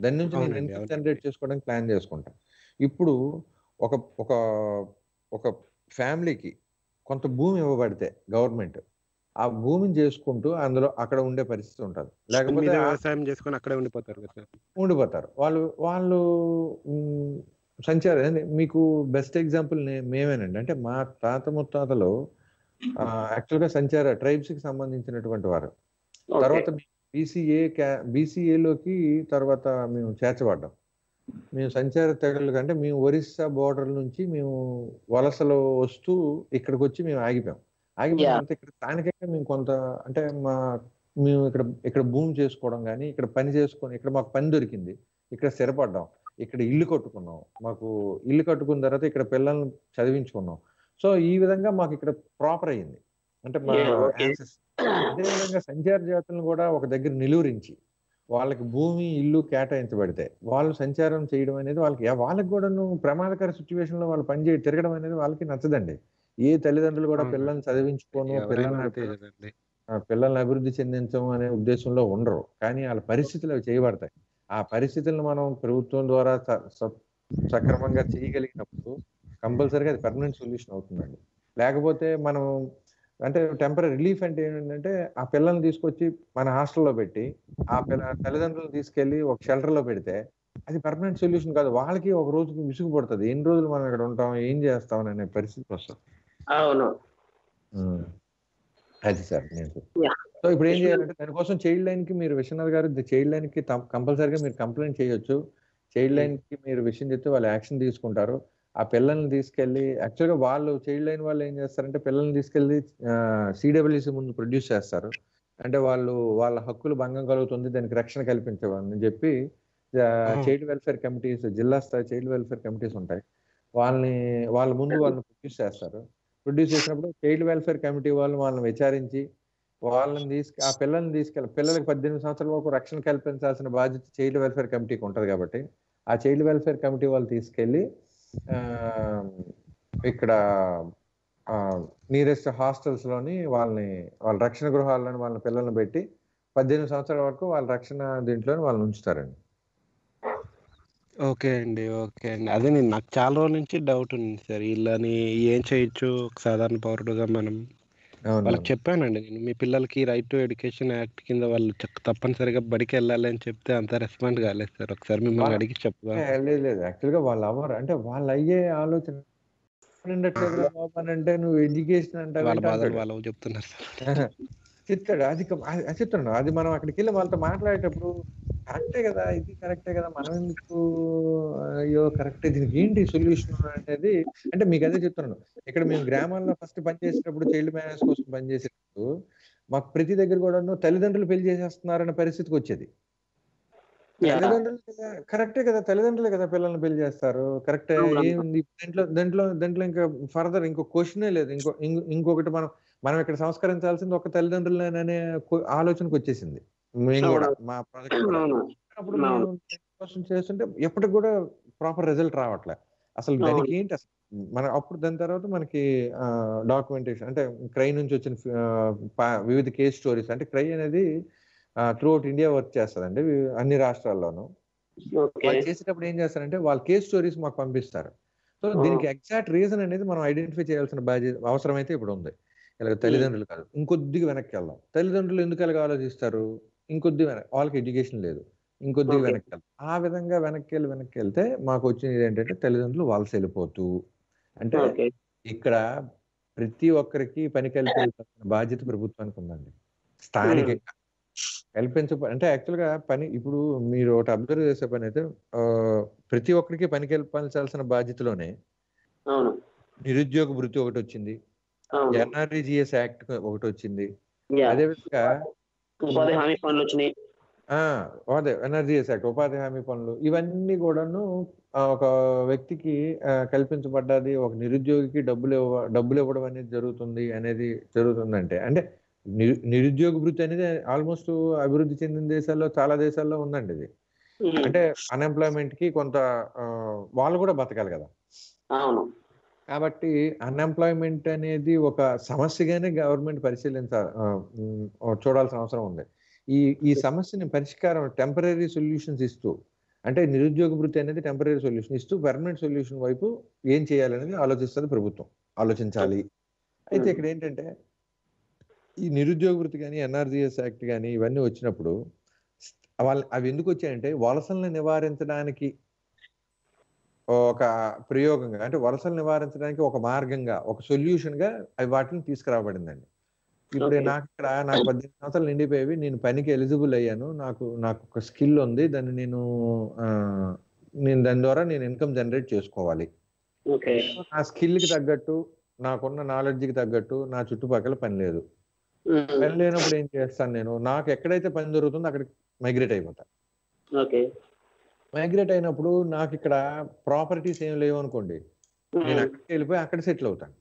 దాని నుంచి నేను ఇన్కమ్. జనరేట్ చేసుకోవడానికి ప్లాన్ చేసుకుంటా. ఇప్పుడు ఒక ఒక ఒక ఫ్యామిలీకి కొంత భూమి ఇవ్వబడితే గవర్నమెంట్ ఆ భూమిని చేసుకుంటూ అందులో అక్కడ ఉండే పరిస్థితి ఉంటుంది. లేకపోతే వ్యవసాయం చేసుకొని అక్కడే ఉండిపోతారు ఉండిపోతారు. వాళ్ళు వాళ్ళు సంచార మీకు బెస్ట్ ఎగ్జాంపుల్ మేమేనండి. అంటే మా తాత ముత్తాతలు యాక్చువల్గా సంచార ట్రైబ్స్కి సంబంధించినటువంటి వారు. తర్వాత బీసీఏ బీసీఏలోకి తర్వాత మేము చేర్చబడ్డాం. మేము సంచార తెగలు కంటే మేము ఒరిస్సా బోర్డర్ నుంచి మేము వలసలో వస్తూ ఇక్కడికి వచ్చి మేము ఆగిపోయాం. తర్వాత ఇక్కడ స్థానికంగా మేము కొంత అంటే మా మేము ఇక్కడ ఇక్కడ భూమి చేసుకోవడం కానీ ఇక్కడ పని చేసుకొని ఇక్కడ మాకు పని దొరికింది. ఇక్కడ స్థిరపడ్డాం. ఇక్కడ ఇల్లు కట్టుకున్నాం. మాకు ఇల్లు కట్టుకున్న తర్వాత ఇక్కడ పిల్లల్ని చదివించుకున్నాం. సో ఈ విధంగా మాకు ఇక్కడ ప్రాపర్ అయ్యింది. అంటే మా అదేవిధంగా సంచార జాతులను కూడా ఒక దగ్గర నిలువరించి వాళ్ళకి భూమి ఇల్లు కేటాయించబడితే వాళ్ళు సంచారం చేయడం అనేది వాళ్ళకి వాళ్ళకి కూడా ప్రమాదకర సిచ్యువేషన్లో వాళ్ళు పని చేయ తిరగడం అనేది వాళ్ళకి నచ్చదండి. ఏ తల్లిదండ్రులు కూడా. పిల్లల్ని చదివించుకోను పిల్లల్ని పిల్లల్ని అభివృద్ధి చెందించడం అనే ఉద్దేశంలో ఉండరు. కానీ వాళ్ళ పరిస్థితులు అవి చేయబడతాయి. ఆ పరిస్థితులను మనం ప్రభుత్వం ద్వారా సక్రమంగా చేయగలిగినప్పుడు కంపల్సరీగా అది పర్మనెంట్ సొల్యూషన్ అవుతుందండి. లేకపోతే మనం అంటే టెంపరీ రిలీఫ్ అంటే ఏంటంటే ఆ పిల్లల్ని తీసుకొచ్చి మన హాస్టల్లో పెట్టి ఆ పిల్ల తల్లిదండ్రులను తీసుకెళ్ళి ఒక షెల్టర్లో పెడితే అది పర్మనెంట్ సొల్యూషన్ కాదు. వాళ్ళకి ఒక రోజుకి విసుగు పడుతుంది. ఎన్ని రోజులు మనం ఇక్కడ ఉంటాం ఏం చేస్తాం అనే పరిస్థితి వస్తుంది అవును. అది సార్. సో ఇప్పుడు ఏం చేయాలంటే దానికోసం చైల్డ్ లైన్కి మీరు విశ్వనాథ్ గారు చైల్డ్ లైన్కి కంపల్సరీగా మీరు కంప్లైంట్ చేయొచ్చు. చైల్డ్ లైన్కి మీరు విషయం చెప్తే వాళ్ళు యాక్షన్ తీసుకుంటారు. ఆ పిల్లల్ని తీసుకెళ్ళి యాక్చువల్గా వాళ్ళు చైల్డ్ లైన్ వాళ్ళు ఏం చేస్తారంటే పిల్లల్ని తీసుకెళ్ళి సిడబ్ల్యూసి ముందు ప్రొడ్యూస్ చేస్తారు. అంటే వాళ్ళు వాళ్ళ హక్కులు భంగం కలుగుతుంది దానికి రక్షణ కల్పించమని చెప్పి చైల్డ్ వెల్ఫేర్ కమిటీస్ జిల్లా స్థాయి చైల్డ్ వెల్ఫేర్ కమిటీస్ ఉంటాయి. వాళ్ళని వాళ్ళ ముందు వాళ్ళని ప్రొడ్యూస్ చేస్తారు. ప్రొడ్యూస్ చేసినప్పుడు చైల్డ్ వెల్ఫేర్ కమిటీ వాళ్ళు వాళ్ళని విచారించి వాళ్ళని తీసుకు ఆ పిల్లల్ని తీసుకెళ్ళి పిల్లలకి పద్దెనిమిది సంవత్సరాల వరకు రక్షణ కల్పించాల్సిన బాధ్యత చైల్డ్ వెల్ఫేర్ కమిటీకి ఉంటుంది కాబట్టి ఆ చైల్డ్ వెల్ఫేర్ కమిటీ వాళ్ళు తీసుకెళ్ళి ఆ, ఇక్కడ నియరెస్ట్ హాస్టల్స్లోని వాళ్ళని వాళ్ళ రక్షణ గృహాల్లోని వాళ్ళ పిల్లల్ని పెట్టి పద్దెనిమిది సంవత్సరాల వరకు వాళ్ళ రక్షణ దీంట్లోని వాళ్ళని ఉంచుతారండి. ఓకే అండి. ఓకే అండి. అదే నేను నాకు చాలా రోజుల నుంచి డౌట్ ఉంది సార్. వీళ్ళని ఏం చేయొచ్చు? ఒక సాధారణ పౌరుడుగా మనం అవును వాళ్ళకి చెప్పానండి నేను. మీ పిల్లలకి రైట్ టు ఎడ్యుకేషన్ యాక్ట్ కింద వాళ్ళు తప్పనిసరిగా బడికి వెళ్ళాలి అని చెప్తే అంత రెస్పాండ్ కాలేదు సార్. ఒకసారి మిమ్మల్ని అడిగి చెప్దాం. ఏ, లేదు లేదు. యాక్చువల్గా వాళ్ళు అవ్వరు. అంటే వాళ్ళు అయ్యే ఆలోచన ఉండట్లేదు రా బాబు అని అంటే నువ్వు ఎడ్యుకేషన్ అంటే వాళ్ళ బాధలు వాళ్ళు చెప్తున్నారు సార్. [laughs] [laughs] చెప్తాడు అది అది అది చెప్తున్నాడు అది మనం అక్కడికి వెళ్ళి వాళ్ళతో మాట్లాడేటప్పుడు కరెక్టే కదా ఇది కరెక్టే కదా మనం ఎందుకు అయ్యో కరెక్టే. దీనికి ఏంటి సొల్యూషన్ అనేది అంటే మీకు అదే చెప్తున్నాను. ఇక్కడ మేము గ్రామాల్లో ఫస్ట్ పనిచేసేటప్పుడు చైల్డ్ మ్యారేజ్ కోసం పనిచేసేటప్పుడు మాకు ప్రతి దగ్గర కూడా తల్లిదండ్రులు పెళ్ళి చేసేస్తున్నారనే పరిస్థితికి వచ్చేది. తల్లిదండ్రులు కరెక్టే కదా తల్లిదండ్రులే కదా పిల్లల్ని పెళ్ళి చేస్తారు. కరెక్టే. ఏముంది? దాంట్లో దాంట్లో దాంట్లో ఇంకా ఫర్దర్ ఇంకో క్వశ్చనే లేదు. ఇంకో- ఇంకొకటి మనం మనం ఇక్కడ సంస్కరించాల్సింది ఒక తల్లిదండ్రులనే ఆలోచనకు వచ్చేసింది. మేము కూడా. మా ప్రాజెక్ట్ అప్పుడు చేస్తుంటే ఎప్పటికి కూడా ప్రాపర్ రిజల్ట్ రావట్లే. అసలు. దానికి ఏంటి అసలు? మన అప్పుడు దాని తర్వాత మనకి డాక్యుమెంటేషన్ అంటే క్రై నుంచి వచ్చిన వివిధ కేస్ స్టోరీస్ అంటే క్రై అనేది త్రూ అవుట్ ఇండియా వర్క్ చేస్తుందండి వి- అన్ని రాష్ట్రాల్లోనూ. వాళ్ళు చేసేటప్పుడు ఏం చేస్తారంటే వాళ్ళ కేస్ స్టోరీస్ మాకు పంపిస్తారు. సో దీనికి ఎగ్జాక్ట్ రీజన్ అనేది మనం ఐడెంటిఫై చేయాల్సిన బాధ్యత అవసరం అయితే ఇప్పుడు ఉంది. ఇలా తల్లిదండ్రులు కాదు. ఇంకొద్దిగా వెనక్కి వెళ్దాం. తల్లిదండ్రులు ఎందుకు ఎలాగ ఆలోచిస్తారు? ఇంకొద్ది వెనక్కి వాళ్ళకి ఎడ్యుకేషన్ లేదు. Okay. వెనక్కి వెళ్తాం ఆ విధంగా వెనక్కి వెళ్ళి వెనక్కి వెళ్తే మాకు వచ్చినది ఏంటంటే తల్లిదండ్రులు వలస వెళ్ళిపోతూ అంటే ఇక్కడ ప్రతి ఒక్కరికి పని కల్పించాల్సిన బాధ్యత ప్రభుత్వానికి ఉందండి. స్థానికంగా కల్పించ అంటే యాక్చువల్గా పని ఇప్పుడు మీరు ఒకటి అబ్జర్వ్ చేసే పని అయితే ప్రతి ఒక్కరికి పని కల్పించాల్సిన బాధ్యతలోనే నిరుద్యోగ వృత్తి ఒకటి వచ్చింది. అవును. ఎన్ఆర్ఈజిఎస్ యాక్ట్ ఒకటి వచ్చింది. అదే విధంగా ఉపాధి హామీ పనులు వచ్చినాయి. ఆ, అదే ఎన్ఆర్జీఎస్ యాక్ట్ ఉపాధి హామీ పనులు ఇవన్నీ కూడాను ఒక వ్యక్తికి కల్పించబడ్డది ఒక నిరుద్యోగికి డబ్బులు ఇవ్వ డబ్బులు ఇవ్వడం అనేది జరుగుతుంది అనేది జరుగుతుందంటే అంటే నిరు నిరుద్యోగ వృత్తి అనేది ఆల్మోస్ట్ అభివృద్ధి చెందిన దేశాల్లో చాలా దేశాల్లో ఉందండి ఇది. అంటే అన్ఎంప్లాయ్మెంట్కి కొంత వాళ్ళు కూడా బతకాలి కదా. అవును. కాబట్టి అన్ఎంప్లాయ్మెంట్ అనేది ఒక సమస్యగానే గవర్నమెంట్ ఉమ్, చూడాల్సిన అవసరం ఉంది. ఈ ఈ సమస్యని పరిష్కారం టెంపరీ సొల్యూషన్స్ ఇస్తూ అంటే నిరుద్యోగ వృత్తి అనేది టెంపరీ సొల్యూషన్ ఇస్తూ పర్మనెంట్ సొల్యూషన్ వైపు ఏం చేయాలనేది ఆలోచిస్తుంది ప్రభుత్వం. ఆలోచించాలి. అయితే ఇక్కడ ఏంటంటే ఈ నిరుద్యోగ వృత్తి కానీ ఎన్ఆర్జిఎస్ యాక్ట్ కానీ ఇవన్నీ వచ్చినప్పుడు వాళ్ళ అవి ఎందుకు వచ్చాయంటే వలసలను నివారించడానికి ఒక ప్రయోగంగా అంటే వలసలు నివారించడానికి ఒక మార్గంగా ఒక సొల్యూషన్గా అవి వాటిని తీసుకురాబడిందండి. ఇప్పుడు. నాకు ఇక్కడ నాకు పద్దెనిమిది సంవత్సరాలు నిండిపోయేవి నేను పనికి ఎలిజిబుల్ అయ్యాను. నాకు నాకు ఒక స్కిల్ ఉంది. దాన్ని నేను నేను దాని ద్వారా నేను ఇన్కమ్ జనరేట్ చేసుకోవాలి. నా స్కిల్కి తగ్గట్టు నాకున్న నాలెడ్జ్కి తగ్గట్టు నా చుట్టుపక్కల పని లేదు. పని లేనప్పుడు ఏం చేస్తాను నేను? నాకు ఎక్కడైతే పని దొరుకుతుందో అక్కడికి మైగ్రేట్ అయిపోతా. మైగ్రేట్ అయినప్పుడు నాకు ఇక్కడ ప్రాపర్టీస్ ఏం లేవు అనుకోండి. నేను అక్కడికి వెళ్ళిపోయి అక్కడ సెటిల్ అవుతాను.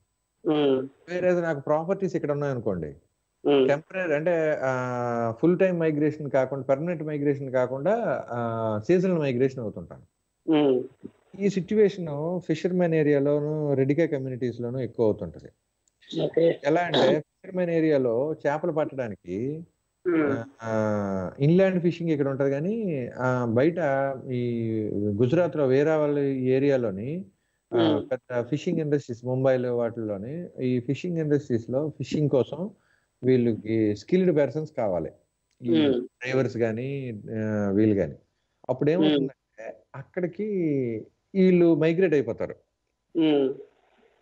వేరే నాకు ప్రాపర్టీస్ ఇక్కడ ఉన్నాయి అనుకోండి. టెంపరీ అంటే ఫుల్ టైం మైగ్రేషన్ కాకుండా పర్మనెంట్ మైగ్రేషన్ కాకుండా సీజనల్ మైగ్రేషన్ అవుతుంటాను. ఈ సిచ్యువేషన్ ఫిషర్మెన్ ఏరియాలోను రెడికా కమ్యూనిటీస్ లోను ఎక్కువ అవుతుంటది. ఎలా అంటే ఫిషర్మెన్ ఏరియాలో చేపలు పట్టడానికి ఇన్లాండ్ ఫిషింగ్ ఇక్కడ ఉంటది కానీ ఆ, బయట ఈ గుజరాత్లో వేరే వాళ్ళ ఏరియాలోని. పెద్ద ఫిషింగ్ ఇండస్ట్రీస్ ముంబైలో వాటిలోని ఈ ఫిషింగ్ ఇండస్ట్రీస్లో ఫిషింగ్ కోసం వీళ్ళకి స్కిల్డ్ పర్సన్స్ కావాలి. ఈ డ్రైవర్స్ కానీ వీళ్ళు కానీ అప్పుడు ఏమవుతుందంటే అక్కడికి వీళ్ళు మైగ్రేట్ అయిపోతారు.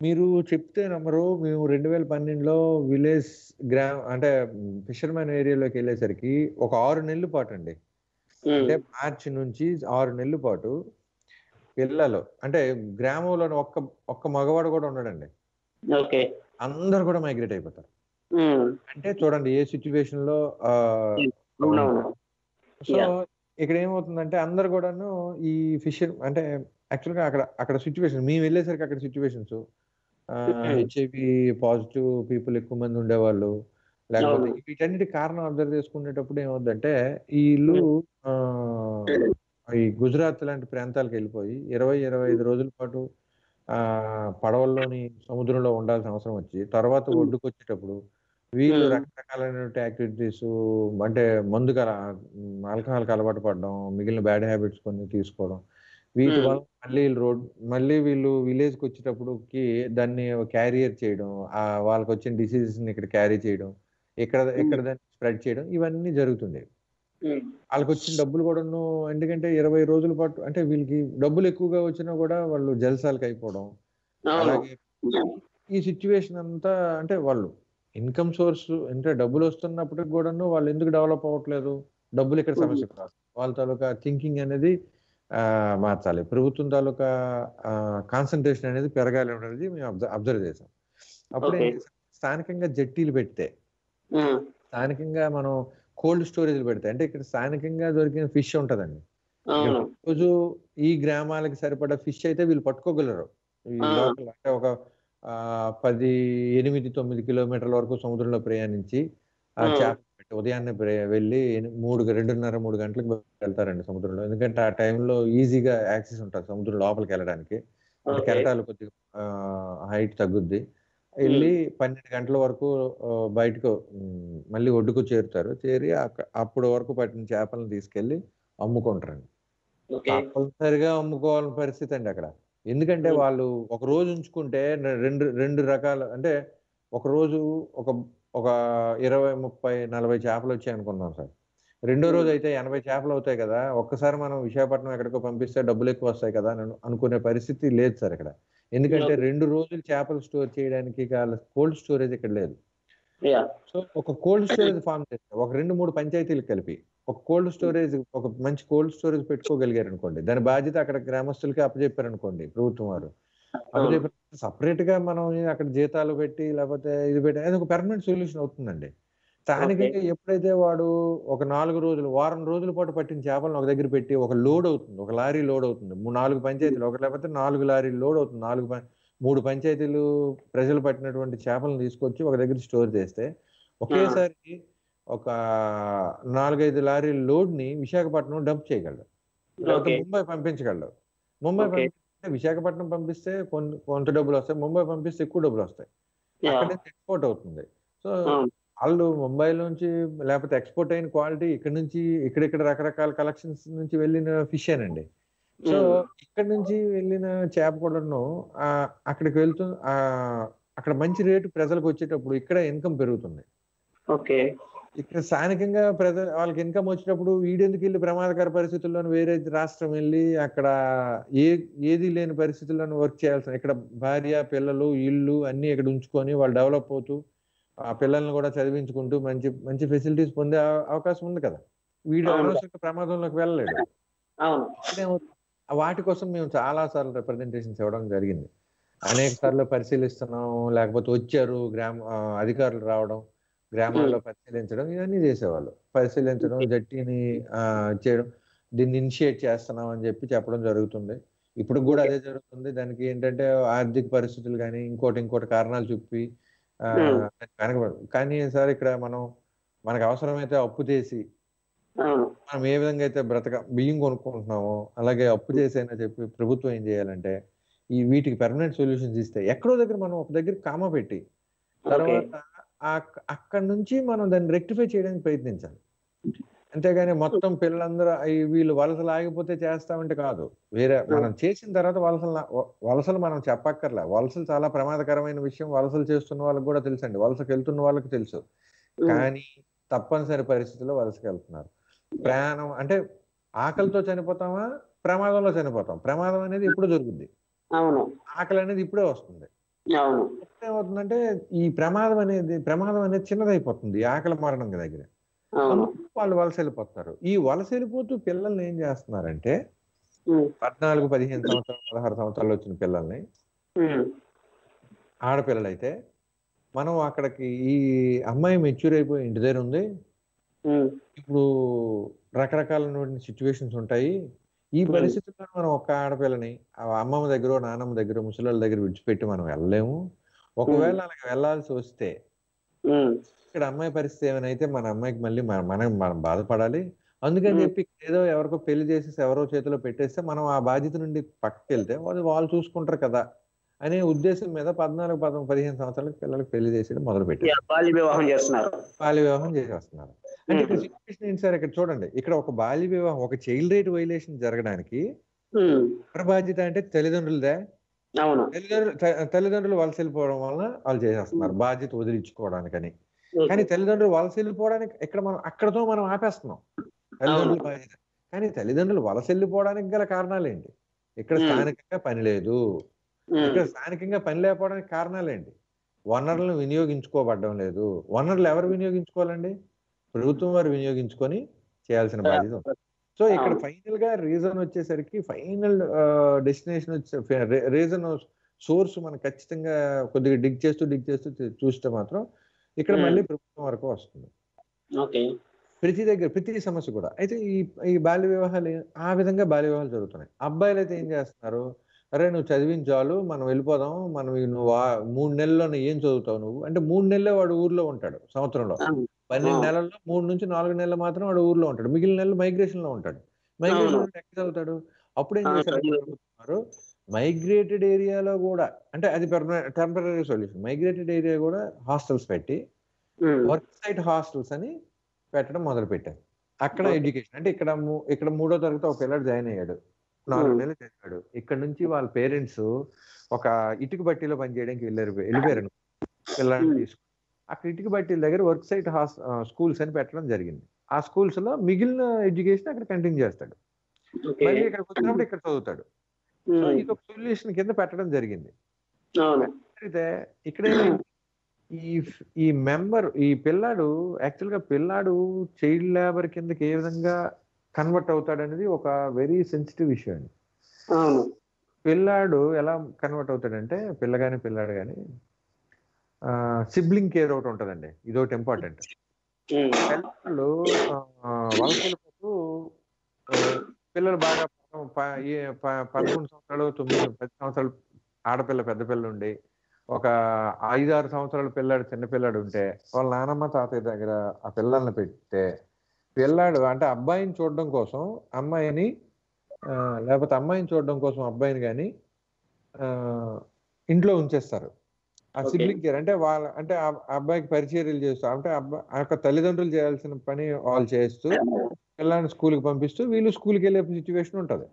మీరు చెప్తే నమ్మరు మేము రెండు వేల పన్నెండులో విలేజ్ గ్రామ అంటే ఫిషర్మెన్ ఏరియాలోకి వెళ్ళేసరికి ఒక ఆరు నెలల పాటు అండి అంటే మార్చి నుంచి ఆరు నెలల పాటు పిల్లలు అంటే గ్రామంలో ఒక్క ఒక్క మగవాడు కూడా ఉన్నాడండి అందరు కూడా మైగ్రేట్ అయిపోతారు. అంటే చూడండి ఏ సిచ్యువేషన్లో సో. ఇక్కడ ఏమవుతుందంటే అందరు కూడాను ఈ ఫిషర్ అంటే యాక్చువల్గా అక్కడ అక్కడ సిచ్యువేషన్ మేము వెళ్ళేసరికి అక్కడ సిచ్యువేషన్స్. హెచ్ఐవి పాజిటివ్ పీపుల్ ఎక్కువ మంది ఉండేవాళ్ళు లేకపోతే. వీటన్నిటి కారణం అబ్జర్వ్ చేసుకునేటప్పుడు ఏమవుతుందంటే వీళ్ళు ఆ, ఈ గుజరాత్ లాంటి ప్రాంతాలకు వెళ్ళిపోయి ఇరవై ఇరవై ఐదు రోజుల పాటు ఆ పడవల్లోని సముద్రంలో ఉండాల్సిన అవసరం వచ్చి తర్వాత. ఒడ్డుకు వచ్చేటప్పుడు వీళ్ళు. రకరకాలైనటువంటి యాక్టివిటీస్ అంటే మందుకు ఆల్కహాల్కి అలవాటు పడడం మిగిలిన బ్యాడ్ హ్యాబిట్స్ కొన్ని తీసుకోవడం వీటి. వల్ల మళ్ళీ రోడ్ మళ్ళీ వీళ్ళు విలేజ్కి వచ్చేటప్పుడుకి దాన్ని క్యారియర్ చేయడం ఆ వాళ్ళకి వచ్చిన డిసీజెస్ని ఇక్కడ క్యారీ చేయడం ఇక్కడ ఇక్కడ దాన్ని స్ప్రెడ్ చేయడం ఇవన్నీ జరుగుతుండే వాళ్ళకి వచ్చిన డబ్బులు కూడాను ఎందుకంటే ఇరవై రోజుల పాటు అంటే వీళ్ళకి డబ్బులు ఎక్కువగా వచ్చినా కూడా వాళ్ళు జల్సాలకు అయిపోవడం అలాగే ఈ సిచ్యువేషన్ అంతా అంటే వాళ్ళు ఇన్కమ్ సోర్స్ అంటే డబ్బులు వస్తున్నప్పటికి కూడాను వాళ్ళు ఎందుకు డెవలప్ అవ్వట్లేదు? డబ్బులు ఇక్కడ సమస్య కాదు వాళ్ళ తాలూకా థింకింగ్ అనేది మార్చాలి. ప్రభుత్వం తాలూకా కాన్సన్ట్రేషన్ అనేది పెరగాలి అనేది మేము అబ్జర్వ్ చేసాం అప్పుడు? స్థానికంగా జట్టీలు పెడితే స్థానికంగా మనం కోల్డ్ స్టోరేజ్లు పెడితే అంటే ఇక్కడ స్థానికంగా దొరికిన ఫిష్ ఉంటదండి. రోజు ఈ గ్రామాలకి సరిపడా ఫిష్ అయితే వీళ్ళు పట్టుకోగలరు. అంటే ఒక ఆ, పది ఎనిమిది తొమ్మిది కిలోమీటర్ల వరకు సముద్రంలో ప్రయాణించి ఆ. చేప ఉదయాన్నే వెళ్ళి మూడు రెండున్నర మూడు గంటలకు వెళ్తారండి సముద్రంలో. ఎందుకంటే ఆ టైంలో ఈజీగా యాక్సెస్ ఉంటుంది సముద్రం లోపలికి వెళ్ళడానికి. కెరటాలు కొద్దిగా హైట్ తగ్గుద్ది. వెళ్ళి పన్నెండు గంటల వరకు బయటకు మళ్ళీ ఒడ్డుకు చేరుతారు. చేరి అప్పుడు వరకు పట్టిన చేపలను తీసుకెళ్ళి అమ్ముకుంటారండి. ఓకే. తప్పనిసరిగా అమ్ముకోవాలని పరిస్థితి అండి అక్కడ. ఎందుకంటే. వాళ్ళు ఒక రోజు ఉంచుకుంటే రెండు రెండు రకాల అంటే ఒక రోజు ఒక ఒక ఇరవై ముప్పై నలభై చేపలు వచ్చాయి అనుకుందాం సార్. రెండో Hmm. రోజు అయితే ఎనభై చేపలు అవుతాయి కదా ఒక్కసారి మనం విశాఖపట్నం ఎక్కడికో పంపిస్తే డబ్బులు ఎక్కువ వస్తాయి కదా అని అను- అనుకునే పరిస్థితి లేదు సార్ ఇక్కడ. ఎందుకంటే Okay. రెండు రోజులు చేపలు స్టోర్ చేయడానికి కోల్డ్ స్టోరేజ్ ఇక్కడ లేదు. సో ఒక కోల్డ్ స్టోరేజ్ ఫామ్ చేస్తే ఒక రెండు మూడు పంచాయతీలు కలిపి ఒక కోల్డ్ స్టోరేజ్ ఒక మంచి కోల్డ్ స్టోరేజ్ పెట్టుకోగలిగారు అనుకోండి దాని బాధ్యత అక్కడ గ్రామస్తులకి అప్పచెప్పారు అనుకోండి ప్రభుత్వం వారు. సపరేట్గా మనం అక్కడ జీతాలు పెట్టి లేకపోతే ఇది పెట్టి అది ఒక పెర్మనెంట్ సొల్యూషన్ అవుతుందండి. స్థానికంగా ఎప్పుడైతే వాడు ఒక నాలుగు రోజులు వారం రోజుల పాటు పట్టిన చేపలను ఒక దగ్గర పెట్టి ఒక లోడ్ అవుతుంది ఒక లారీ లోడ్ అవుతుంది. నాలుగు పంచాయతీలు ఒక లేకపోతే నాలుగు లారీలు లోడ్ అవుతుంది. నాలుగు మూడు పంచాయతీలు ప్రజలు పట్టినటువంటి చేపలను తీసుకొచ్చి ఒక దగ్గర స్టోర్ చేస్తే ఒకేసారి ఒక నాలుగైదు లారీల లోడ్ని విశాఖపట్నం డంప్ చేయగలడు. ముంబై పంపించగలడు. ముంబై విశాఖపట్నం పంపిస్తే కొంత డబ్బులు వస్తాయి ముంబై పంపిస్తే ఎక్కువ డబ్బులు వస్తాయి. అక్కడే ఎక్స్పోర్ట్ అవుతుంది. సో వాళ్ళు ముంబై నుంచి లేకపోతే ఎక్స్పోర్ట్ అయిన క్వాలిటీ ఇక్కడ నుంచి ఇక్కడిక్కడ రకరకాల కలెక్షన్స్ నుంచి వెళ్ళిన ఫిష్ ఏనండి. సో ఇక్కడ నుంచి వెళ్ళిన చేప కూడాను అక్కడికి వెళ్తూ అక్కడ మంచి రేటు ప్రజలకు వచ్చేటప్పుడు ఇక్కడ ఇన్కమ్ పెరుగుతుంది. ఓకే. ఇక్కడ స్థానికంగా ప్రజ వాళ్ళకి ఇన్కమ్ వచ్చేటప్పుడు వీడెందుకు వెళ్ళి ప్రమాదకర పరిస్థితుల్లో వేరే రాష్ట్రం వెళ్ళి అక్కడ ఏ ఏది లేని పరిస్థితుల్లో వర్క్ చేయాల్సిన ఇక్కడ భార్య పిల్లలు ఇల్లు అన్ని ఇక్కడ ఉంచుకొని వాళ్ళు డెవలప్ అవుతూ ఆ పిల్లల్ని కూడా చదివించుకుంటూ మంచి మంచి ఫెసిలిటీస్ పొందే అవ- అవకాశం ఉంది కదా. వీడు. అనవసరంగా ప్రమాదంలోకి వెళ్ళలేడు. వాటి కోసం మేము చాలా సార్లు రిప్రజెంటేషన్స్ ఇవ్వడం జరిగింది. అనేక సార్లు పరిశీలిస్తున్నాం లేకపోతే వచ్చారు గ్రామ అధికారులు రావడం. గ్రామాల్లో పరిశీలించడం ఇవన్నీ చేసేవాళ్ళు. పరిశీలించడం జట్టిని చేయడం దీన్ని ఇనిషియేట్ చేస్తున్నాం అని చెప్పి చెప్పడం జరుగుతుంది. ఇప్పుడు కూడా అదే జరుగుతుంది. దానికి ఏంటంటే ఆర్థిక పరిస్థితులు కానీ ఇంకోటి ఇంకోటి కారణాలు. వెనకబడి కానీ సార్ ఇక్కడ మనం మనకు అవసరమైతే అప్పు చేసి మనం ఏ విధంగా అయితే బ్రతక బియ్యం కొనుక్కుంటున్నామో అలాగే అప్పు చేసైనా చెప్పి ప్రభుత్వం ఏం చేయాలంటే ఈ వీటికి పెర్మనెంట్ సొల్యూషన్స్ ఇస్తే ఎక్కడో దగ్గర మనం ఒక దగ్గర కామ పెట్టి తర్వాత అక్కడ నుంచి మనం దాన్ని రెక్టిఫై చేయడానికి ప్రయత్నించాలి. అంతేగాని మొత్తం పిల్లలందరూ "అయ్యి వీళ్ళు వలసలు ఆగిపోతే చేస్తామంటే కాదు. వేరే మనం చేసిన తర్వాత వలసలు వలసలు మనం చెప్పక్కర్లే. వలసలు చాలా ప్రమాదకరమైన విషయం వలసలు చేస్తున్న వాళ్ళకి కూడా తెలుసండి. వలసకు వెళ్తున్న వాళ్ళకి తెలుసు. కానీ తప్పనిసరి పరిస్థితుల్లో వలసకి వెళ్తున్నారు. ప్రయాణం అంటే ఆకలితో చనిపోతామా? ప్రమాదంలో చనిపోతాం. ప్రమాదం అనేది ఇప్పుడు జరుగుద్ది. అవును. ఆకలి అనేది ఇప్పుడే వస్తుంది. అవును. ఏమవుతుందంటే ఈ ప్రమాదం అనేది ప్రమాదం అనేది చిన్నదైపోతుంది ఆకలి మరణం దగ్గర. వాళ్ళు వలస వెళ్ళిపోతారు. ఈ వలస వెళ్ళిపోతూ పిల్లల్ని ఏం చేస్తున్నారంటే పద్నాలుగు పదిహేను సంవత్సరాలు పదహారు సంవత్సరాలు వచ్చిన పిల్లల్ని ఆడపిల్లలైతే మనం అక్కడికి ఈ అమ్మాయి మెచ్యూర్ అయిపోయి ఇంటి దగ్గర ఉంది. ఇప్పుడు రకరకాలైన సిచ్యువేషన్స్ ఉంటాయి. ఈ. పరిస్థితుల్లో మనం ఒక్క ఆడపిల్లని ఆ అమ్మమ్మ దగ్గర నాన్నమ్మ దగ్గర ముసలి దగ్గర విడిచిపెట్టి మనం వెళ్ళలేము. ఒకవేళ అలాగ వెళ్ళాల్సి వస్తే ఇక్కడ అమ్మాయి పరిస్థితి ఏమైనా అయితే మన అమ్మాయికి మళ్ళీ మన మనం బాధపడాలి. అందుకని. చెప్పి ఏదో ఎవరికో పెళ్ళి చేసేసి ఎవరో చేతిలో పెట్టేస్తే మనం ఆ బాధ్యత నుండి పక్కకి వెళ్తే వాళ్ళు వాళ్ళు చూసుకుంటారు కదా అనే ఉద్దేశం మీద పద్నాలుగు పదం పదిహేను సంవత్సరాలకు పిల్లలకి పెళ్ళి చేసేయడం మొదలు పెట్టారు బాల్య వివాహం చేస్తున్నారు. బాల్య వివాహం చేసేస్తున్నారు. అంటే ఇక్కడ సిచ్యువేషన్ ఏంటి సార్? ఇక్కడ చూడండి. ఇక్కడ ఒక బాల్య వివాహం ఒక చైల్డ్ రైట్ వైలేషన్ జరగడానికి బాధ్యత అంటే తల్లిదండ్రులదే. అవును. తల్లిదండ్రులు తల్లిదండ్రులు వలస వెళ్ళిపోవడం వలన వాళ్ళు చేసేస్తున్నారు బాధ్యత వదిలించుకోవడానికని. కానీ తల్లిదండ్రులు వలస వెళ్ళిపోవడానికి ఇక్కడ మనం అక్కడతో మనం ఆపేస్తున్నాం. తల్లిదండ్రుల బాధ్యత. కానీ తల్లిదండ్రులు వలస వెళ్ళిపోవడానికి గల కారణాలు ఏంటి ఇక్కడ. స్థానికంగా పని లేదు. ఇక్కడ స్థానికంగా పని లేకపోవడానికి కారణాలు ఏంటి వనరులను వినియోగించుకోబడడం లేదు. వనరులు ఎవరు వినియోగించుకోవాలండి? ప్రభుత్వం వారు వినియోగించుకొని చేయాల్సిన బాధ్యత సో ఇక్కడ. ఫైనల్గా రీజన్ వచ్చేసరికి ఫైనల్ డెస్టినేషన్ వచ్చే రీజన్ సోర్స్ మనం ఖచ్చితంగా కొద్దిగా డిగ్ చేస్తూ డిగ్ చేస్తూ చూస్తే మాత్రం ఇక్కడ. మళ్ళీ ప్రభుత్వం వరకు వస్తుంది. ఓకే. ప్రతి దగ్గర ప్రతి సమస్య కూడా. అయితే ఈ ఈ బాల్య వివాహాలు ఆ విధంగా బాల్య వివాహాలు జరుగుతున్నాయి. అబ్బాయిలు అయితే ఏం చేస్తున్నారు? అరే నువ్వు చదివించాలు మనం వెళ్ళిపోదాం మనం నువ్వు మూడు నెలల్లో ఏం చదువుతావు నువ్వు? అంటే మూడు నెలలే వాడు ఊర్లో ఉంటాడు సంవత్సరంలో. పన్నెండు. నెలల్లో మూడు నుంచి నాలుగు నెలలు మాత్రం వాడు ఊర్లో ఉంటాడు మిగిలిన నెలలు మైగ్రేషన్లో ఉంటాడు మైగ్రేషన్. ఎక్కడ చదువుతాడు అప్పుడు ఏం చేశారు? మైగ్రేటెడ్ ఏరియాలో కూడా అంటే అది టెంపరీ సొల్యూషన్ మైగ్రేటెడ్ ఏరియా కూడా హాస్టల్స్ పెట్టి వర్క్ సైట్ హాస్టల్స్ అని పెట్టడం మొదలు పెట్టారు అక్కడ. ఎడ్యుకేషన్ అంటే ఇక్కడ ఇక్కడ మూడో తరగతి ఒక పిల్లడు జాయిన్ అయ్యాడు నాలుగు. నెలలు చదివాడు ఇక్కడ నుంచి వాళ్ళ పేరెంట్స్ ఒక ఇటుక బట్టీలో పనిచేయడానికి వెళ్ళారు వెళ్ళిపోయారు పిల్లల్ని. తీసుకుని అక్కడ ఇటుక బట్టీల దగ్గర వర్క్ సైట్ హాస్ స్కూల్స్ అని పెట్టడం జరిగింది. ఆ స్కూల్స్లో మిగిలిన ఎడ్యుకేషన్ అక్కడ కంటిన్యూ చేస్తాడు. మళ్ళీ ఇక్కడికి వచ్చినప్పుడు ఇక్కడ చదువుతాడు. సో ఇది ఒక సొల్యూషన్ కింద పెట్టడం జరిగింది. అయితే ఇక్కడ? ఈ ఈ మెంబర్ ఈ పిల్లాడు యాక్చువల్గా పిల్లాడు చైల్డ్ లేబర్ కిందకి ఏ విధంగా కన్వర్ట్ అవుతాడు అనేది ఒక వెరీ సెన్సిటివ్ విషయం అండి. పిల్లాడు ఎలా కన్వర్ట్ అవుతాడంటే పిల్లగాని పిల్లాడు కానీ సిబ్లింగ్ కేర్ ఒకటి ఉంటుందండి. ఇది ఒకటి ఇంపార్టెంట్ పిల్లలు వలస వెళ్ళిపోతూ ఆ, పిల్లలు బాగా పదకొండు సంవత్సరాలు తొమ్మిది పది సంవత్సరాలు ఆడపిల్ల పెద్ద పిల్ల ఉండి ఒక ఐదు ఆరు సంవత్సరాల పిల్లాడు చిన్న పిల్లాడు ఉంటే వాళ్ళ నానమ్మ తాతయ్య దగ్గర ఆ పిల్లల్ని పెడితే పిల్లాడు అంటే అబ్బాయిని చూడడం కోసం అమ్మాయిని లేకపోతే అమ్మాయిని చూడడం కోసం అబ్బాయిని కానీ ఇంట్లో ఉంచేస్తారు. ఆ. సిబ్లింగ్ కేర్ అంటే వాళ్ళ అంటే ఆ అబ్బాయికి పరిచర్యలు చేస్తూ అంటే అబ్బాయి ఆ యొక్క తల్లిదండ్రులు చేయాల్సిన పని వాళ్ళు చేస్తూ పిల్లల్ని స్కూల్కి పంపిస్తూ వీళ్ళు స్కూల్కి వెళ్ళే సిచ్యువేషన్ ఉంటుంది.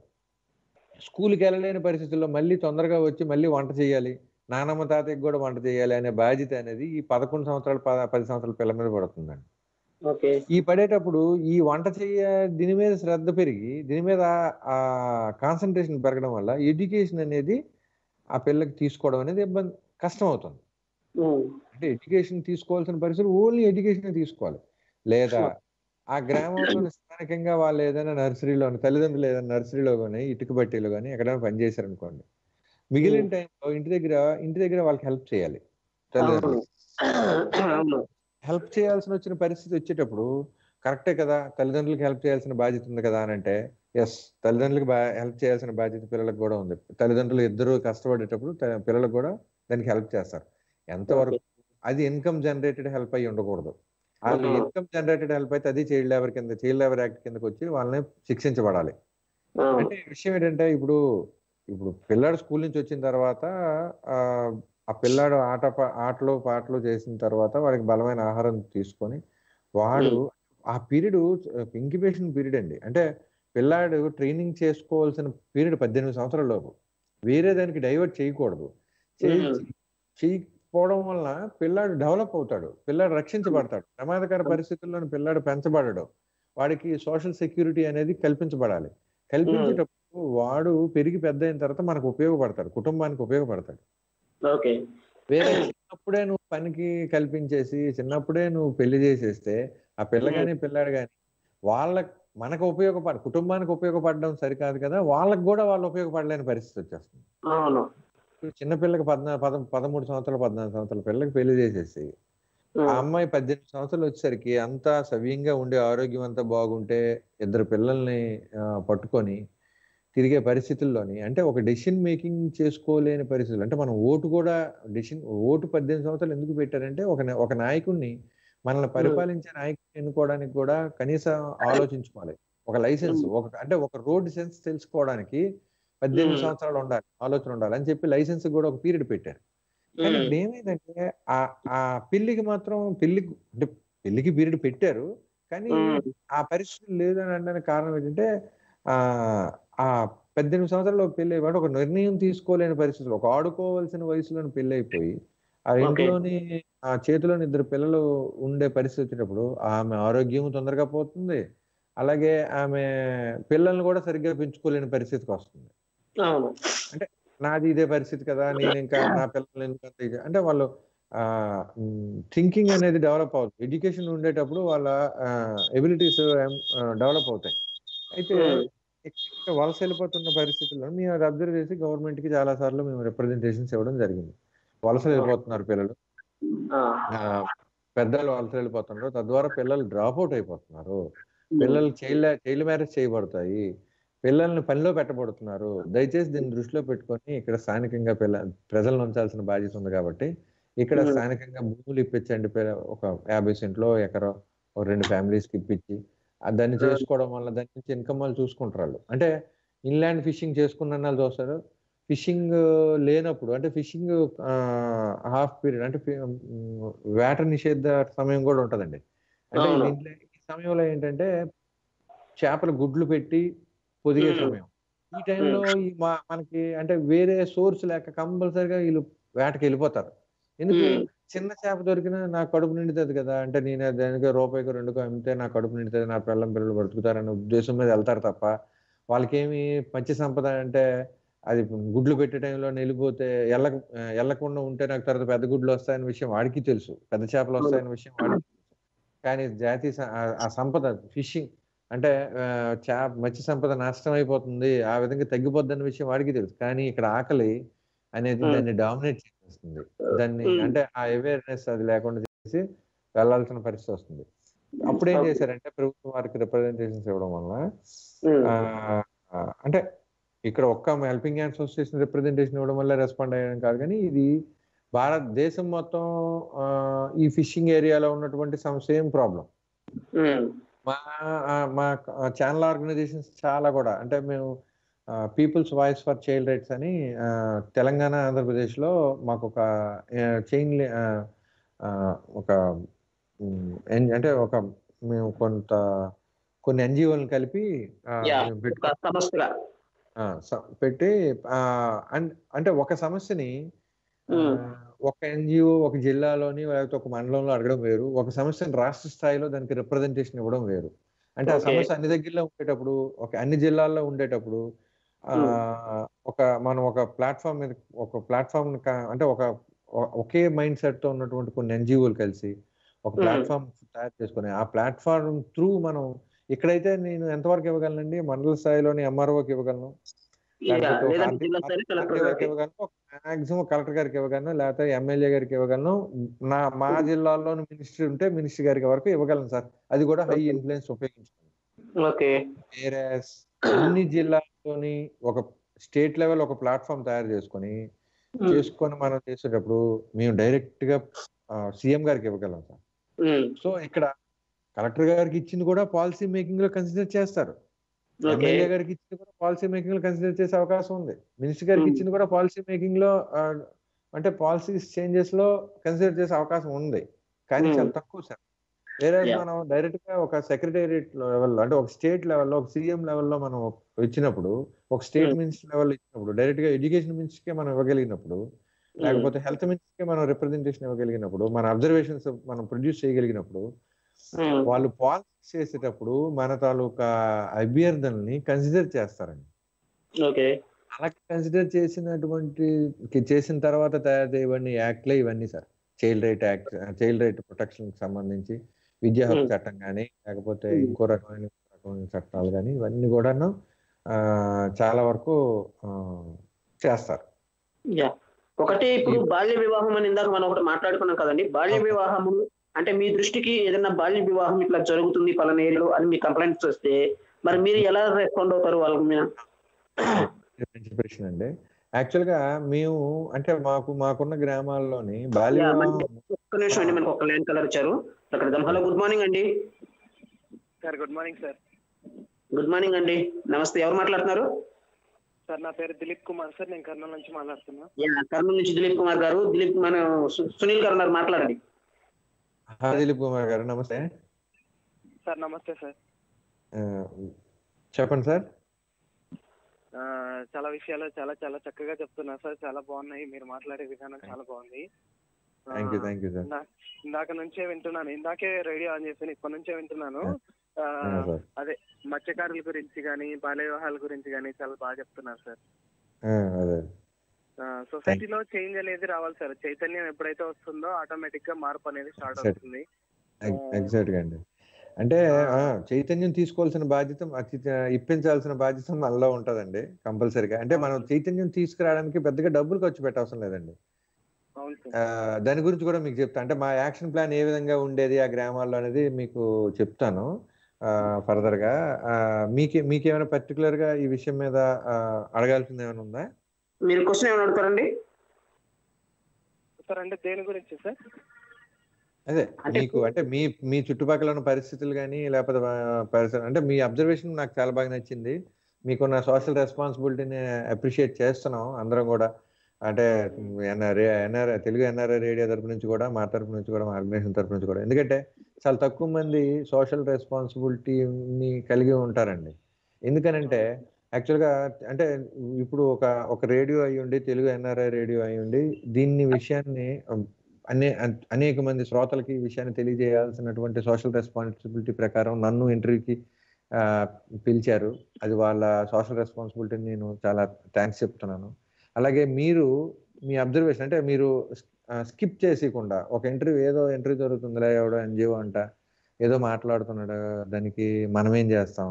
స్కూల్కి వెళ్ళలేని పరిస్థితుల్లో మళ్ళీ తొందరగా వచ్చి మళ్ళీ వంట చేయాలి నానమ్మ తాతయ్యకి కూడా వంట చేయాలి అనే బాధ్యత అనేది ఈ పదకొండు సంవత్సరాలు పద- పది సంవత్సరాల పిల్ల మీద పడుతుందండి. ఈ పడేటప్పుడు ఈ వంట చేయ దీని మీద శ్రద్ధ పెరిగి దీని మీద ఆ కాన్సన్ట్రేషన్ పెరగడం వల్ల ఎడ్యుకేషన్ అనేది ఆ పిల్లకి తీసుకోవడం అనేది ఇబ్బంది కష్టం అవుతుంది అంటే ఎడ్యుకేషన్ తీసుకోవాల్సిన పరిస్థితులు ఓన్లీ ఎడ్యుకేషన్ తీసుకోవాలి. లేదా. ఆ గ్రామంలో స్థానికంగా వాళ్ళు ఏదైనా నర్సరీలో తల్లిదండ్రులు ఏదైనా నర్సరీలో కానీ ఇటుక బట్టీలో కానీ ఎక్కడైనా పనిచేశారు అనుకోండి మిగిలిన. టైంలో ఇంటి దగ్గర ఇంటి దగ్గర వాళ్ళకి హెల్ప్ చేయాలి. తల్లిదండ్రులు. హెల్ప్ చేయాల్సిన వచ్చిన పరిస్థితి వచ్చేటప్పుడు కరెక్టే కదా తల్లిదండ్రులకు హెల్ప్ చేయాల్సిన బాధ్యత ఉంది కదా అని అంటే ఎస్ తల్లిదండ్రులకు హెల్ప్ చేయాల్సిన బాధ్యత పిల్లలకు కూడా ఉంది. తల్లిదండ్రులు ఇద్దరు కష్టపడేటప్పుడు పిల్లలకు కూడా దానికి హెల్ప్ చేస్తారు. ఎంతవరకు అది ఇన్కమ్ జనరేటెడ్ హెల్ప్ అయ్యి ఉండకూడదు. అది. ఇన్కమ్ జనరేటెడ్ హెల్ప్ అయితే అది చైల్డ్ లేబర్ కింద చైల్డ్ లేబర్ యాక్ట్ కిందకి వచ్చి వాళ్ళని శిక్షించబడాలి. అంటే విషయం ఏంటంటే ఇప్పుడు ఇప్పుడు పిల్లాడు స్కూల్ నుంచి వచ్చిన తర్వాత ఆ పిల్లాడు ఆట ఆటలు పాటలు చేసిన తర్వాత వాడికి బలమైన ఆహారం తీసుకొని వాడు ఆ పీరియడ్ ఇంక్యుబేషన్ పీరియడ్ అండి. అంటే పిల్లాడు ట్రైనింగ్ చేసుకోవాల్సిన పీరియడ్ పద్దెనిమిది సంవత్సరాల లోపు. వేరే దానికి డైవర్ట్ చేయకూడదు. చేయి-. చేయకపోవడం వల్ల పిల్లాడు డెవలప్ అవుతాడు. పిల్లాడు రక్షించబడతాడు. ప్రమాదకర పరిస్థితుల్లోని పిల్లాడు పెంచబడడు. వాడికి సోషల్ సెక్యూరిటీ అనేది కల్పించబడాలి. కల్పించేటప్పుడు వాడు పెరిగి పెద్ద అయిన తర్వాత మనకు ఉపయోగపడతాడు. కుటుంబానికి ఉపయోగపడతాడు. వేరే చిన్నప్పుడే నువ్వు పనికి కల్పించేసి చిన్నప్పుడే నువ్వు పెళ్ళి చేసేస్తే ఆ పిల్ల కానీ పిల్లాడు కానీ వాళ్ళ మనకు ఉపయోగపడ కుటుంబానికి ఉపయోగపడడం సరికాదు కదా వాళ్ళకి కూడా వాళ్ళు ఉపయోగపడలేని పరిస్థితి వచ్చేస్తుంది. అవును ఇప్పుడు చిన్న పిల్లకి పద్నా పద పదమూడు సంవత్సరాలు పద్నాలుగు సంవత్సరాల పిల్లకి పెళ్ళి చేసేసి ఆ. అమ్మాయి పద్దెనిమిది సంవత్సరాలు వచ్చేసరికి అంతా సవ్యంగా ఉండే ఆరోగ్యం అంతా బాగుంటే ఇద్దరు పిల్లల్ని పట్టుకొని తిరిగే పరిస్థితుల్లోని అంటే ఒక డెసిషన్ మేకింగ్ చేసుకోలేని పరిస్థితులు. అంటే మనం ఓటు కూడా డెసిషన్ ఓటు పద్దెనిమిది సంవత్సరాలు ఎందుకు పెట్టారంటే ఒక ఒక నాయకుడిని మనల్ని పరిపాలించే నాయకుడిని ఎన్నుకోవడానికి కూడా కనీసం ఆలోచించుకోవాలి. ఒక లైసెన్స్ ఒక అంటే ఒక రోడ్ సెన్స్ తెలుసుకోవడానికి పద్దెనిమిది. సంవత్సరాలు ఉండాలి ఆలోచన ఉండాలి అని చెప్పి లైసెన్స్ కూడా ఒక పీరియడ్ పెట్టారు కానీ ఇప్పుడు ఏమైందంటే ఆ ఆ పెళ్ళికి మాత్రం పెళ్ళికి అంటే పెళ్ళికి పీరియడ్ పెట్టారు కానీ ఆ పరిస్థితి లేదని అనడానికి కారణం ఏంటంటే ఆ ఆ పద్దెనిమిది సంవత్సరాల్లో పెళ్ళి అయిపోయి ఒక నిర్ణయం తీసుకోలేని పరిస్థితులు ఒక ఆడుకోవాల్సిన వయసులోని పెళ్ళి అయిపోయి ఆ. ఇంట్లోని ఆ చేతిలోని ఇద్దరు పిల్లలు ఉండే పరిస్థితి వచ్చేటప్పుడు ఆమె ఆరోగ్యం తొందరగా పోతుంది అలాగే ఆమె పిల్లల్ని కూడా సరిగ్గా పెంచుకోలేని పరిస్థితికి వస్తుంది అవును. నాది ఇదే పరిస్థితి కదా నేను ఇంకా నా పిల్లలు ఇది- అంటే వాళ్ళు థింకింగ్ అనేది డెవలప్ అవుతుంది ఎడ్యుకేషన్ ఉండేటప్పుడు వాళ్ళ ఎబిలిటీస్ డెవలప్ అవుతాయి. అయితే వలస వెళ్ళిపోతున్న పరిస్థితుల్లో మేము అది అబ్జర్వ్ చేసి గవర్నమెంట్కి చాలా సార్లు మేము రిప్రజెంటేషన్స్ ఇవ్వడం జరిగింది. వలస వెళ్ళిపోతున్నారు పిల్లలు. పెద్దలు వలస వెళ్ళిపోతున్నారు. తద్వారా పిల్లలు డ్రాప్ అవుట్ అయిపోతున్నారు. పిల్లలు చైల్డ్ చైల్డ్ మ్యారేజ్ చేయబడతాయి. పిల్లల్ని పనిలో పెట్టబడుతున్నారు. దయచేసి దీన్ని దృష్టిలో పెట్టుకొని ఇక్కడ స్థానికంగా పిల్ల ప్రజలను ఉంచాల్సిన బాధ్యత ఉంది కాబట్టి ఇక్కడ. స్థానికంగా భూములు ఇప్పించండి. ఒక యాభై సెంట్లో ఎకరో ఒక రెండు ఫ్యామిలీస్కి ఇప్పించి దాన్ని చేసుకోవడం వల్ల దాని నుంచి ఇన్కమ్ వాళ్ళు చూసుకుంటారు వాళ్ళు. అంటే ఇన్లాండ్ ఫిషింగ్ చేసుకున్న వాళ్ళు చూస్తారు. ఫిషింగ్ లేనప్పుడు అంటే ఫిషింగ్ హాఫ్ పీరియడ్ అంటే వేట నిషేధ సమయం కూడా ఉంటదండి. అంటే ఈ సమయంలో ఏంటంటే చేపలు గుడ్లు పెట్టి పొదిగే. సమయం. ఈ టైంలో ఈ మనకి అంటే వేరే సోర్స్ లేక కంపల్సరిగా వీళ్ళు వేటకి వెళ్ళిపోతారు. ఎందుకు. చిన్న చేప దొరికినా నా కడుపు నిండుతుంది కదా అంటే నేను దానికి రూపాయికి రెండుకో అమ్మితే నా కడుపు నిండుతుంది నా పిల్లం పిల్లలు బ్రతుకుతారనే ఉద్దేశం మీద వెళ్తారు తప్ప వాళ్ళకేమి మంచి సంపద అంటే అది గుడ్లు పెట్టే టైంలో వెళ్ళిపోతే ఎల్ల ఎల్లకుండా ఉంటే నాకు తర్వాత పెద్ద గుడ్లు వస్తాయనే విషయం వాడికి తెలుసు. పెద్ద చేపలు వస్తాయనే విషయం వాడికి తెలుసు. కానీ జాతీయ ఆ సంపద ఫిషింగ్ అంటే చా మత్స్య సంపద నష్టం అయిపోతుంది ఆ విధంగా తగ్గిపోద్ది అన్న విషయం వాడికి తెలుసు. కానీ ఇక్కడ ఆకలి అనేది. దాన్ని డామినేట్ చేస్తుంది దాన్ని. అంటే ఆ అవేర్నెస్ అది లేకుండా చేసి వెళ్ళాల్సిన పరిస్థితి వస్తుంది. అప్పుడు ఏం. చేశారంటే ప్రభుత్వం వారికి రిప్రజెంటేషన్స్ ఇవ్వడం వల్ల అంటే ఇక్కడ ఒక్క హెల్పింగ్ హ్యాండ్స్ అసోసియేషన్ రిప్రజెంటేషన్ ఇవ్వడం వల్ల రెస్పాండ్ అయ్యడం కాదు కానీ ఇది భారతదేశం మొత్తం ఈ ఫిషింగ్ ఏరియాలో ఉన్నటువంటి సేమ్ ప్రాబ్లం మా మా ఛానల్ ఆర్గనైజేషన్స్ చాలా కూడా అంటే మేము peoples voice for child rights అని తెలంగాణ ఆంధ్రప్రదేశ్లో మాకు ఒక చైన్ ఒక అంటే ఒక మేము కొంత కొన్ని ఎన్జిఓలను కలిపి పెట్టు- అంటే ఒక సమస్యని. ఒక ఎన్జిఓ ఒక జిల్లాలోని లేకపోతే ఒక మండలంలో అడగడం వేరు. ఒక సమస్యను రాష్ట్ర స్థాయిలో దానికి రిప్రజెంటేషన్ ఇవ్వడం వేరు. అంటే ఆ. సమస్య అన్ని దగ్గరలో ఉండేటప్పుడు ఒక అన్ని జిల్లాల్లో ఉండేటప్పుడు ఆ, ఒక మనం ఒక ప్లాట్ఫామ్ మీద ఒక ప్లాట్ఫామ్ అంటే ఒక ఒకే మైండ్ సెట్తో ఉన్నటువంటి కొన్ని ఎన్జిఓలు కలిసి ఒక. ప్లాట్ఫామ్ తయారు చేసుకుని ఆ ప్లాట్ఫామ్ త్రూ మనం ఇక్కడైతే నేను ఎంతవరకు ఇవ్వగలనండి? మండల స్థాయిలోని ఎంఆర్ఓకి ఇవ్వగలను? మాక్సిమం కలెక్టర్ గారికి. ఇవ్వగలను లేకపోతే ఎమ్మెల్యే గారికి ఇవ్వగలను. నా మా జిల్లాలో మినిస్టర్ ఉంటే మినిస్టర్ గారికి వరకు ఇవ్వగలను సార్. అది కూడా హై ఇన్ఫ్లుయెన్స్ ఉపయోగించుకోండి. అన్ని జిల్లాల్లోని ఒక స్టేట్ లెవెల్ ఒక ప్లాట్ఫామ్ తయారు చేసుకొని ఉమ్, చేసుకొని మనం చేసేటప్పుడు మేము డైరెక్ట్గా సీఎం గారికి ఇవ్వగలం సార్. ఉమ్, సో ఇక్కడ కలెక్టర్ గారికి ఇచ్చింది కూడా పాలసీ మేకింగ్లో కన్సిడర్ చేస్తారు. ఎమ్మెల్యే గారికి ఇచ్చింది కూడా పాలసీ మేకింగ్లో కన్సిడర్ చేసే అవకాశం ఉంది మినిస్టర్ గారికి Hmm. ఇచ్చింది కూడా పాలసీ మేకింగ్లో అంటే పాలసీస్ చేంజెస్లో కన్సిడర్ చేసే అవకాశం ఉంది కానీ Hmm. చాలా తక్కువ సార్ వేరే. మనం డైరెక్ట్గా ఒక సెక్రటేరియట్ లెవెల్లో అంటే ఒక స్టేట్ లెవెల్లో ఒక సీఎం లెవెల్లో మనం ఇచ్చినప్పుడు ఒక స్టేట్ Hmm. మినిస్టర్ లెవెల్ ఇచ్చినప్పుడు డైరెక్ట్గా ఎడ్యుకేషన్ మినిస్టర్కి మనం ఇవ్వగలిగినప్పుడు లేకపోతే హెల్త్ మినిస్టర్కి మనం రిప్రజెంటేషన్ ఇవ్వగలిగినప్పుడు మన అబ్జర్వేషన్స్ మనం ప్రొడ్యూస్ చేయగలిగినప్పుడు వాళ్ళు పాలసీ చేసేటప్పుడు మన తాలూకా అభ్యర్థనల్ని కన్సిడర్ చేస్తారండి. ఓకే. అలా కన్సిడర్ చేసినటువంటి చేసిన తర్వాత తయారు చేయబడిన యాక్ట్లే ఇవన్నీ sir. Child right act child right ప్రొటెక్షన్కి సంబంధించి విద్యా హక్కు Hmm. చట్టం కానీ లేకపోతే Hmm. ఇంకో రకమైన రకమైన చట్టాలు కానీ ఇవన్నీ కూడాను ఆ, చాలా వరకు చేస్తారు. ఒకటి ఇప్పుడు బాల్య వివాహం అని ఇందాక మనం ఒకటి మాట్లాడుకున్నాం కదండి. బాల్య. వివాహము అంటే మీ దృష్టికి ఏదైనా బాల్య వివాహం ఇట్లా జరుగుతుంది పలానా ఏరియాలో అని మీ కంప్లైంట్స్ వస్తే మరి మీరు ఎలా రెస్పాండ్ అవుతారు వాళ్ళ మీద? మంచి ప్రశ్న అండి. యాక్చువల్గా మేము అంటే మాకు మాకున్న గ్రామాల్లోని బాల్య ఒక్క నిమిషం అండి మనకు ఒక లైన్ కలర్ ఇచ్చారు. అక్కడ హలో గుడ్ మార్నింగ్ అండి. Sir good morning sir good morning అండి. నమస్తే ఎవరు మాట్లాడుతున్నారు? సార్ నా పేరు దిలీప్ కుమార్ సార్ నేను కర్నూలు నుంచి మాట్లాడుతున్నా. యా, కర్నూలు నుంచి దిలీప్ కుమార్ గారు. దిలీప్ మన సునీల్ గారు ఉన్నారు మాట్లాడండి. దిలీప్ కుమార్ గారు నమస్తే. సార్ నమస్తే సార్. చెప్పండి సార్. ఆ, చాలా విషయాలు చాలా చాలా చక్కగా చెప్తున్నారు సార్. చాలా బాగున్నాయి. మీరు మాట్లాడే విధానం చాలా బాగుంది. ఇందాక నుంచే వింటున్నాను. ఇందాకే రేడియో ఆన్ చేశాను ఇప్పటి నుంచే వింటున్నాను. అదే మత్స్యకారుల గురించి కానీ బాల్య వివాహాల గురించి కానీ చాలా బాగా చెప్తున్నారు సార్. సొసైటీలో చేంజ్ అనేది రావాలి సార్. చైతన్యం ఎప్పుడైతే వస్తుందో ఆటోమేటిక్గా మార్పు అనేది స్టార్ట్. అవుతుంది. ఎగ్జాక్ట్గా అండి. అంటే చైతన్యం తీసుకోవాల్సిన బాధ్యత ఇప్పించాల్సిన బాధ్యత మనలో ఉంటదండి కంపల్సరీగా. అంటే మనం చైతన్యం తీసుకురావడానికి పెద్దగా డబ్బులు ఖర్చు పెట్టవసరం లేదండి. దాని గురించి కూడా మీకు చెప్తా. అంటే మా యాక్షన్ ప్లాన్ ఏ విధంగా ఉండేది ఆ గ్రామాల్లో అనేది మీకు చెప్తాను. ఫర్దర్గా. ఆ, మీకే మీకేమైనా పర్టికులర్గా ఈ విషయం మీద అడగాల్సింది ఏమైనా ఉందా? మీరు క్వశ్చన్ ఏమైనా అడుగుతారండి? సార్ అంటే దేని గురించి సార్? అదే మీకు అంటే మీ మీ చుట్టుపక్కల ఉన్న పరిస్థితులు కానీ లేకపోతే పరిసర అంటే మీ అబ్జర్వేషన్ నాకు చాలా బాగా నచ్చింది. మీకున్న సోషల్ రెస్పాన్సిబిలిటీని అప్రిషియేట్ చేస్తున్నాం అందరం కూడా. అంటే NR NR Telugu NRI radio తరపు నుంచి కూడా మా తరపు నుంచి కూడా మా ఆర్గనైజేషన్ తరపు నుంచి కూడా. ఎందుకంటే చాలా తక్కువ మంది సోషల్ రెస్పాన్సిబిలిటీని కలిగి ఉంటారండి. ఎందుకనంటే యాక్చువల్గా అంటే ఇప్పుడు ఒక ఒక రేడియో అయ్యుండి తెలుగు ఎన్ఆర్ఐ రేడియో అయ్యుండి దీన్ని విషయాన్ని అనే అనేక మంది శ్రోతలకి ఈ విషయాన్ని తెలియజేయాల్సినటువంటి సోషల్ రెస్పాన్సిబిలిటీ ప్రకారం నన్ను ఇంటర్వ్యూకి పిలిచారు. అది వాళ్ళ సోషల్ రెస్పాన్సిబిలిటీ నేను చాలా థ్యాంక్స్ చెప్తున్నాను. అలాగే మీరు మీ అబ్జర్వేషన్ అంటే మీరు స్కిప్ చేసేయకుండా ఒక ఇంటర్వ్యూ ఏదో ఇంటర్వ్యూ జరుగుతుందిలే ఎవడో ఎన్జిఓ అంట ఏదో మాట్లాడుతున్నాడు దానికి మనం ఏం చేస్తాం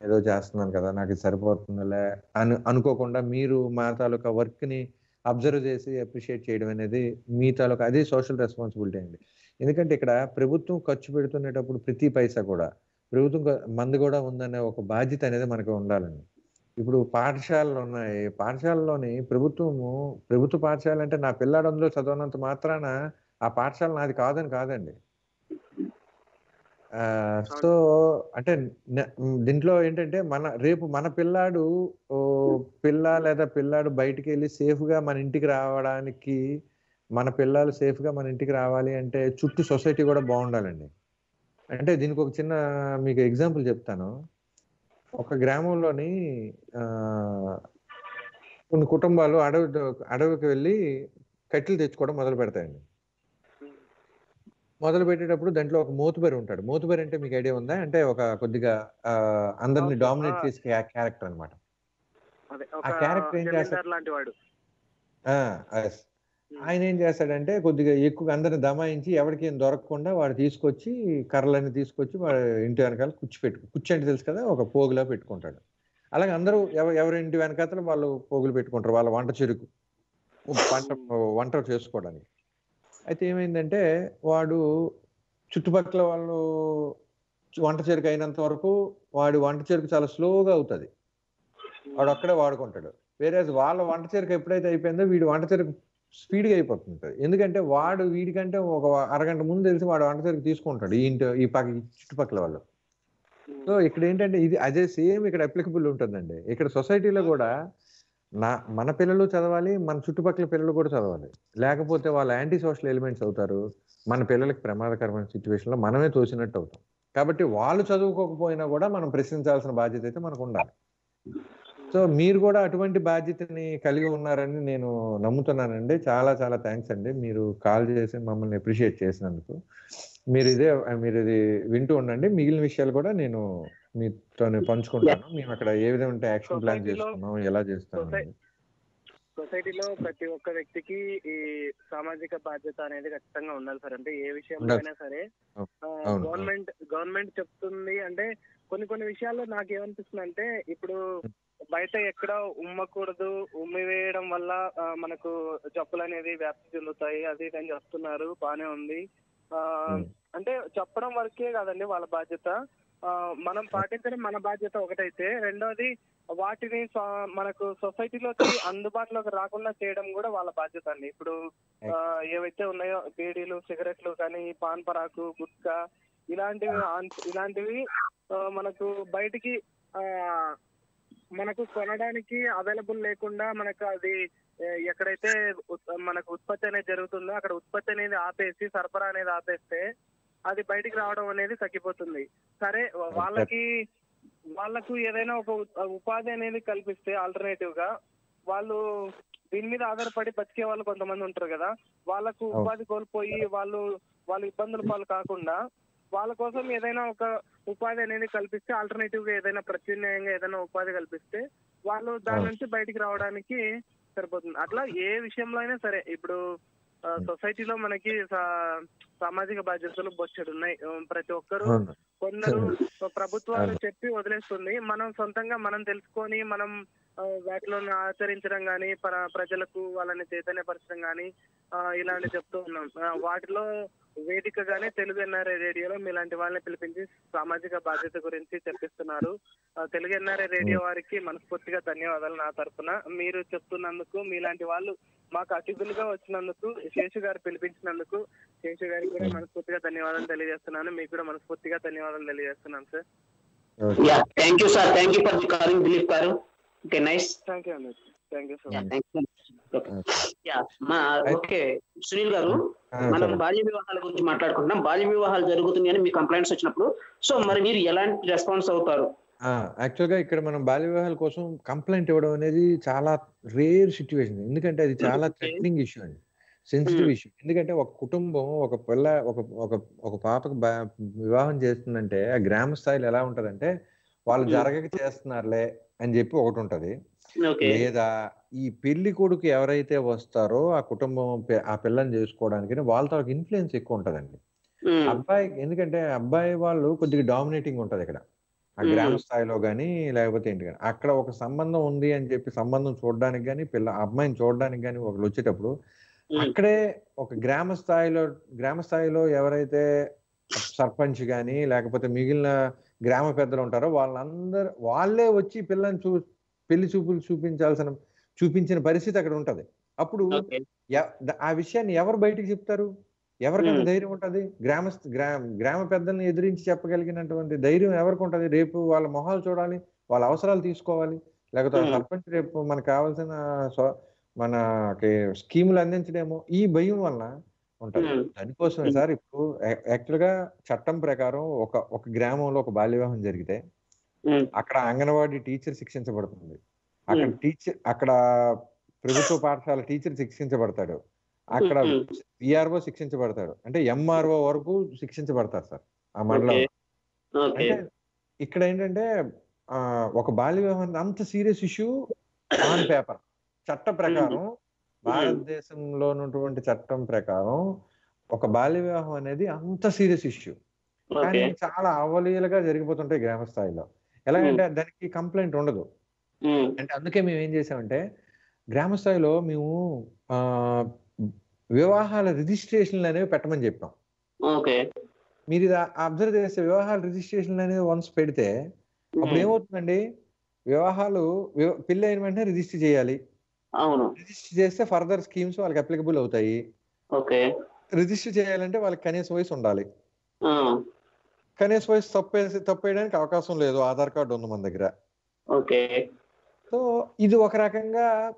ఏదో చేస్తున్నాను కదా నాకు ఇది సరిపోతుందిలే అని అనుకోకుండా మీరు మా తాలూకా వర్క్ని అబ్జర్వ్ చేసి అప్రిషియేట్ చేయడం అనేది మీ తాలూకా అదే సోషల్ రెస్పాన్సిబిలిటీ అండి. ఎందుకంటే ఇక్కడ ప్రభుత్వం ఖర్చు పెడుతున్నప్పుడు ప్రతి పైసా కూడా ప్రభుత్వం మందు మంది కూడా ఉందనే ఒక బాధ్యత అనేది మనకు ఉండాలండి. ఇప్పుడు పాఠశాలలు ఉన్నాయి పాఠశాలలోని ప్రభుత్వము ప్రభుత్వ పాఠశాల అంటే నా పిల్లాడు అందులో చదవనంత మాత్రాన ఆ పాఠశాల నాది కాదని కాదండి. సో అంటే దీంట్లో ఏంటంటే మన రేపు మన పిల్లాడు పిల్ల లేదా పిల్లాడు బయటికి వెళ్ళి సేఫ్గా మన ఇంటికి రావడానికి మన పిల్లలు సేఫ్గా మన ఇంటికి రావాలి అంటే చుట్టూ సొసైటీ కూడా బాగుండాలండి. అంటే దీనికి ఒక చిన్న మీకు ఎగ్జాంపుల్ చెప్తాను. ఒక గ్రామంలోని కొన్ని కుటుంబాలు అడవి అడవికి వెళ్ళి కట్టెలు తెచ్చుకోవడం మొదలు పెడతాయండి మొదలు పెట్టేటప్పుడు దాంట్లో ఒక మోతుబరి ఉంటాడు. మోతుబరి అంటే మీకు ఐడియా ఉందా? అంటే ఒక కొద్దిగా అందరిని. డామినేట్. చేసే క్యారెక్టర్ అన్నమాట. అదే ఆ character ఏం చేస్తాడు? ఆయన ఏం చేస్తాడంటే కొద్దిగా ఎక్కువ అందరిని దమాయించి ఎవరికి ఏం దొరకకుండా వాడు తీసుకొచ్చి కర్రలన్నీ తీసుకొచ్చి వాడు ఇంటి వెనకాల కుచ్చి పెట్టు కుచ్చి అంటే తెలుసు కదా? ఒక పోగులా పెట్టుకుంటాడు. అలాగే అందరూ ఎవ- ఎవరి ఇంటి వెనకాతలు వాళ్ళు పోగులు పెట్టుకుంటారు. వాళ్ళ వంట చెరుకు. పంట వంట చేసుకోవడానికి. అయితే ఏమైందంటే వాడు చుట్టుపక్కల వాళ్ళు వంట చెరుకు అయినంత వరకు వాడి వంట చెరుకు చాలా స్లోగా అవుతుంది. వాడు అక్కడే వాడుకుంటాడు. వేరే వాళ్ళ వంట చెరుకు ఎప్పుడైతే అయిపోయిందో వీడి వంట చెరుకు స్పీడ్గా అయిపోతుంటది. ఎందుకంటే వాడు వీడికంటే ఒక అరగంట ముందు తెలిసి వాడు వంట చెరుకు తీసుకుంటాడు ఈ ఇంటి ఈ పక్క చుట్టుపక్కల వాళ్ళు. సో ఇక్కడ ఏంటంటే ఇది అదే సేమ్ ఇక్కడ అప్లికబుల్ ఉంటుందండి. ఇక్కడ సొసైటీలో కూడా నా మన పిల్లలు చదవాలి మన చుట్టుపక్కల పిల్లలు కూడా చదవాలి. లేకపోతే వాళ్ళు యాంటీ సోషల్ ఎలిమెంట్స్ అవుతారు. మన పిల్లలకి ప్రమాదకరమైన సిచ్యువేషన్లో మనమే తోసినట్టు అవుతాం. కాబట్టి వాళ్ళు చదువుకోకపోయినా కూడా మనం ప్రశ్నించాల్సిన బాధ్యత అయితే మనకు ఉండాలి. సో మీరు కూడా అటువంటి బాధ్యతని కలిగి ఉన్నారని నేను నమ్ముతున్నానండి. చాలా చాలా థ్యాంక్స్ అండి. మీరు కాల్ చేసి మమ్మల్ని అప్రిషియేట్ చేసినందుకు. మీరు ఇదే మీరు ఇది వింటూ ఉండండి. మిగిలిన విషయాలు కూడా నేను మీతో పంచుకుంటాను మేము అక్కడ ఏ విధంగా యాక్షన్ ప్లాన్ చేసుకున్నాం ఎలా చేస్తాం. సొసైటీలో ప్రతి ఒక్క వ్యక్తికి ఈ సామాజిక బాధ్యత అనేది ఖచ్చితంగా ఉండాలి సార్ అంటే ఏ విషయంలో ఉండాలి. అయినా సరే. గవర్నమెంట్ గవర్నమెంట్ చెప్తుంది అంటే కొన్ని కొన్ని విషయాల్లో నాకు ఏమనిపిస్తుంది అంటే ఇప్పుడు బయట ఎక్కడ ఉమ్మకూడదు ఉమ్మి వేయడం వల్ల మనకు జబ్బులు అనేది వ్యాప్తి చెందుతాయి అది ఇది అని చెప్తున్నారు బానే ఉంది ఆ. అంటే చెప్పడం వరకే కాదండి వాళ్ళ బాధ్యత మనం పాటించడం మన బాధ్యత ఒకటైతే రెండోది వాటిని మనకు సొసైటీలోకి అందుబాటులోకి రాకుండా చేయడం కూడా వాళ్ళ బాధ్యత అండి. ఇప్పుడు ఆ, ఏవైతే ఉన్నాయో బీడీలు సిగరెట్లు కానీ పాన్ పరాకు గుట్కా ఇలాంటివి ఇలాంటివి మనకు బయటికి ఆ, మనకు కొనడానికి అవైలబుల్ లేకుండా మనకు అది ఎక్కడైతే మనకు ఉత్పత్తి అనేది జరుగుతుందో అక్కడ ఉత్పత్తి అనేది ఆపేసి సరఫరా అనేది ఆపేస్తే అది బయటికి రావడం అనేది తగ్గిపోతుంది సరే వాళ్ళకి వాళ్ళకు ఏదైనా ఒక ఉపాధి అనేది కల్పిస్తే ఆల్టర్నేటివ్గా వాళ్ళు దీని మీద ఆధారపడి బతికే వాళ్ళు కొంతమంది ఉంటారు కదా వాళ్ళకు. ఉపాధి కోల్పోయి వాళ్ళు వాళ్ళ ఇబ్బందుల పాలు కాకుండా వాళ్ళ కోసం ఏదైనా ఒక ఉపాధి అనేది కల్పిస్తే ఆల్టర్నేటివ్గా ఏదైనా ప్రత్యామ్నాయంగా ఏదైనా ఉపాధి కల్పిస్తే వాళ్ళు దాని. నుంచి బయటికి రావడానికి సరిపోతుంది అట్లా ఏ విషయంలో అయినా సరే ఇప్పుడు సొసైటీలో మనకి సా- సామాజిక బాధ్యతలు బొచ్చడు ఉన్నాయి ప్రతి ఒక్కరు. కొందరు ప్రభుత్వాలు అవును. చెప్పి వదిలేస్తుంది. మనం సొంతంగా మనం తెలుసుకొని మనం వాటిలో ఆచరించడం కానీ ప్రజలకు వాళ్ళని చైతన్యపరచడం కానీ ఇలాంటి చెప్తూ ఉన్నాం. వాటిలో వేదికగానే తెలుగు ఎన్ఆర్ఐ రేడియోలో మీలాంటి వాళ్ళని పిలిపించి సామాజిక బాధ్యత గురించి చెప్పిస్తున్నారు. ఆ, తెలుగు ఎన్ఆర్ఐ రేడియో వారికి మనస్ఫూర్తిగా ధన్యవాదాలు నా తరపున. మీరు చెప్తున్నందుకు మీలాంటి వాళ్ళు మాకు అతిథులుగా వచ్చినందుకు శేషు గారు పిలిపించినందుకు శేషు గారికి కూడా మనస్ఫూర్తిగా ధన్యవాదాలు తెలియజేస్తున్నాను. మీకు కూడా మనస్ఫూర్తిగా ధన్యవాదాలు తెలియజేస్తున్నాను sir. Ya thank you sir thank you for the calling Dilip garu okay nice thank you అండి థ్యాంక్ యూ సో యా మా ఓకే సునీల్ గారు మనం సరే. బాల్య వివాహాల గురించి మాట్లాడుకుంటున్నాం. బాల్య వివాహాలు జరుగుతున్నాయని మీ కంప్లైంట్స్ వచ్చినప్పుడు. సో మరి మీరు ఎలాంటి రెస్పాన్స్ అవుతారు? యాక్చువల్గా ఇక్కడ మనం బాల్య వివాహాల కోసం కంప్లైంట్ ఇవ్వడం అనేది చాలా రేర్ సిచ్యువేషన్ ఎందుకంటే అది చాలా. థ్రెటనింగ్ ఇష్యూ అండి. సెన్సిటివ్. ఇష్యూ. ఎందుకంటే ఒక కుటుంబం ఒక పిల్ల ఒక ఒక ఒక పాపకు వివాహం చేస్తుందంటే ఆ గ్రామ స్థాయిలో ఎలా ఉంటదంటే వాళ్ళు. జరగక చేస్తున్నారులే అని చెప్పి ఒకటి ఉంటది లేదా ఈ పెళ్ళి కొడుకు ఎవరైతే వస్తారో ఆ కుటుంబం ఆ పిల్లని చేసుకోవడానికి వాళ్ళతో ఒక ఇన్ఫ్లుయెన్స్ ఎక్కువ ఉంటదండి. అబ్బాయి ఎందుకంటే అబ్బాయి వాళ్ళు కొద్దిగా డామినేటింగ్ ఉంటది ఇక్కడ. ఆ. గ్రామ స్థాయిలో కానీ లేకపోతే ఏంటి కానీ అక్కడ ఒక సంబంధం ఉంది అని చెప్పి సంబంధం చూడడానికి కానీ పిల్ల అమ్మాయిని చూడడానికి కానీ ఒకళ్ళు వచ్చేటప్పుడు అక్కడే ఒక గ్రామ స్థాయిలో గ్రామ స్థాయిలో ఎవరైతే సర్పంచ్ కానీ లేకపోతే మిగిలిన గ్రామ పెద్దలు ఉంటారో వాళ్ళందరూ వాళ్ళే వచ్చి పిల్లని చూ పెళ్ళి చూపులు చూపించాల్సిన చూపించిన పరిస్థితి అక్కడ ఉంటది. అప్పుడు ఆ విషయాన్ని ఎవరు బయటికి చెప్తారు? ఎవరికంత మ్మ్. ధైర్యం ఉంటది గ్రామ గ్రామ గ్రామ పెద్దల్ని ఎదిరించి చెప్పగలిగినటువంటి ధైర్యం ఎవరికి ఉంటది రేపు వాళ్ళ మొహాలు చూడాలి వాళ్ళ అవసరాలు తీసుకోవాలి లేకపోతే. సర్పంచ్ రేపు మనకు కావాల్సిన మనకి స్కీములు అందించడేమో ఈ భయం వల్ల ఉంటది. దానికోసమే మ్మ్. సార్ ఇప్పుడు యాక్చువల్గా చట్టం ప్రకారం ఒక ఒక గ్రామంలో ఒక బాల్య వివాహం జరిగితే అక్కడ అంగన్వాడీ టీచర్ శిక్షించబడుతుంది అక్కడ. టీచర్ అక్కడ ప్రభుత్వ పాఠశాల టీచర్ శిక్షించబడతాడు అక్కడ మ్మ్. విఆర్ఓ శిక్షించబడతాడు. అంటే ఎంఆర్ఓ వరకు శిక్షించబడతారు సార్ ఆ మండలం అంటే ఇక్కడ ఏంటంటే ఆ, ఒక బాల్య వివాహం అంత సీరియస్ ఇష్యూ ఆన్ పేపర్. చట్ట ప్రకారం భారతదేశంలో ఉన్నటువంటి చట్టం ప్రకారం ఒక బాల్య వివాహం అనేది అంత సీరియస్ ఇష్యూ. కానీ చాలా అవలీలగా జరిగిపోతుంటాయి గ్రామ స్థాయిలో. ఎలాగంటే దానికి కంప్లైంట్ ఉండదు. అంటే అందుకే మేము ఏం చేసామంటే గ్రామ స్థాయిలో మేము ఆ వివాహాల రిజిస్ట్రేషన్లు అనేవి పెట్టమని చెప్పాం. ఓకే. మీరు ఇది అబ్జర్వ్ చేస్తే వివాహాల రిజిస్ట్రేషన్లు అనేవి వన్స్ పెడితే అప్పుడు ఏమవుతుందండి? వివాహాలు వివ- పెళ్ళి అయిన వెంటనే రిజిస్టర్ చేయాలి. అవును. రిజిస్టర్ చేస్తే ఫర్దర్ స్కీమ్స్ వాళ్ళకి అప్లికబుల్ అవుతాయి. ఓకే. రిజిస్టర్ చేయాలంటే వాళ్ళకి కనీస వయసు ఉండాలి. కనీస వయసు తప్పే తప్పేయడానికి అవకాశం లేదు. ఆధార్ కార్డు ఉంది మన దగ్గర. ఓకే. సో ఇది ఒక రకంగా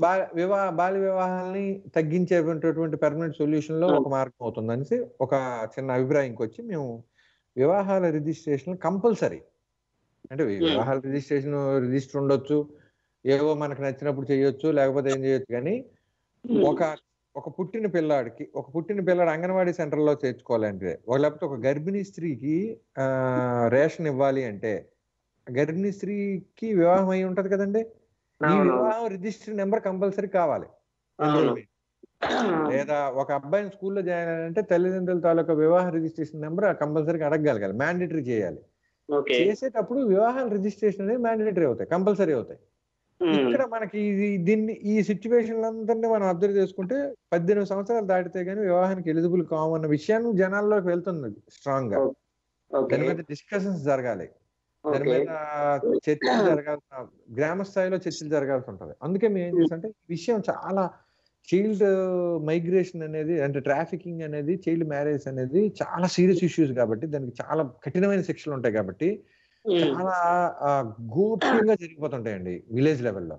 బా వివాహ బాల్య వివాహాలని తగ్గించేటువంటి పర్మనెంట్ సొల్యూషన్లో ఒక మార్గం అవుతుంది అనేసి ఒక చిన్న అభిప్రాయంకి వచ్చి మేము వివాహాల రిజిస్ట్రేషన్ కంపల్సరీ అంటే వివాహాల రిజిస్ట్రేషన్ రిజిస్టర్ ఉండొచ్చు ఏవో మనకు నచ్చినప్పుడు చేయొచ్చు లేకపోతే ఏం చేయొచ్చు కానీ ఉమ్, ఒక ఒక పుట్టిన పిల్లాడికి ఒక పుట్టిన పిల్లాడు అంగన్వాడీ సెంటర్లో చేర్చుకోవాలంటే ఒక లేకపోతే ఒక గర్భిణీ స్త్రీకి ఆ, రేషన్ ఇవ్వాలి అంటే గర్భిణీ స్త్రీకి వివాహం అయి ఉంటది కదండి? ఈ. వివాహం రిజిస్టర్ నెంబర్ కంపల్సరీ కావాలి. [clears throat] లేదా ఒక అబ్బాయిని స్కూల్లో జాయిన్ అయ్యాలంటే తల్లిదండ్రుల తాలూకా వివాహ రిజిస్ట్రేషన్ నెంబర్ కంపల్సరీగా అడగగలగాలి. మ్యాండేటరీ చేయాలి. చేసేటప్పుడు వివాహాల రిజిస్ట్రేషన్ అనేది మ్యాండేటరీ అవుతాయి కంపల్సరీ అవుతాయి. ఇక్కడ మనకి దీన్ని ఈ సిచ్యువేషన్ అందరినీ మనం అబ్జర్వ్ చేసుకుంటే పద్దెనిమిది సంవత్సరాలు దాటితే గానీ వివాహానికి ఎలిజిబుల్ కావన్న విషయాన్ని జనాల్లోకి వెళ్తుంది స్ట్రాంగ్గా దాని మీద డిస్కషన్స్ జరగాలి. దాని మీద చర్చలు జరగాల్సిన గ్రామ స్థాయిలో చర్చలు జరగాల్సి ఉంటది. అందుకే మేము ఏం చేసామంటే ఈ విషయం చాలా చైల్డ్ మైగ్రేషన్ అనేది అంటే ట్రాఫికింగ్ అనేది చైల్డ్ మ్యారేజ్ అనేది చాలా సీరియస్ ఇష్యూస్ కాబట్టి దానికి చాలా కఠినమైన శిక్షలు ఉంటాయి కాబట్టి చాలా గోప్యంగా జరిగిపోతుంటాయండి విలేజ్ లెవెల్లో.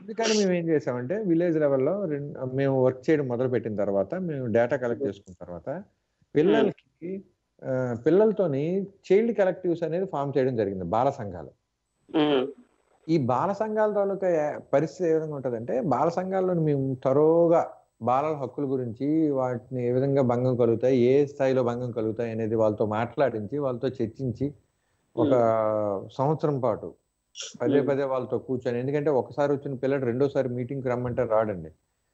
అందుకని మేము ఏం చేసామంటే విలేజ్ లెవెల్లో మేము వర్క్ చేయడం మొదలు పెట్టిన తర్వాత మేము డేటా కలెక్ట్ చేసుకున్న తర్వాత పిల్లలకి పిల్లలతోని చైల్డ్ కలెక్టివ్స్ అనేది ఫామ్ చేయడం జరిగింది బాల సంఘాలు. ఈ బాల సంఘాల తాలూకా పరిస్థితి ఏ విధంగా ఉంటుందంటే బాల సంఘాల్లోని మేము తరోగా బాలల హక్కుల గురించి వాటిని ఏ విధంగా భంగం కలుగుతాయి ఏ స్థాయిలో భంగం కలుగుతాయి అనేది వాళ్ళతో మాట్లాడించి వాళ్ళతో చర్చించి ఒక సంవత్సరం పాటు పదే పదే వాళ్ళతో కూర్చొని ఎందుకంటే ఒకసారి వచ్చిన పిల్లడు రెండోసారి మీటింగ్ రమ్మంటే రాడండి.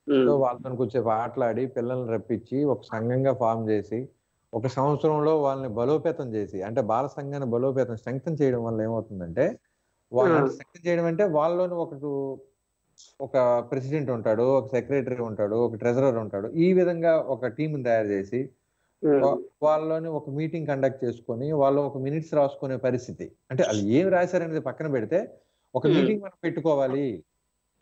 సో వాళ్ళతో కూర్చొని ఆటలాడి పిల్లల్ని రప్పించి ఒక సంఘంగా ఫామ్ చేసి ఒక సంవత్సరంలో వాళ్ళని బలోపేతం చేసి అంటే బాల సంఘాన్ని బలోపేతం స్ట్రెంగ్తన్ చేయడం వల్ల ఏమవుతుందంటే వాళ్ళని స్ట్రెంగ్తన్ చేయడం అంటే వాళ్ళలోని ఒకటి ఒక ప్రెసిడెంట్ ఉంటాడు ఒక సెక్రటరీ ఉంటాడు ఒక ట్రెజరర్ ఉంటాడు. ఈ విధంగా ఒక టీం తయారు చేసి ఉమ్, వా- వాళ్ళలోని ఒక మీటింగ్ కండక్ట్ చేసుకొని వాళ్ళు ఒక మినిట్స్ రాసుకునే పరిస్థితి. అంటే అది ఏం రాశారనేది పక్కన పెడితే ఒక. మీటింగ్ మనం పెట్టుకోవాలి.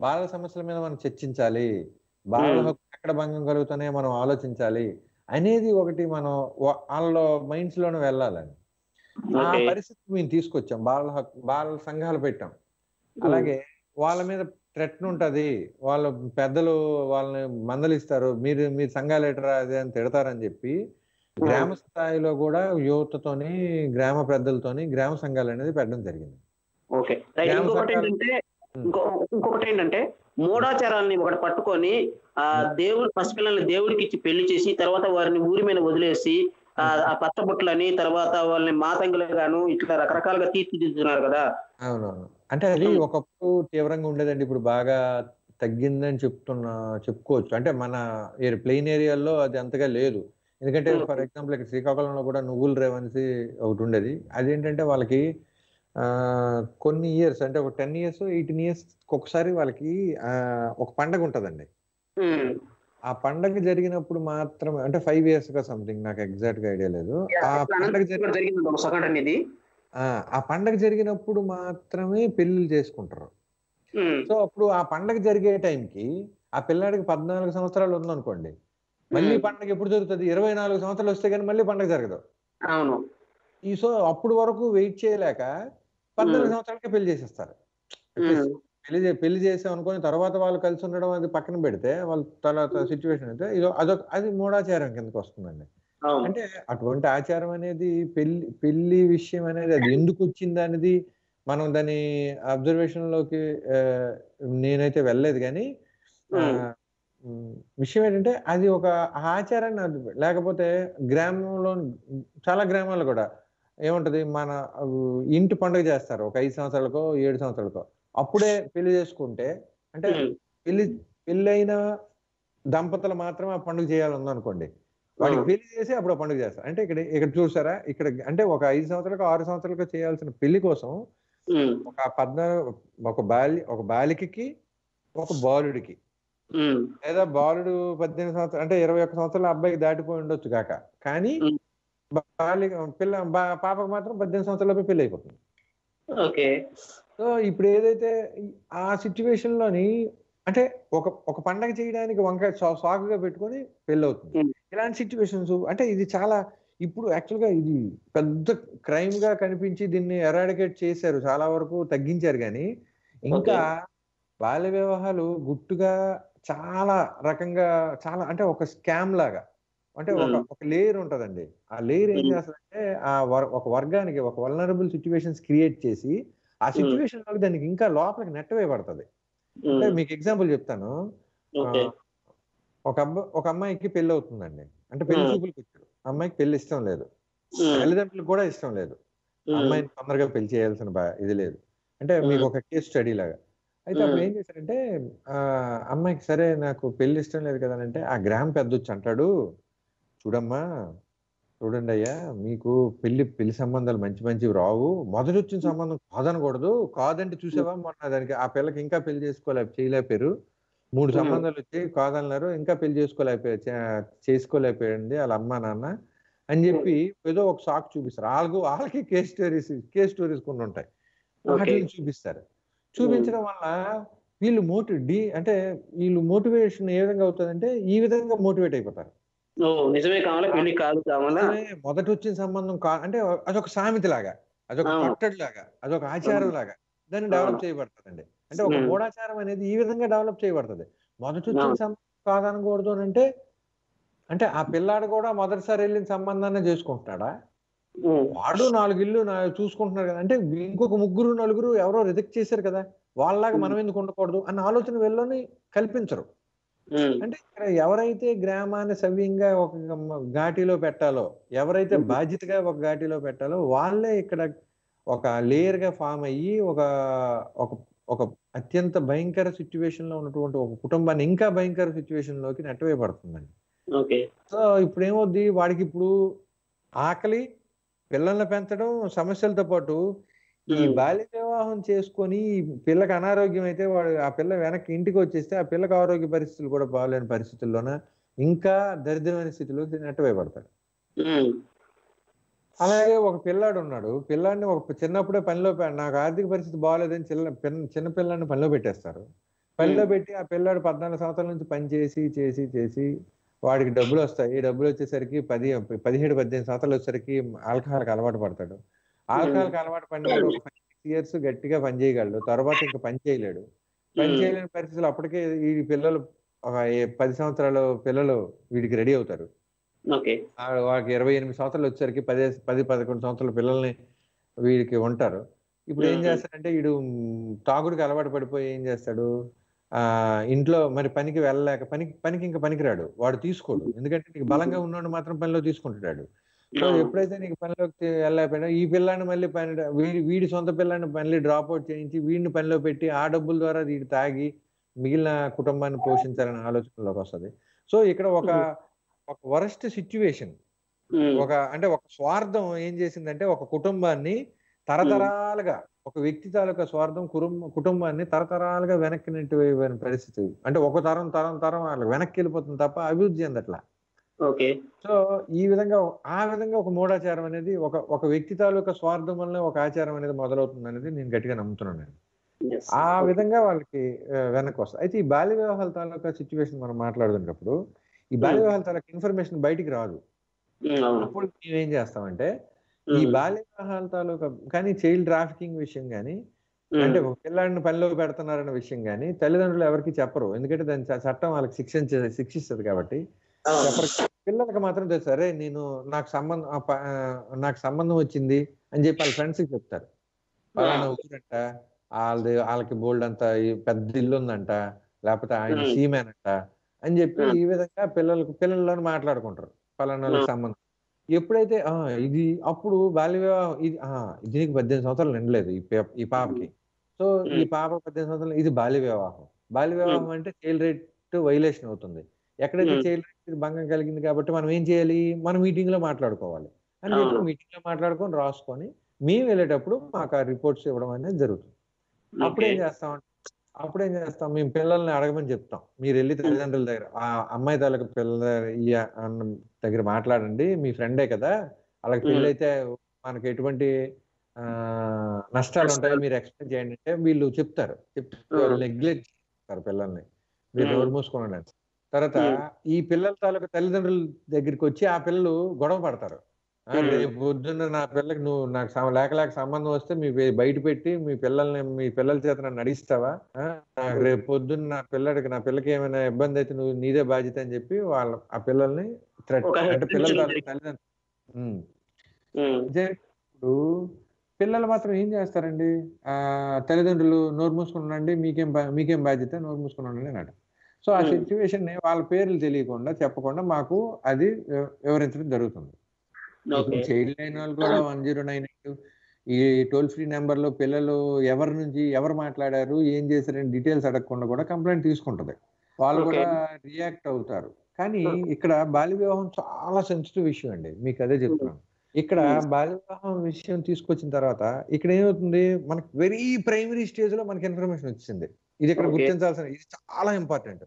బాలల సమస్యల మీద మనం చర్చించాలి. బాలల. హక్కు ఎక్కడ భంగం కలుగుతానే మనం ఆలోచించాలి. అనేది ఒకటి మనం వాళ్ళ మైండ్స్లోనే వెళ్ళాలని. ఆ పరిస్థితి మేము తీసుకొచ్చాం. హక్కు బాలల సంఘాలు పెట్టాం. అలాగే వాళ్ళ మీద థ్రెట్ ఉంటది. వాళ్ళ పెద్దలు వాళ్ళని మందలిస్తారు. మీరు మీ సంఘాలు ఎటరా అది అని తిడతారని చెప్పి గ్రామ స్థాయిలో కూడా యువతతోని గ్రామ పెద్దలతోని గ్రామ సంఘాలు అనేది పెట్టడం జరిగింది. ఇంకొకటి ఏంటంటే మూఢాచారాలని ఒకటి పట్టుకొని ఆ దేవుడు పసిపిల్లల్ని దేవుడికి ఇచ్చి పెళ్ళి చేసి తర్వాత వారిని ఊరి మీద వదిలేసి ఆ పచ్చబొట్లని తర్వాత వాళ్ళని మాతంగులుగాను ఇట్లా రకరకాలుగా తీర్చిదిద్దుతున్నారు కదా. అవునవును. అంటే అది. ఒకప్పుడు తీవ్రంగా ఉండేదండి. ఇప్పుడు బాగా తగ్గిందని చెప్తున్నా చెప్పుకోవచ్చు. అంటే మన ప్లెయిన్ ఏరియాల్లో అది అంతగా లేదు. ఎందుకంటే. ఫర్ ఎగ్జాంపుల్ ఇక్కడ శ్రీకాకుళంలో కూడా నువ్వుల రేవన్సీ ఒకటి ఉండేది. అదేంటంటే వాళ్ళకి కొన్ని ఇయర్స్ అంటే ఒక టెన్ ఇయర్స్ ఎయిటీన్ ఇయర్స్ ఒకసారి వాళ్ళకి ఆ ఒక పండగ ఉంటదండి. ఆ పండగ జరిగినప్పుడు మాత్రమే అంటే ఫైవ్ ఇయర్స్గా సంథింగ్ నాకు ఎగ్జాక్ట్గా ఐడియా లేదు. ఆ పండగ జరిగింది ఆ ఆ పండగ జరిగినప్పుడు మాత్రమే పెళ్ళిళ్ళు చేసుకుంటారు. సో అప్పుడు ఆ పండగ జరిగే టైంకి ఆ పిల్లాడికి పద్నాలుగు సంవత్సరాలు ఉందనుకోండి. మళ్ళీ. పండగ ఎప్పుడు జరుగుతుంది? ఇరవై నాలుగు సంవత్సరాలు వస్తే కానీ మళ్ళీ పండగ జరగదు. అవును. ఈ సో అప్పుడు వరకు వెయిట్ చేయలేక పద్నాలుగు ఉమ్. సంవత్సరాలకే పెళ్ళి చేసేస్తారు. పెళ్ళి పెళ్ళి చేసాం అనుకుని తర్వాత వాళ్ళు కలిసి ఉండడం అది పక్కన పెడితే వాళ్ళ తర్వాత సిచ్యువేషన్ అయితే ఇది అదొక అది మూఢాచారం కిందకి వస్తుందండి. అంటే అటువంటి ఆచారం అనేది పెళ్ళి పెళ్ళి విషయం అనేది అది ఎందుకు వచ్చింది అనేది మనం దాని అబ్జర్వేషన్లోకి నేనైతే వెళ్ళలేదు కానీ విషయం ఏంటంటే అది ఒక ఆచారాన్ని లేకపోతే గ్రామంలో చాలా గ్రామాలు కూడా ఏముంటది మన ఇంటి పండుగ చేస్తారు ఒక ఐదు సంవత్సరాలకో ఏడు సంవత్సరాలకో అప్పుడే పెళ్ళి చేసుకుంటే అంటే. పెళ్ళి పెళ్ళైన దంపతులు మాత్రమే ఆ పండుగ చేయాలి ఉందనుకోండి వాడికి. పెళ్ళి చేసి అప్పుడు ఆ పండుగ చేస్తారు అంటే ఇక్కడ ఇక్కడ చూసారా ఇక్కడ అంటే ఒక ఐదు సంవత్సరాలకు ఆరు సంవత్సరాలకు చేయాల్సిన పెళ్ళి కోసం. ఒక పద్నాలుగు ఒక బాలి ఒక బాలికకి ఒక బాలుడికి. లేదా బాలుడు పద్దెనిమిది సంవత్సరాలు అంటే ఇరవై ఒక్క సంవత్సరాల అబ్బాయికి దాటిపోయి ఉండొచ్చు కాక కానీ. బాలిక పిల్ల పాపకు మాత్రం పద్దెనిమిది సంవత్సరాలపై పెళ్ళి అయిపోతుంది ఓకే. సో ఇప్పుడు ఏదైతే ఆ సిచ్యువేషన్లోని అంటే ఒక ఒక పండగ చేయడానికి వంకాయ సాకుగా పెట్టుకొని Hmm. ఇలాంటి సిచ్యువేషన్స్ అంటే ఇది చాలా ఇప్పుడు యాక్చువల్గా ఇది పెద్ద క్రైమ్గా కనిపించి దీన్ని ఎరాడికేట్ చేశారు చాలా వరకు తగ్గించారు కానీ ఇంకా బాల్య వివాహాలు గుట్టుగా చాలా రకంగా చాలా అంటే ఒక స్కామ్ లాగా అంటే ఒక. ఒక లేయర్ ఉంటదండి ఆ లేయర్ ఏం. చేస్తుందంటే ఆ ఒక వర్గానికి ఒక వల్నరబుల్ సిచ్యువేషన్స్ క్రియేట్ చేసి ఆ. సిచ్యువేషన్లో దానికి ఇంకా లోపలికి నెట్టవేయబడుతుంది అంటే. మీకు ఎగ్జాంపుల్ చెప్తాను ఒక అబ్బ ఒక అమ్మాయికి పెళ్ళి అవుతుందండి అంటే పెళ్ళి. చూపులకు వచ్చాడు అమ్మాయికి పెళ్ళి ఇష్టం లేదు. తల్లిదండ్రులకు కూడా ఇష్టం లేదు. అమ్మాయిని తొందరగా పెళ్ళి చేయాల్సిన బా- ఇది లేదు అంటే మీకు. ఒక కేస్ స్టడీ లాగా అయితే అప్పుడు. ఏం చేశారంటే ఆ అమ్మాయికి సరే నాకు పెళ్ళి ఇష్టం లేదు కదా అంటే ఆ గ్రామ్ పెద్దొచ్చి అంటాడు చూడమ్మా చూడండి అయ్యా మీకు పెళ్ళి పెళ్ళి సంబంధాలు మంచి మంచివి రావు. మొదటి వచ్చిన సంబంధం కాదనకూడదు. కాదంటే చూసావా మొన్న దానికి ఆ పిల్లకి ఇంకా పెళ్ళి చేసుకోలే చేయలేపారు మూడు. సంబంధాలు వచ్చి కాదన్నారు ఇంకా పెళ్ళి చేసుకోలేకపోయారు చేసుకోలేకపోయింది వాళ్ళ అమ్మ నాన్న అని చెప్పి ఏదో ఒక సాక్ చూపిస్తారు. వాళ్ళకు వాళ్ళకి కేస్ స్టోరీస్ కేస్ స్టోరీస్ కొన్ని ఉంటాయి. వాటిని చూపిస్తారు. చూపించడం వల్ల వీళ్ళు మోటివ్ డి అంటే వీళ్ళు మోటివేషన్ ఏ విధంగా అవుతుందంటే ఈ విధంగా మోటివేట్ అయిపోతారు. నిజమే కావాలా పెళ్ళి కాదు కావాలా మొదటి వచ్చిన సంబంధం కా అంటే అదొక సామెత లాగా అదొక. కట్టడి లాగా అదొక ఆచారం లాగా దాన్ని డెవలప్. చేయబడుతుందండి అంటే ఒక. మూఢాచారం అనేది ఈ విధంగా డెవలప్ చేయబడుతుంది మొదటి వచ్చిన. సంబంధం కాదనకూడదు అని అంటే అంటే ఆ పిల్లాడు కూడా మొదటిసారి వెళ్ళిన సంబంధాన్ని చేసుకుంటున్నాడా. వాడు నాలుగు ఇల్లు చూసుకుంటున్నారు కదా అంటే ఇంకొక ముగ్గురు నలుగురు ఎవరో రిజెక్ట్ చేశారు కదా వాళ్ళలాగా మనం ఎందుకు ఉండకూడదు అన్న ఆలోచన వెళ్ళని కల్పించరు. అంటే ఇక్కడ ఎవరైతే గ్రామాన్ని సవ్యంగా ఒక ఘాటీలో పెట్టాలో ఎవరైతే. బాధ్యతగా ఒక ఘాటీలో పెట్టాలో వాళ్ళే ఇక్కడ ఒక లేయర్గా ఫామ్ అయ్యి ఒక ఒక ఒక అత్యంత భయంకర సిచ్యువేషన్లో ఉన్నటువంటి ఒక కుటుంబాన్ని ఇంకా భయంకర సిచ్యువేషన్లోకి నెట్టవేయబడుతుందండి సో ఇప్పుడు ఏమవుద్ది వాడికి ఇప్పుడు ఆకలి పిల్లల్ని పెంచడం సమస్యలతో పాటు ఈ. బాల్య వివాహం చేసుకొని పిల్లకి అనారోగ్యం అయితే వాడు ఆ పిల్ల వెనక్కి ఇంటికి వచ్చేస్తే ఆ పిల్లకి ఆరోగ్య పరిస్థితులు కూడా బాగాలేని పరిస్థితుల్లోన ఇంకా దరిద్రమైన స్థితిలోకి నెట్టవేయబడతాడు. అలాగే ఒక పిల్లాడు ఉన్నాడు పిల్లాడిని ఒక చిన్నప్పుడే పనిలో నాకు ఆర్థిక పరిస్థితి బాగాలేదని చిన్న చిన్న పిల్లాడిని పనిలో పెట్టేస్తారు పనిలో. పెట్టి ఆ పిల్లాడు పద్నాలుగు సంవత్సరాల నుంచి పని చేసి చేసి చేసి వాడికి డబ్బులు వస్తాయి డబ్బులు వచ్చేసరికి పది పదిహేడు పద్దెనిమిది సంవత్సరాలు వచ్చేసరికి ఆల్కహాల్కి అలవాటు పడతాడు ఆల్కహాల్కి అలవాటు పడినాడు ఒక సిక్స్ ఇయర్స్ గట్టిగా పని చేయగలడు. తర్వాత ఇంకా పని చేయలేడు. పని. చేయలేని పరిస్థితులు అప్పటికే ఈ పిల్లలు ఒక పది సంవత్సరాలు పిల్లలు వీడికి రెడీ అవుతారు. వాళ్ళకి ఇరవై ఎనిమిది సంవత్సరాలు వచ్చేసరికి పది పది పదకొండు సంవత్సరాల పిల్లల్ని వీడికి ఉంటారు. ఇప్పుడు ఏం. చేస్తాడంటే వీడు తాగుడికి అలవాటు పడిపోయి ఏం చేస్తాడు? ఆ ఇంట్లో మరి పనికి వెళ్ళలేక పనికి పనికి ఇంకా పనికిరాడు. వాడు తీసుకోడు. ఎందుకంటే నీకు బలంగా ఉన్నవాడు మాత్రం పనిలో తీసుకుంటున్నాడు. ఎప్పుడైతే నీకు పనిలోకి వెళ్ళకపోయినా ఈ పిల్లాన్ని మళ్ళీ పని వీడి వీడి సొంత పిల్లాన్ని మళ్ళీ డ్రాప్ అవుట్ చేయించి వీడిని పనిలో పెట్టి ఆ డబ్బుల ద్వారా వీడు తాగి మిగిలిన కుటుంబాన్ని పోషించాలనే ఆలోచనలోకి వస్తది. సో ఇక్కడ ఒక ఒక వరస్ట్ సిచ్యువేషన్. ఒక అంటే ఒక స్వార్థం ఏం చేసిందంటే ఒక కుటుంబాన్ని తరతరాలుగా ఒక వ్యక్తి తాలూకా స్వార్థం కుటుంబ కుటుంబాన్ని తరతరాలుగా వెనక్కి నెట్టివేయని పరిస్థితి. అంటే ఒక తరం తరం తరం వాళ్ళకి వెనక్కి వెళ్ళిపోతుంది తప్ప అభివృద్ధి చెందట్లా. ఓకే. సో ఈ విధంగా ఆ విధంగా ఒక మూఢాచారం అనేది ఒక ఒక వ్యక్తి తాలూకా స్వార్థం వల్ల ఒక ఆచారం అనేది మొదలవుతుంది అనేది నేను గట్టిగా నమ్ముతున్నాను. ఆ విధంగా వాళ్ళకి వెనక్కి వస్తుంది అయితే ఈ బాల్య వివాహాల తాలూకా సిచ్యువేషన్ మనం మాట్లాడుతున్నప్పుడు ఈ బాల్య వివాహాల తాలూకు ఇన్ఫర్మేషన్ బయటికి రాదు. అవును. అప్పుడు మేము ఏం చేస్తామంటే ఈ ఉమ్, బాల్య వివాహాల తాలూకా కానీ చైల్డ్ ట్రాఫికింగ్ విషయం కానీ అంటే ఒక పిల్లాడిని పనిలో పెడుతున్నారన్న విషయం కానీ తల్లిదండ్రులు ఎవరికి చెప్పరు. ఎందుకంటే దాని చట్టం వాళ్ళకి శిక్షించే శిక్షిస్తుంది కాబట్టి. పిల్లలకి మాత్రం తెలుసు అరే నేను నాకు సంబంధం నాకు సంబంధం వచ్చింది అని చెప్పి వాళ్ళ ఫ్రెండ్స్కి చెప్తారు పలానా ఊరంట వాళ్ళది వాళ్ళకి బోల్డ్ అంత పెద్ద ఇల్లు ఉందంట లేకపోతే ఆయన. సీమెన్ అంట అని చెప్పి. ఈ విధంగా పిల్లలకు పిల్లల్లోనే మాట్లాడుకుంటారు పలానా. సంబంధం ఎప్పుడైతే ఆ ఇది అప్పుడు బాల్య వివాహం ఇది ఆ దీనికి పద్దెనిమిది సంవత్సరాలు నిండలేదు ఈ పాపకి సో ఈ. పాప పద్దెనిమిది సంవత్సరాలు ఇది బాల్య వివాహం బాల్య వివాహం అంటే చైల్డ్ రైట్ వైలేషన్ అవుతుంది ఎక్కడైతే రైట్ భంగం కలిగింది కాబట్టి మనం ఏం చేయాలి? మన మీటింగ్లో మాట్లాడుకోవాలి. అని చెప్పి. మీటింగ్లో మాట్లాడుకొని రాసుకొని మేము వెళ్ళేటప్పుడు మాకు ఆ రిపోర్ట్స్ ఇవ్వడం అనేది జరుగుతుంది. అప్పుడు ఏం. చేస్తాం అప్పుడు ఏం చేస్తాం? మేము పిల్లల్ని అడగమని చెప్తాం. మీరు వెళ్ళి తల్లిదండ్రుల దగ్గర ఆ అమ్మాయి తాలూకు పిల్లల దగ్గర, ఈ అన్న దగ్గర మాట్లాడండి. మీ ఫ్రెండే కదా! వాళ్ళకి మ్మ్. పెళ్ళి అయితే మనకి ఎటువంటి నష్టాలు ఉంటాయో మీరు ఎక్స్ప్లెయిన్ చేయండి అంటే వీళ్ళు చెప్తారు. చెప్తే వాళ్ళు నెగ్లెక్ట్ చేస్తారు పిల్లల్ని. మీరు. నోరు మూసుకోండి. తర్వాత. ఈ పిల్లల తాలూకు తల్లిదండ్రుల దగ్గరికి వచ్చి ఆ పిల్లలు గొడవ పడతారు. పొద్దున్న నా పిల్లకి నువ్వు నాకు లేక లేక సంబంధం వస్తే మీ బయట పెట్టి మీ పిల్లల్ని మీ పిల్లల చేత నన్ను నడిస్తావా? రేపు పొద్దున్న నా పిల్లడికి నా పిల్లకి ఏమైనా ఇబ్బంది అయితే నువ్వు నీదే బాధ్యత అని చెప్పి వాళ్ళ ఆ పిల్లల్ని థ్రెట్ అంటే పిల్లల తల్లిదండ్రులు. పిల్లలు మాత్రం ఏం చేస్తారండి? ఆ తల్లిదండ్రులు నోరు మూసుకుని ఉండండి మీకేం మీకేం బాధ్యత? నోరు మూసుకుని ఉండండి అన్నట్టు సో ఆ. సిచ్యువేషన్ వాళ్ళ పేర్లు తెలియకుండా చెప్పకుండా మాకు అది వివ- వివరించడం జరుగుతుంది. చైల్డ్ లైన్ వాళ్ళు కూడా వన్ జీరో నైన్ ఈ టోల్ ఫ్రీ నెంబర్లో పిల్లలు ఎవరి నుంచి ఎవరు మాట్లాడారు ఏం చేశారని డీటెయిల్స్ అడగకుండా కూడా కంప్లైంట్ తీసుకుంటది. వాళ్ళు. కూడా రియాక్ట్ అవుతారు. కానీ ఇక్కడ బాల్య వివాహం చాలా సెన్సిటివ్ విషయం అండి. మీకు అదే చెప్తున్నాను. ఇక్కడ. బాల్య వివాహం విషయం తీసుకొచ్చిన తర్వాత ఇక్కడ ఏమవుతుంది? మనకి వెరీ ప్రైమరీ స్టేజ్లో మనకి ఇన్ఫర్మేషన్ వచ్చింది. ఇది ఇక్కడ. గుర్తించాల్సిన ఇది చాలా ఇంపార్టెంట్.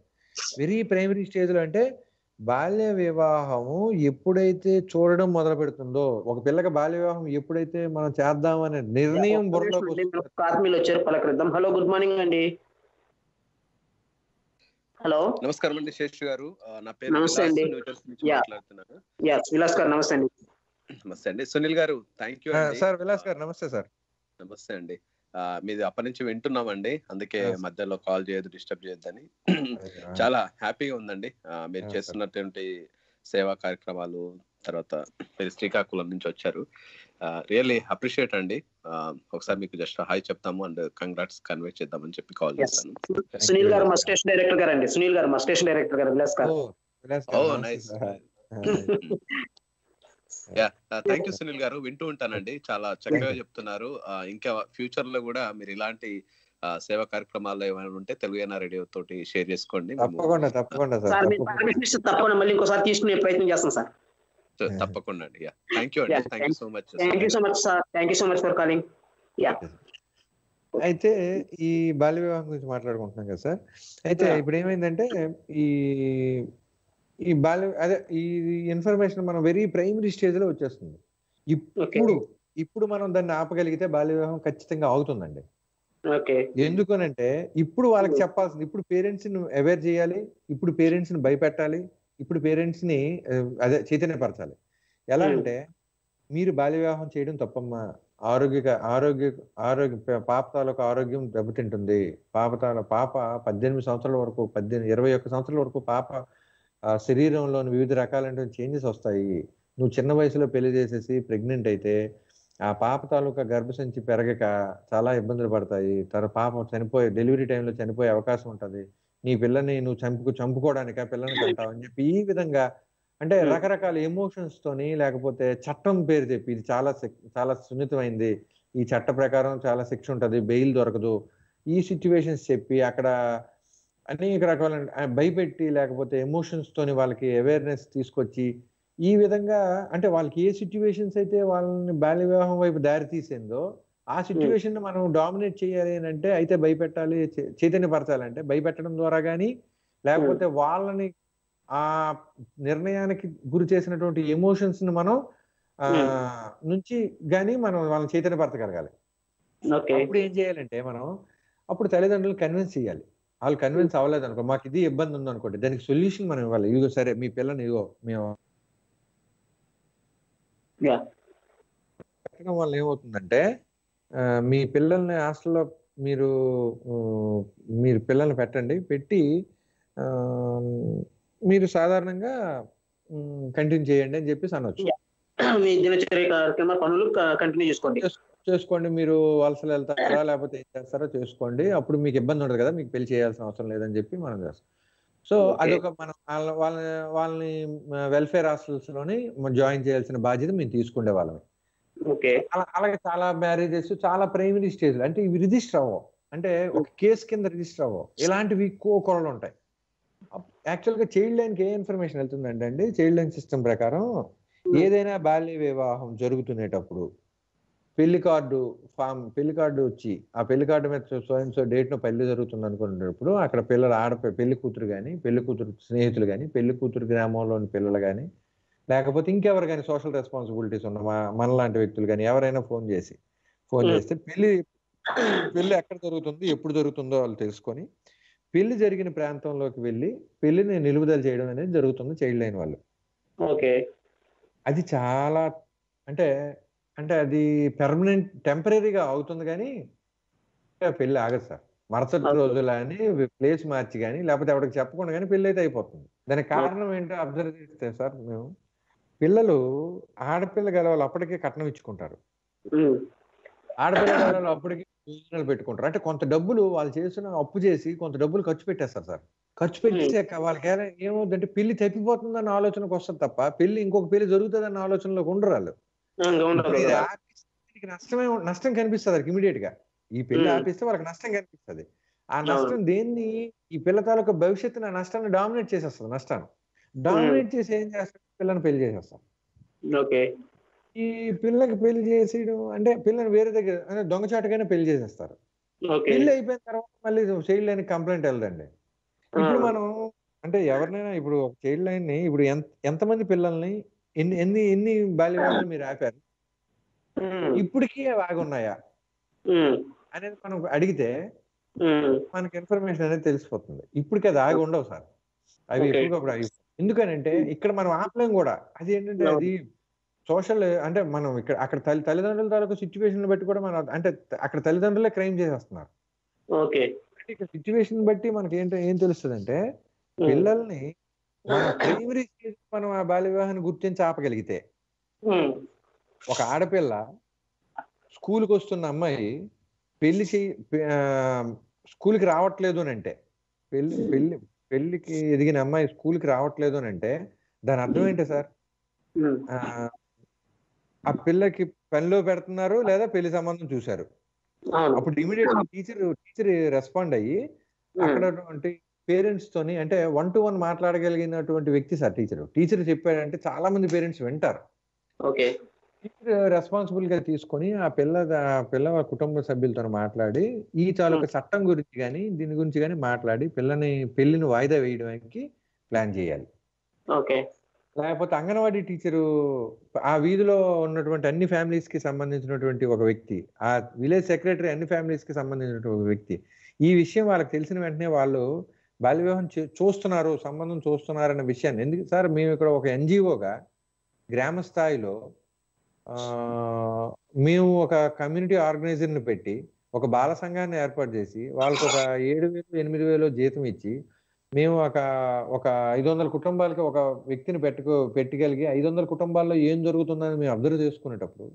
వెరీ ప్రైమరీ స్టేజ్లో అంటే బాల్య వివాహము ఎప్పుడైతే చూడడం మొదలు పెడుతుందో ఒక పిల్లకి బాల్య వివాహం ఎప్పుడైతే మనం చేద్దామనే నిర్ణయం ఆత్మీయులు వచ్చారు పలకరిద్దాం. హలో గుడ్ మార్నింగ్ అండి. హలో. నమస్కారం అండి శేష్ గారు. నా పేరు నమస్తే అండి. విలాస్ గారు నమస్తే అండి. నమస్తే అండి. సునీల్ గారు థ్యాంక్ యూ సార్ విలాస్ గారు నమస్తే సార్. నమస్తే అండి. మీది అప్పటి నుంచి వింటున్నామండి. అందుకే. మధ్యలో కాల్ చేయొద్దు డిస్టర్బ్ చేయొద్దని. చాలా హ్యాపీగా ఉందండి. మీరు. చేస్తున్నటువంటి సేవా కార్యక్రమాలు తర్వాత మీరు శ్రీకాకుళం నుంచి వచ్చారు. రియల్లీ అప్రిషియేట్ అండి. ఒకసారి మీకు జస్ట్ హాయ్ చెప్తాము అండ్ కంగ్రాట్స్ కన్వే చేద్దామని చెప్పి కాల్. చేస్తాను సునీల్ గారు మా స్టేషన్ డైరెక్టర్ గారు అండి సునీల్ గారు మా స్టేషన్ డైరెక్టర్ గారు. Vilas garu. Oh, nice. Ya thank you Sunil garu. వింటూ ఉంటానండి. చాలా చక్కగా చెప్తున్నారు. ఆ, ఇంకా ఫ్యూచర్లో కూడా మీరు ఇలాంటి ఆ, సేవా కార్యక్రమాల్లో ఏమైనా ఉంటే తెలుగు ఎన్ఆర్ రేడియో తోటి షేర్ చేసుకోండి. తప్పకుండా తప్పకుండా సార్ సార్ మీరు తప్పకుండా. పర్మిషన్ ఇస్తే తప్పకుండా మళ్ళీ ఇంకోసారి తీసుకునే ప్రయత్నం చేస్తాం సార్. తప్పకుండా అండి. యా థ్యాంక్ యూ అండి. Thank you so much thank you so much sir thank you so much for calling ya అయితే ఈ బాల్య వివాహం గురించి మాట్లాడుకుంటున్నాం కదా సార్. అయితే. ఇప్పుడు ఏమైందంటే ఈ ఈ బాల్య అదే ఈ ఇన్ఫర్మేషన్ మనం వెరీ ప్రైమరీ స్టేజ్లో వచ్చేస్తుంది. ఇప్పుడు ఇప్పుడు మనం దాన్ని ఆపగలిగితే బాల్య వివాహం ఖచ్చితంగా ఆగుతుందండి. ఎందుకనంటే ఇప్పుడు వాళ్ళకి చెప్పాల్సింది ఇప్పుడు పేరెంట్స్ని అవేర్ చేయాలి ఇప్పుడు పేరెంట్స్ని భయపెట్టాలి ఇప్పుడు పేరెంట్స్ని అదే చైతన్యపరచాలి. ఎలా Hmm. అంటే మీరు బాల్య వివాహం చేయడం తప్పమ్మా. ఆరోగ్య ఆరోగ్య ఆరోగ్య పాప తాలూకు ఆరోగ్యం దెబ్బతింటుంది. పాప తాల పాప పద్దెనిమిది సంవత్సరాల వరకు పద్దెనిమిది ఇరవై ఒక్క సంవత్సరాల వరకు పాప శరీరంలోని వివిధ రకాలైన చేంజెస్ వస్తాయి. నువ్వు చిన్న వయసులో పెళ్ళి చేసేసి ప్రెగ్నెంట్ అయితే ఆ పాప తాలూకా గర్భసంచి పెరగక చాలా ఇబ్బందులు పడతాయి. తన పాప చనిపోయే డెలివరీ టైంలో చనిపోయే అవకాశం ఉంటది. నీ పిల్లని నువ్వు చంపుకు చంపుకోవడానికి పిల్లని కంటావు అని చెప్పి ఈ విధంగా అంటే. రకరకాల ఎమోషన్స్ తోని లేకపోతే చట్టం పేరు చెప్పి ఇది చాలా చాలా సున్నితమైంది. ఈ చట్ట ప్రకారం చాలా శిక్ష ఉంటది. బెయిల్ దొరకదు. ఈ సిచ్యువేషన్స్ చెప్పి అక్కడ అనేక రకాల భయపెట్టి లేకపోతే ఎమోషన్స్ తోని వాళ్ళకి అవేర్నెస్ తీసుకొచ్చి ఈ విధంగా అంటే వాళ్ళకి ఏ సిచ్యువేషన్స్ అయితే వాళ్ళని బాల్య వివాహం వైపు దారి తీసిందో ఆ సిచ్యువేషన్ మనం డామినేట్ చేయాలి అని అంటే అయితే భయపెట్టాలి చైతన్యపరచాలంటే భయపెట్టడం ద్వారా కానీ లేకపోతే వాళ్ళని ఆ నిర్ణయానికి గురి చేసినటువంటి ఎమోషన్స్ని మనం నుంచి గానీ మనం వాళ్ళని చైతన్యపరచగలగాలి. ఓకే. అప్పుడు ఏం చేయాలంటే మనం అప్పుడు తల్లిదండ్రులు కన్విన్స్ చేయాలి. వాళ్ళు కన్విన్స్ అవ్వలేదు అనుకో మాకు ఇది ఇబ్బంది ఉంది అనుకోండి దానికి సొల్యూషన్ మనం ఇవ్వాలి. ఇదిగో సరే మీ పిల్లని ఇదిగో మేము. పెట్టడం వల్ల ఏమవుతుందంటే మీ పిల్లల్ని హాస్టల్లో మీరు మీరు పిల్లల్ని పెట్టండి పెట్టి మీరు సాధారణంగా కంటిన్యూ చేయండి అని చెప్పేసి అనొచ్చు. [clears throat] మీ దినచర్య కార్యక్రమ పనులు కంటిన్యూ చేసుకోండి. చేసుకోండి. మీరు వలసలు వెళ్తారా లేకపోతే ఏం చేస్తారో చేసుకోండి. అప్పుడు మీకు ఇబ్బంది ఉండదు కదా మీకు పెళ్ళి చేయాల్సిన అవసరం లేదని చెప్పి మనం చేస్తాం. సో. అదొక మనం వాళ్ళ వాళ్ళని వెల్ఫేర్ హాస్టల్స్లోని జాయిన్ చేయాల్సిన బాధ్యత మేము తీసుకునే వాళ్ళం. అలాగే చాలా మ్యారేజెస్ చాలా ప్రైమరీ స్టేజ్ అంటే ఇవి రిజిస్టర్ అవ్వవు. అంటే ఒక కేసు కింద రిజిస్టర్ అవ్వవు. ఇలాంటివి ఎక్కువ కొరలు ఉంటాయి. యాక్చువల్గా చైల్డ్ లైన్కి ఏ ఇన్ఫర్మేషన్ వెళ్తుందంటే అండి చైల్డ్ లైన్ సిస్టమ్ ప్రకారం ఏదైనా బాల్య వివాహం జరుగుతునేటప్పుడు పెళ్ళి కార్డు ఫామ్ పెళ్ళి కార్డు వచ్చి ఆ పెళ్ళి కార్డు మీద సో అండ్ సో డేట్లో పెళ్ళి జరుగుతుంది అనుకునేటప్పుడు అక్కడ పిల్లలు ఆడ పెళ్ళి కూతురు కానీ పెళ్ళి కూతురు స్నేహితులు కానీ పెళ్ళి కూతురు గ్రామంలోని పిల్లలు కానీ లేకపోతే ఇంకెవరు కానీ సోషల్ రెస్పాన్సిబిలిటీస్ ఉన్న మా- మనలాంటి వ్యక్తులు కానీ ఎవరైనా ఫోన్ చేసి ఫోన్. చేస్తే పెళ్ళి పెళ్ళి ఎక్కడ జరుగుతుంది ఎప్పుడు జరుగుతుందో వాళ్ళు తెలుసుకొని పెళ్ళి జరిగిన ప్రాంతంలోకి వెళ్ళి పెళ్ళిని నిలుపుదల చేయడం అనేది జరుగుతుంది చైల్డ్ లైన్ వాళ్ళు ఓకే అది చాలా అంటే అంటే అది పెర్మనెంట్ టెంపరీగా అవుతుంది కానీ పెళ్ళి ఆగదు సార్. మరుసటి. రోజులు అని ప్లేస్ మార్చి కానీ లేకపోతే ఎవరికి చెప్పకుండా కానీ పెళ్ళి అయితే అయిపోతుంది. దానికి కారణం ఏంటో అబ్జర్వ్ చేస్తే సార్ మేము పిల్లలు ఆడపిల్ల గలవాళ్ళు అప్పటికే కట్నం ఇచ్చుకుంటారు. ఆడపిల్ల గలవాళ్ళు అప్పటికే భోజనాలు పెట్టుకుంటారు. అంటే కొంత డబ్బులు వాళ్ళు చేసిన అప్పు చేసి కొంత డబ్బులు ఖర్చు పెట్టేస్తారు సార్. ఖర్చు పెట్టాక వాళ్ళకి ఏమవుతుందంటే పెళ్ళి తప్పిపోతుందన్న ఆలోచనకు వస్తుంది తప్ప పెళ్ళి ఇంకొక పెళ్ళి జరుగుతుందన్న ఆలోచనలోకి ఉండరు వాళ్ళు. నష్టమే నష్టం కనిపిస్తుంది వాళ్ళకి ఇమీడియట్గా ఈ Hmm. ఆపిస్తే వాళ్ళకి నష్టం కనిపిస్తుంది. ఆ నష్టం దేన్ని? ఈ పిల్ల తాలూకా భవిష్యత్తున ఆ నష్టాన్ని డామినేట్ చేసేస్తుంది నష్టాన్ని. డామినేట్ చేసి ఏం చేస్తారు పిల్లని పెళ్ళి చేసేస్తాం ఓకే. ఈ పిల్లకి పెళ్ళి చేసేయడం అంటే పిల్లని వేరే దగ్గర దొంగచాటుగానే పెళ్ళి చేసేస్తారు. పెళ్ళి అయిపోయిన తర్వాత మళ్ళీ చైల్డ్ లైన్ కంప్లైంట్ వెళ్ళదండి ఇప్పుడు మనం అంటే ఎవరినైనా ఇప్పుడు ఒక చైల్డ్ లైన్ని ఇప్పుడు ఎంత ఎంతమంది పిల్లల్ని ఎన్ని ఎన్ని ఎన్ని బాల్యవాళ్ళు మీరు ఆపారు? ఇప్పటికీ అవి ఆగి ఉన్నాయా అనేది మనం అడిగితే మనకి ఇన్ఫర్మేషన్ అనేది తెలిసిపోతుంది. ఇప్పటికి అది ఆగి ఉండవు సార్. అవి. ఎప్పటికప్పుడు ఆగి ఎందుకనంటే ఇక్కడ మనం ఆపలేం కూడా. అది ఏంటంటే. అది సోషల్ అంటే మనం ఇక్కడ అక్కడ తల్లి తల్లిదండ్రుల తాలూకు సిచ్యువేషన్ బట్టి కూడా మనం అక్కడ అక్కడ తల్లిదండ్రులే క్రైమ్ చేసేస్తున్నారు. ఓకే. అంటే సిచ్యువేషన్ బట్టి మనకి ఏంటో ఏం తెలుస్తుంది అంటే పిల్లల్ని స్టేజ్ మనం ఆ బాల్య వివాహాన్ని గుర్తించి ఆపగలిగితే ఒక ఆడపిల్ల స్కూల్కి వస్తున్న అమ్మాయి పెళ్ళి చేయి స్కూల్కి రావట్లేదు అని అంటే పెళ్ళి పెళ్ళి పెళ్ళికి ఎదిగిన అమ్మాయి స్కూల్కి రావట్లేదు అని అంటే దాని అర్థం ఏంటి సార్? ఆ, ఆ పిల్లకి పనిలో పెడుతున్నారు లేదా పెళ్ళి సంబంధం చూశారు? అప్పుడు ఇమీడియట్ టీచర్ టీచర్ రెస్పాండ్ అయ్యి అక్కడ పేరెంట్స్ తోని అంటే వన్ టు వన్ మాట్లాడగలిగినటువంటి వ్యక్తి సార్ టీచర్. టీచర్ చెప్పాడంటే చాలా మంది పేరెంట్స్ వింటారు. ఓకే. టీచర్ రెస్పాన్సిబుల్గా తీసుకొని ఆ పిల్ల పిల్ల కుటుంబ సభ్యులతో మాట్లాడి ఈ తాలూకా చట్టం గురించి కానీ దీని గురించి కానీ మాట్లాడి పిల్లని పెళ్ళిని వాయిదా వేయడానికి ప్లాన్ చేయాలి. ఓకే. లేకపోతే అంగన్వాడీ టీచరు ఆ వీధిలో ఉన్నటువంటి అన్ని ఫ్యామిలీస్కి సంబంధించినటువంటి ఒక వ్యక్తి ఆ విలేజ్ సెక్రటరీ అన్ని ఫ్యామిలీస్కి సంబంధించినటువంటి ఒక వ్యక్తి ఈ విషయం వాళ్ళకి తెలిసిన వెంటనే వాళ్ళు బాల్య వివాహం చూస్తున్నారు సంబంధం చూస్తున్నారు అన్న విషయాన్ని ఎందుకు సార్ మేము ఇక్కడ ఒక ఎన్జిఓగా గ్రామ స్థాయిలో మేము ఒక కమ్యూనిటీ ఆర్గనైజర్ని పెట్టి ఒక బాల సంఘాన్ని ఏర్పాటు చేసి వాళ్ళకి ఒక ఏడు వేలు ఎనిమిది వేలు జీతం ఇచ్చి మేము ఒక ఒక ఐదు వందల కుటుంబాలకి ఒక వ్యక్తిని పెట్టుకో పెట్టగలిగి ఐదు వందల కుటుంబాల్లో ఏం జరుగుతుందని మేము అబ్జర్వ్ చేసుకునేటప్పుడు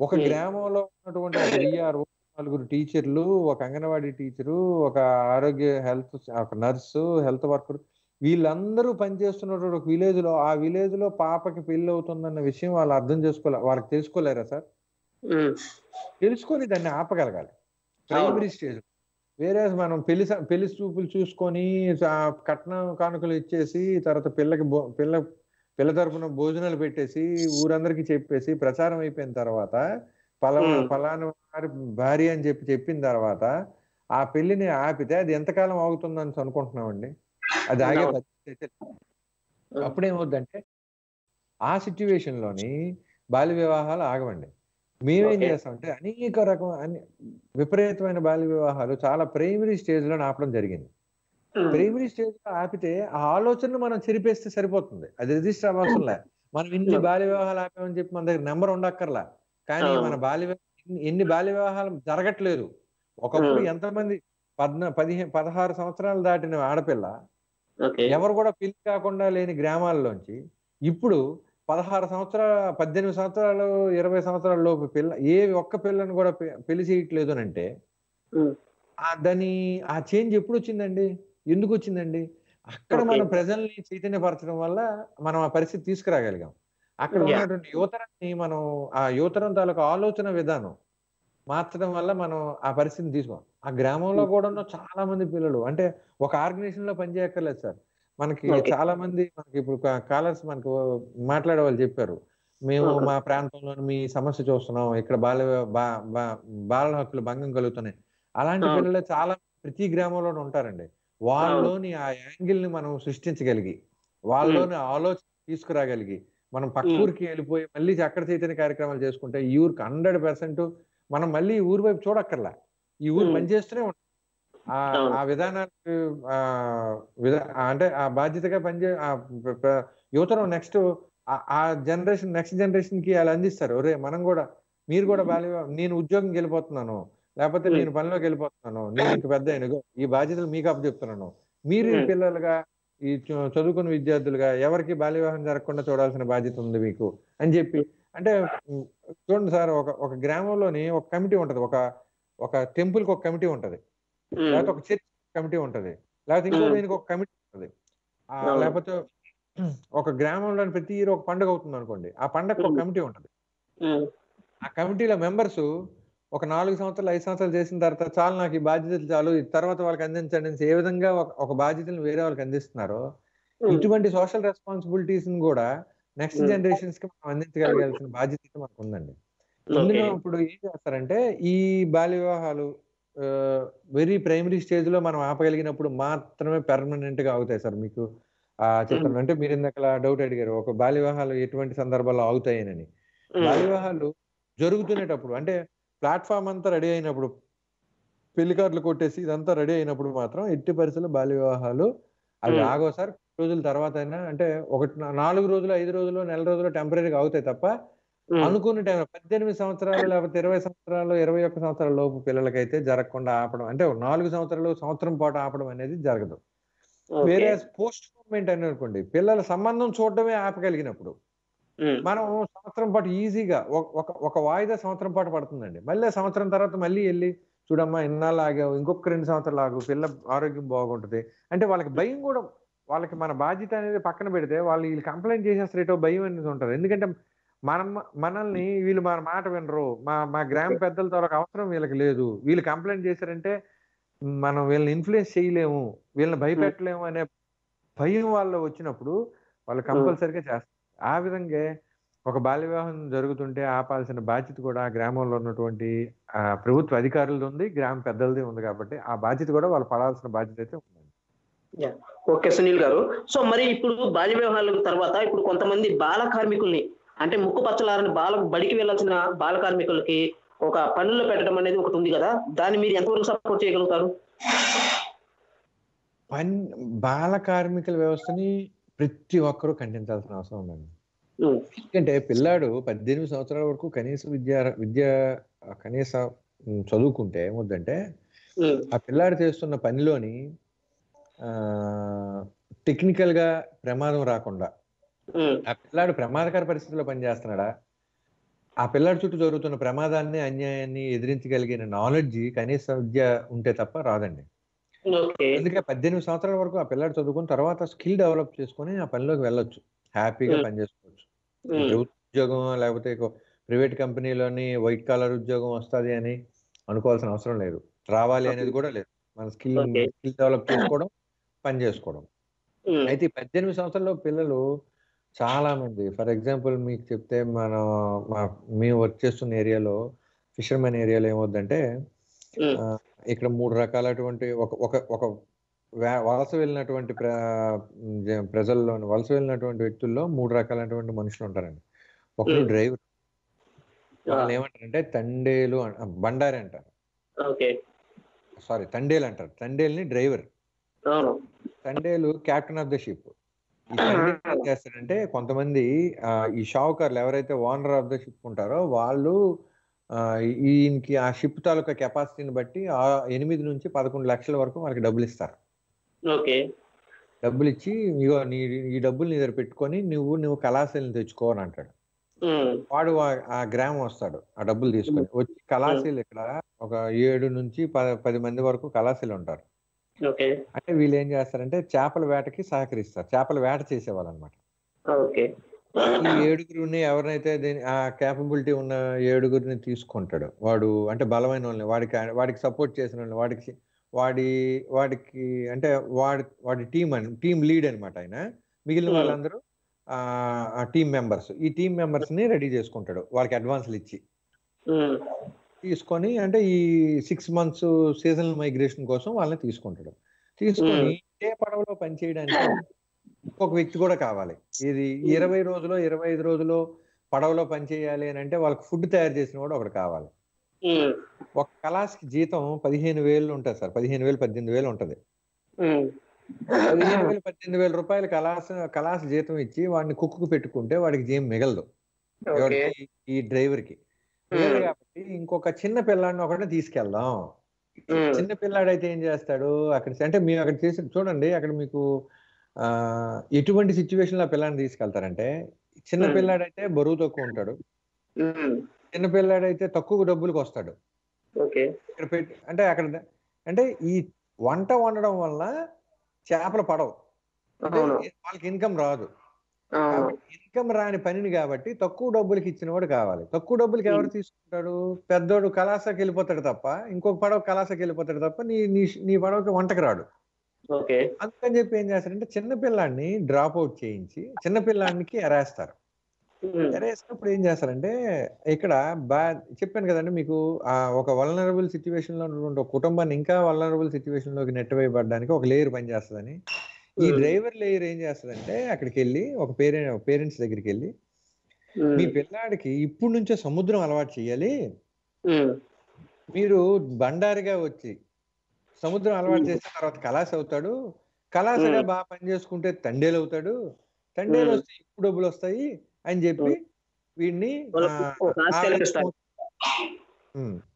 ఒక Hmm. గ్రామంలో ఉన్నటువంటి ఒక విఆర్ఓ నలుగురు టీచర్లు ఒక అంగన్వాడీ టీచరు ఒక ఆరోగ్య హెల్త్ ఒక నర్సు హెల్త్ వర్కర్ వీళ్ళందరూ పనిచేస్తున్నటువంటి ఒక విలేజ్లో ఆ విలేజ్లో పాపకి పెళ్ళి అవుతుందన్న విషయం వాళ్ళు అర్థం చేసుకోలే వాళ్ళకి తెలుసుకోలేరా సార్? తెలుసుకొని దాన్ని ఆపగలగాలి. Primary stage. వేరే మనం పెళ్ళి పెళ్ళి చూపులు చూసుకొని కట్నం కానుకలు ఇచ్చేసి తర్వాత పిల్లకి పిల్ల పిల్ల తరపున భోజనాలు పెట్టేసి ఊరందరికీ చెప్పేసి ప్రచారం అయిపోయిన తర్వాత Hmm. పలానా వారి భార్య అని చెప్పి చెప్పిన తర్వాత ఆ పెళ్ళిని ఆపితే అది ఎంతకాలం ఆగుతుందని అనుకుంటున్నామండి అది ఆగే. పరిస్థితి. అప్పుడేమవుద్దంటే ఆ సిచ్యువేషన్లోని బాల్య వివాహాలు ఆగవండి మేమేం. చేస్తామంటే అనేక రకం అన్ని విపరీతమైన బాల్య వివాహాలు చాలా ప్రైమరీ స్టేజ్లో ఆపడం జరిగింది. ప్రైమరీ స్టేజ్లో ఆపితే ఆ ఆలోచనను మనం చెరిపేస్తే సరిపోతుంది అది రిజిస్టర్ అవ్వాల్సింలే మనం ఇన్ని. బాల్య వివాహాలు ఆపామని చెప్పి మన దగ్గర నెంబర్ ఉండక్కర్లా కానీ. మన బాల్య ఎన్ని- బాల్య వివాహాలు జరగట్లేదు ఒకప్పుడు. ఎంతమంది పద్న పదిహేను పదహారు సంవత్సరాలు దాటిన ఆడపిల్ల ఎవరు కూడా పెళ్ళి కాకుండా లేని గ్రామాల్లోంచి ఇప్పుడు పదహారు సంవత్సరాల పద్దెనిమిది సంవత్సరాలు ఇరవై సంవత్సరాల లోపు పిల్ల ఏ ఒక్క పిల్లని కూడా పెళ్ళి చేయట్లేదు అని అంటే దాని ఆ చేంజ్ ఎప్పుడు వచ్చిందండి ఎందుకు వచ్చిందండి అక్కడ. మనం ప్రజల్ని చైతన్యపరచడం వల్ల మనం ఆ పరిస్థితి తీసుకురాగలిగాం అక్కడ. ఉన్నటువంటి యువతరాన్ని మనం ఆ యువతరం తాలూకు ఆలోచన విధానం మార్చడం వల్ల మనం ఆ పరిస్థితిని తీసుకోం ఆ గ్రామంలో కూడా ఉన్న చాలా మంది పిల్లలు అంటే ఒక ఆర్గనైజేషన్లో పనిచేయక్కర్లేదు సార్. మనకి. చాలా మంది మనకి ఇప్పుడు కాలర్స్ మనకు మాట్లాడే వాళ్ళు చెప్పారు. మేము Okay. మా ప్రాంతంలో మీ సమస్య చూస్తున్నాం. ఇక్కడ బాల బా- బా- బాల హక్కులు భంగం కలుగుతున్నాయి. అలాంటి అవును. పిల్లలు చాలా ప్రతి గ్రామంలో ఉంటారండి. వాళ్ళలోని ఆ యాంగిల్ని మనం సృష్టించగలిగి వాళ్ళలోని ఆలోచన తీసుకురాగలిగి మనం పక్క. ఊరికి వెళ్ళిపోయి మళ్ళీ అక్కడ చైతన్య కార్యక్రమాలు చేసుకుంటే ఈ ఊరికి హండ్రెడ్ పర్సెంట్ మనం మళ్ళీ ఈ ఊరి వైపు చూడక్కర్లా ఈ ఊరు. పనిచేస్తూనే ఉంటాం ఆ అవును. ఆ విధానాలు ఆ విధా ఆ అంటే ఆ బాధ్యతగా పనిచే యువతరం నెక్స్ట్ ఆ జనరేషన్ నెక్స్ట్ జనరేషన్కి వాళ్ళు అందిస్తారు ఒరే మనం కూడా మీరు కూడా బాల్య నేను ఉద్యోగంకి వెళ్ళిపోతున్నాను లేకపోతే. నేను పనిలోకి వెళ్ళిపోతున్నాను నేను ఇంక పెద్ద ఈ బాధ్యతలు మీకు అప్పచెప్తున్నాను మీరు. పిల్లలుగా ఈ చదువుకున్న విద్యార్థులుగా ఎవరికి బాల్య వివాహం జరగకుండా చూడాల్సిన బాధ్యత ఉంది మీకు అని చెప్పి అంటే చూడండి సార్ ఒక ఒక గ్రామంలోని ఒక కమిటీ ఉంటది ఒక ఒక టెంపుల్కి ఒక కమిటీ ఉంటది. లేకపోతే ఒక చర్చ్ కమిటీ ఉంటది లేకపోతే ఇంకో. దీనికి ఒక కమిటీ ఉంటది. లేకపోతే ఒక గ్రామంలోని ప్రతి ఒక పండుగ అవుతుంది అనుకోండి ఆ పండగకి ఒక. కమిటీ ఉంటది. ఆ [clears throat] కమిటీలో మెంబర్స్ ఒక నాలుగు సంవత్సరాలు ఐదు సంవత్సరాలు చేసిన తర్వాత చాలు నాకు ఈ బాధ్యతలు చాలు ఈ తర్వాత వాళ్ళకి అందించండి ఏ విధంగా ఒక- బాధ్యతను వేరే వాళ్ళకి అందిస్తున్నారో. ఇటువంటి సోషల్ రెస్పాన్సిబిలిటీస్ కూడా నెక్స్ట్. జనరేషన్స్కి మనం అందించగలగాల్సిన బాధ్యత మనకు ఉందండి ఇందులో ఇప్పుడు ఏం చేస్తారంటే ఈ బాల్య వివాహాలు వెరీ ప్రైమరీ స్టేజ్లో మనం ఆపగలిగినప్పుడు మాత్రమే పెర్మనెంట్గా అవుతాయి సార్ మీకు ఆ చెప్తాను అంటే మీరు ఇందాక డౌట్ అడిగారు ఒక బాల్య వివాహాలు ఎటువంటి సందర్భాల్లో అవుతాయని. బాల్య వివాహాలు జరుగుతునేటప్పుడు అంటే ప్లాట్ఫామ్ అంతా రెడీ అయినప్పుడు పెళ్ళి కార్డులు కొట్టేసి ఇదంతా రెడీ అయినప్పుడు మాత్రం ఎట్టి పరిస్థితుల్లో బాల్య వివాహాలు అవి. ఆగో సార్ రోజుల తర్వాత అయినా అంటే ఒకటి నాలుగు రోజులు ఐదు రోజులు నెల రోజులు టెంపరీగా అవుతాయి తప్ప. అనుకున్న టైం పద్దెనిమిది సంవత్సరాలు లేకపోతే ఇరవై సంవత్సరాలు ఇరవై ఒక్క సంవత్సరాల లోపు పిల్లలకైతే జరగకుండా ఆపడం అంటే నాలుగు సంవత్సరాలు సంవత్సరం పాటు ఆపడం అనేది జరగదు. వేరే పోస్ట్ మూమెంట్ అని అనుకోండి పిల్లల సంబంధం చూడడమే ఆపగలిగినప్పుడు. మనం సంవత్సరం పాటు ఈజీగా ఒక- ఒక ఒక వాయిదా సంవత్సరం పాటు పడుతుందండి. మళ్ళీ సంవత్సరం తర్వాత మళ్ళీ వెళ్ళి చూడమ్మా ఇన్నాళ్ళు ఆగావు ఇంకొక రెండు సంవత్సరాలు ఆగు పిల్ల ఆరోగ్యం బాగుంటుంది. అంటే వాళ్ళకి భయం కూడా వాళ్ళకి మన బాధ్యత అనేది పక్కన పెడితే వాళ్ళు వీళ్ళు కంప్లైంట్ చేసేస్తారు ఏటో భయం అనేది ఉంటుంది. ఎందుకంటే మనం మనల్ని వీళ్ళు మన మాట వినరు. మా మా గ్రామ పెద్దలతో అవసరం వీళ్ళకి లేదు. వీళ్ళు కంప్లైంట్ చేశారంటే మనం వీళ్ళని ఇన్ఫ్లుయెన్స్ చేయలేము. వీళ్ళని భయపెట్టలేము అనే భయం వాళ్ళు వచ్చినప్పుడు వాళ్ళు కంపల్సరిగా చేస్తారు. ఆ విధంగా ఒక బాల్య వివాహం జరుగుతుంటే ఆపాల్సిన బాధ్యత కూడా ఆ గ్రామంలో ఉన్నటువంటి ప్రభుత్వ అధికారులది ఉంది గ్రామ పెద్దలది ఉంది కాబట్టి ఆ బాధ్యత కూడా వాళ్ళు పడాల్సిన బాధ్యత అయితే ఉంది ఓకే సునీల్ గారు. సో మరి ఇప్పుడు బాల్య వివాహాల తర్వాత ఇప్పుడు కొంతమంది బాల కార్మికుల్ని అంటే ముక్కు పచ్చలారని బాల బడికి వెళ్ళాల్సిన బాల కార్మికులకి ఒక పనుల్లో పెట్టడం అనేది ఒకటి ఉంది కదా దాన్ని మీరు ఎంతవరకు సపోర్ట్ చేయగలుగుతారు? పన్ బాల కార్మికుల వ్యవస్థని ప్రతి ఒక్కరూ ఖండించాల్సిన అవసరం ఉందండి. ఎందుకంటే పిల్లాడు పద్దెనిమిది సంవత్సరాల వరకు కనీస విద్య విద్య కనీస చదువుకుంటే ఏమవుద్దంటే ఉమ్. ఆ పిల్లాడు చేస్తున్న పనిలోని ఆ టెక్నికల్గా ప్రమాదం రాకుండా. ఆ. పిల్లాడు ప్రమాదకర పరిస్థితుల్లో పనిచేస్తున్నాడా? ఆ పిల్లాడి చుట్టూ జరుగుతున్న ప్రమాదాన్ని అన్యాయాన్ని ఎదిరించగలిగిన నాలెడ్జ్ కనీస విద్య ఉంటే తప్ప రాదండి. అందుకే పద్దెనిమిది సంవత్సరాల వరకు ఆ పిల్లాడు చదువుకుని తర్వాత స్కిల్ డెవలప్ చేసుకొని ఆ పనిలోకి వెళ్ళొచ్చు. హ్యాపీగా. పని చేసుకోవచ్చు ఈ ఉమ్. ప్రభుత్వ ఉద్యోగం లేకపోతే ప్రైవేట్ కంపెనీలోని వైట్ కాలర్ ఉద్యోగం వస్తుంది అని అనుకోవాల్సిన అవసరం లేదు రావాలి అనేది కూడా లేదు మన స్కిల్. స్కిల్ డెవలప్ చేసుకోవడం పని చేసుకోవడం. అయితే ఈ పద్దెనిమిది సంవత్సరాల్లో పిల్లలు చాలా మంది ఫర్ ఎగ్జాంపుల్ మీకు చెప్తే మన మా మేము వర్క్ చేస్తున్న ఏరియాలో ఫిషర్మెన్ ఏరియాలో ఏమవుద్దంటే ఇక్కడ మూడు రకాలటువంటి ఒక ఒక ఒక వలస వెళ్ళినటువంటి ప్ర ప్రజల్లోని వలస వెళ్ళినటువంటి వ్యక్తుల్లో మూడు రకాలైనటువంటి మనుషులు ఉంటారండి. ఒకరు. డ్రైవర్ వాళ్ళు ఏమంటారంటే తండేలు బండారి అంటారు. సారీ తండేలు అంటారు. తండేల్ని డ్రైవర్. తండేలు క్యాప్టెన్ ఆఫ్ ద షిప్. ఈ ఏం చేస్తాడంటే కొంతమంది ఈ షావుకార్లు ఎవరైతే ఓనర్ ఆఫ్ ద షిప్ ఉంటారో వాళ్ళు ఈయనకి ఆ షిప్ తాలూకా కెపాసిటీని బట్టి ఆ ఎనిమిది నుంచి పదకొండు లక్షల వరకు వాళ్ళకి డబ్బులు ఇస్తారు. ఓకే. డబ్బులు ఇచ్చి ఇగో నీ ఈ డబ్బులు నీ దగ్గర పెట్టుకొని నువ్వు నువ్వు కళాశాలను తెచ్చుకో అని అంటాడు. వాడు ఆ- గ్రామం వస్తాడు ఆ డబ్బులు తీసుకొని. వచ్చి కళాశాల ఇక్కడ ఒక ఏడు నుంచి పది మంది వరకు కళాశాలు ఉంటారు. అంటే వీళ్ళు ఏం చేస్తారంటే చేపల వేటకి సహకరిస్తారు. చేపల వేట చేసేవాళ్ళు అనమాట ఈ ఏడుగురిని ఎవరినైతే దీని ఆ కేపబిలిటీ ఉన్న ఏడుగురిని తీసుకుంటాడు. వాడు అంటే బలమైన వాళ్ళని వాడికి వాడికి సపోర్ట్ చేసిన వాళ్ళని వాడికి వాడి వాడికి అంటే వాడి వాడి టీం అని టీం లీడ్ అనమాట ఆయన. మిగిలిన Hmm. వాళ్ళందరూ ఆ టీం మెంబర్స్. ఈ టీం మెంబర్స్ని రెడీ చేసుకుంటాడు. వాళ్ళకి అడ్వాన్స్లు ఇచ్చి. ఉమ్, తీసుకొని అంటే ఈ సిక్స్ మంత్స్ సీజనల్ మైగ్రేషన్ కోసం వాళ్ళని తీసుకుంటాడు. తీసుకొని ఏ పడవలో పనిచేయడానికి ఒక వ్యక్తి కూడా కావాలి. ఇది ఇరవై రోజులు ఇరవై ఐదు రోజులు పడవలో పనిచేయాలి అని అంటే వాళ్ళకి ఫుడ్ తయారు చేసిన కూడా ఒకటి కావాలి. ఒక కళాస్కి జీతం పదిహేను వేలు ఉంటుంది సార్. పదిహేను వేలు పద్దెనిమిది వేలు ఉంటుంది. పదిహేను వేలు పద్దెనిమిది వేల రూపాయలు కళాస్ కళాస్ జీతం ఇచ్చి వాడిని కుక్కు పెట్టుకుంటే వాడికి జీతం మిగలదు. ఈ డ్రైవర్కి కాబట్టి ఇంకొక చిన్న పిల్లాడిని ఒకటి తీసుకెళ్దాం. చిన్న పిల్లాడైతే ఏం చేస్తాడు? అక్కడ అంటే మేము అక్కడ చేసి చూడండి అక్కడ మీకు ఆ ఎటువంటి సిచ్యువేషన్లో పిల్లాడిని తీసుకెళ్తారంటే చిన్న. పిల్లాడైతే బరువు తక్కువ ఉంటాడు. ఉమ్, చిన్న పిల్లాడైతే తక్కువ డబ్బులకు వస్తాడు. ఓకే. ఇక్కడ పెట్టి అంటే అక్కడ అంటే ఈ వంట వండడం వల్ల చేపలు పడవు. వాళ్ళకి ఇన్కమ్ రాదు. ఇన్కమ్ రాని పనిని కాబట్టి తక్కువ డబ్బులకి ఇచ్చిన వాడు కావాలి. తక్కువ డబ్బులకి ఎవరు తీసుకుంటాడు? పెద్దోడు కళాశాకి వెళ్ళిపోతాడు తప్ప ఇంకొక పడవ కళాశాకి వెళ్ళిపోతాడు తప్ప నీ నీ నీ పడవకి వంటకి రాడు. అందుకని చెప్పి ఏం చేస్తారంటే చిన్న పిల్లాడిని డ్రాప్ అవుట్ చేయించి చిన్న పిల్లాడికి ఎరేస్తారు ఎరేసినప్పుడు ఏం చేస్తారంటే ఇక్కడ బా చెప్పాను కదండి మీకు ఆ ఒక వలనరబుల్ సిచ్యువేషన్లో ఉన్నటువంటి ఒక కుటుంబాన్ని ఇంకా వలనరబుల్ సిచ్యువేషన్లోకి నెట్టవేయబడడానికి ఒక లేయర్ పనిచేస్తుందని ఈ. డ్రైవర్ లేయర్ ఏం చేస్తుందంటే అక్కడికి వెళ్ళి ఒక పేరెంట్ పేరెంట్స్ దగ్గరికి వెళ్ళి మీ పిల్లాడికి ఇప్పుడు నుంచే సముద్రం అలవాటు చేయాలి మీరు బండారిగా వచ్చి సముద్రం అలవాటు చేసిన తర్వాత కలాస అవుతాడు. కలాసగా. బాగా పని చేసుకుంటే తండేలు అవుతాడు. తండేలు. వస్తే ఇప్పుడు డబ్బులు వస్తాయి అని చెప్పి వీడిని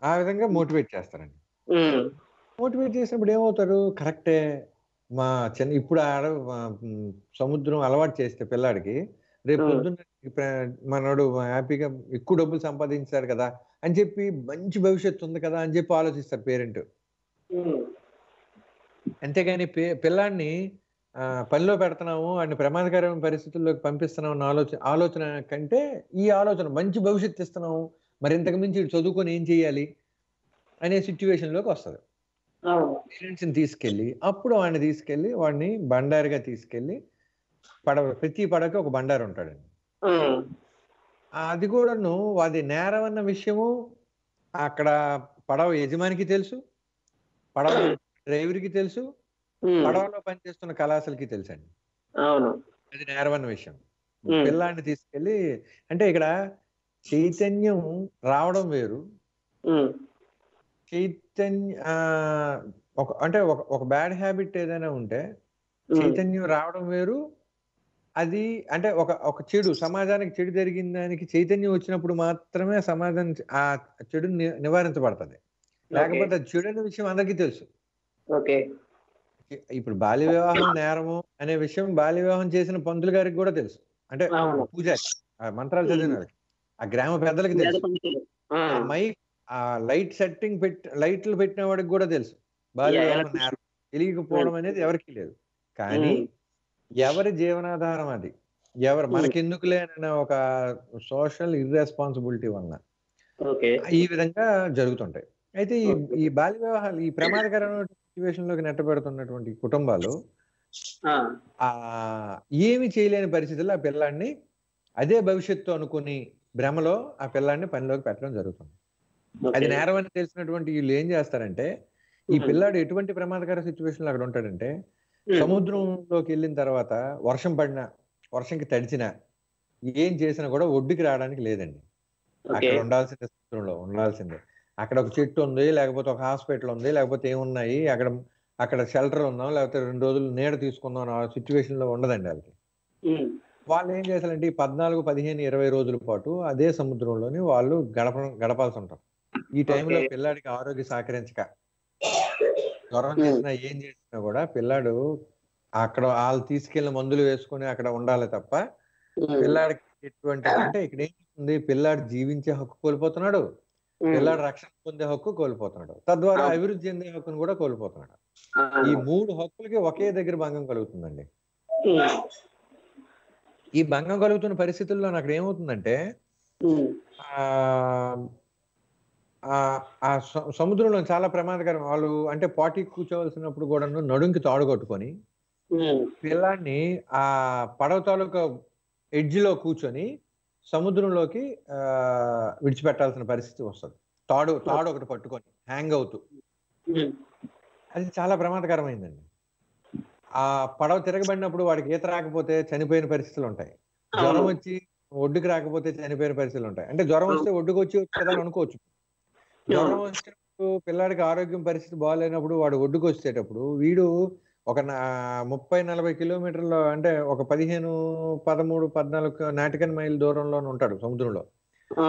ఆ, విధంగా మోటివేట్ చేస్తారండి. మోటివేట్ చేసినప్పుడు ఏమవుతాడు కరెక్టే. మా చిన్న ఇప్పుడు ఆడ సముద్రం అలవాటు చేస్తే పిల్లాడికి రేపు. పొద్దున్న మనోడు హ్యాపీగా ఎక్కువ డబ్బులు సంపాదించాడు కదా అని చెప్పి మంచి భవిష్యత్తు ఉంది కదా అని చెప్పి ఆలోచిస్తారు పేరెంట్. అంతేగాని పిల్లాడిని పనిలో పెడుతున్నాము వాడిని ప్రమాదకరమైన పరిస్థితుల్లోకి పంపిస్తున్నాం అన్న ఆలోచన ఆలోచన కంటే ఈ ఆలోచన మంచి భవిష్యత్తు ఇస్తున్నాము మరి ఇంతకు మించి చదువుకొని ఏం చేయాలి అనే సిచ్యువేషన్లోకి వస్తుంది. పేరెంట్స్ని తీసుకెళ్ళి అప్పుడు వాడిని తీసుకెళ్ళి వాడిని బండారుగా తీసుకెళ్ళి పడవ ప్రతి పడవకి ఒక బండారు ఉంటాడండి. అది కూడాను అది నేరం అన్న విషయము అక్కడ పడవ యజమానికి తెలుసు పడవ డ్రైవర్కి తెలుసు పడవలో పనిచేస్తున్న కళాశాలకి తెలుసండి. అవును. అది నేరవన్న విషయం. పిల్లాన్ని తీసుకెళ్ళి అంటే ఇక్కడ చైతన్యం రావడం వేరు. చైతన్య ఒక అంటే ఒక ఒక బ్యాడ్ హ్యాబిట్ ఏదైనా ఉంటే చైతన్యం రావడం వేరు. అది అంటే ఒక ఒక చెడు సమాజానికి చెడు జరిగిన దానికి చైతన్యం వచ్చినప్పుడు మాత్రమే సమాజం ఆ చెడు నివారించబడుతుంది. లేకపోతే చెడు అనే విషయం అందరికీ తెలుసు. ఓకే. ఇప్పుడు బాల్య వివాహం నేరము అనే విషయం బాల్య వివాహం చేసిన పంతులు గారికి కూడా తెలుసు. అంటే పూజారి మంత్రాలు చదివిన వాళ్ళకి ఆ గ్రామ పెద్దలకి తెలుసు. మైక్ ఆ. లైట్ సెట్టింగ్ పెట్టి లైట్లు పెట్టిన వాడికి కూడా తెలుసు. బాల్య వివాహం. నేరం తెలియకపోవడం అనేది ఎవరికీ లేదు. కానీ ఎవరి జీవనాధారం అది? ఎవరు మనకెందుకులే అన్న ఒక సోషల్ ఇర్రెస్పాన్సిబిలిటీ వలన. ఈ విధంగా జరుగుతుంటాయి. అయితే ఈ ఈ బాల్య వివాహాలు ఈ ప్రమాదకరమైన సిచ్యువేషన్లోకి నెట్టబెడుతున్నటువంటి కుటుంబాలు ఏమి చేయలేని పరిస్థితుల్లో ఆ పిల్లాడిని అదే భవిష్యత్తు అనుకుని భ్రమలో ఆ పిల్లాడిని పనిలోకి పెట్టడం జరుగుతుంది. అది నేరం అని తెలిసినటువంటి వీళ్ళు ఏం చేస్తారంటే ఈ పిల్లాడు ఎటువంటి ప్రమాదకర సిచ్యువేషన్ అక్కడ ఉంటాడంటే సముద్రంలోకి వెళ్ళిన తర్వాత వర్షం పడినా వర్షంకి తడిచినా ఏం చేసినా కూడా ఒడ్డుకి రావడానికి లేదండి. అక్కడ ఉండాల్సిందే సముద్రంలో ఉండాల్సిందే. అక్కడ ఒక చెట్టు ఉంది లేకపోతే ఒక హాస్పిటల్ ఉంది లేకపోతే ఏమున్నాయి అక్కడ అక్కడ షెల్టర్ ఉందాం లేకపోతే రెండు రోజులు నీడ తీసుకుందాం ఆ సిచ్యువేషన్లో ఉండదండి వాళ్ళకి. వాళ్ళు ఏం చేశారంటే ఈ పద్నాలుగు పదిహేను ఇరవై రోజుల పాటు అదే సముద్రంలోని వాళ్ళు గడప గడపాల్సి ఉంటారు. ఈ టైంలో. పిల్లాడికి ఆరోగ్యం సహకరించక. జ్వరం చేసినా ఏం చేసినా కూడా పిల్లాడు అక్కడ వాళ్ళు తీసుకెళ్ళిన మందులు వేసుకొని అక్కడ ఉండాలి తప్ప పిల్లాడికి ఎటువంటి అంటే ఇక్కడ ఏం పిల్లాడు జీవించే హక్కు కోల్పోతున్నాడు. పిల్లాడు రక్షణ పొందే హక్కు కోల్పోతున్నాడు తద్వారా. అభివృద్ధి చెందే హక్కును కూడా కోల్పోతున్నాడు ఈ మూడు హక్కులకి ఒకే దగ్గర భంగం కలుగుతుందండి. ఈ భంగం కలుగుతున్న పరిస్థితుల్లో నాకు ఏమవుతుందంటే ఆ సముద్రంలో చాలా ప్రమాదకరం. వాళ్ళు అంటే పాటి కూర్చోవలసినప్పుడు కూడా నడుంకి తాడు కొట్టుకొని పిల్లాన్ని ఆ పడవ తాలూకా ఎడ్జ్లో కూర్చొని సముద్రంలోకి ఆ విడిచిపెట్టాల్సిన పరిస్థితి వస్తుంది. తాడు తాడు ఒకటి పట్టుకొని హ్యాంగ్ అవుతూ. అది చాలా ప్రమాదకరమైందండి. ఆ పడవ తిరగబడినప్పుడు వాడికి ఈత రాకపోతే చనిపోయిన పరిస్థితులు ఉంటాయి. జ్వరం. వచ్చి ఒడ్డుకి రాకపోతే చనిపోయిన పరిస్థితులు ఉంటాయి. అంటే జ్వరం వస్తే ఒడ్డుకు వచ్చి కదా అని అనుకోవచ్చు. జ్వరం వచ్చినప్పుడు పిల్లాడికి ఆరోగ్యం పరిస్థితి బాగాలేనప్పుడు వాడు ఒడ్డుకు వచ్చేటప్పుడు వీడు ఒక నా- ముప్పై నలభై కిలోమీటర్ల అంటే ఒక పదిహేను పదమూడు పద్నాలుగు నాటికన్ మైల్ దూరంలో ఉంటాడు సముద్రంలో.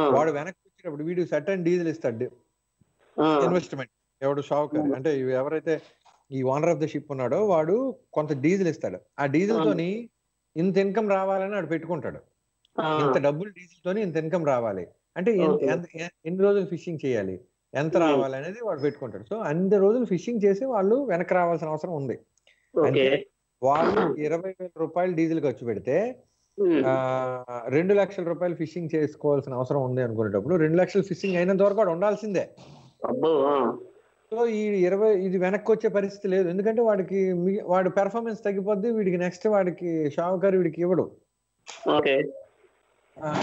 వాడు వెనక్కి వచ్చినప్పుడు వీడు సెట్ అండ్ డీజిల్ ఇస్తాడు ఇన్వెస్ట్మెంట్. ఎవడు షావుకర్. అంటే ఎవరైతే ఈ ఓనర్ ఆఫ్ ద షిప్ ఉన్నాడో వాడు కొంత డీజిల్ ఇస్తాడు. ఆ డీజిల్ తోని ఇంత ఇన్కమ్ రావాలని వాడు పెట్టుకుంటాడు. ఇంత డబ్బులు డీజిల్ తోని ఇంత ఇన్కమ్ రావాలి. అంటే ఎన్ని రోజులు ఫిషింగ్ చేయాలి? ఎంత. రావాలి అనేది వాడు పెట్టుకుంటాడు. సో అన్ని రోజులు ఫిషింగ్ చేసి వాళ్ళు వెనక్కి రావాల్సిన అవసరం ఉంది. వాళ్ళు ఇరవై వేల రూపాయలు డీజిల్ ఖర్చు పెడితే రెండు లక్షల రూపాయలు ఫిషింగ్ చేసుకోవాల్సిన అవసరం ఉంది అనుకునేటప్పుడు రెండు లక్షలు ఫిషింగ్ అయినంత వరకు వాడు ఉండాల్సిందే. సో ఈ ఇరవై ఇది వెనక్కి వచ్చే పరిస్థితి లేదు. ఎందుకంటే వాడికి వాడి పెర్ఫార్మెన్స్ తగ్గిపోద్ది వీడికి నెక్స్ట్ వాడికి షావుకారు వీడికి ఇవ్వడు.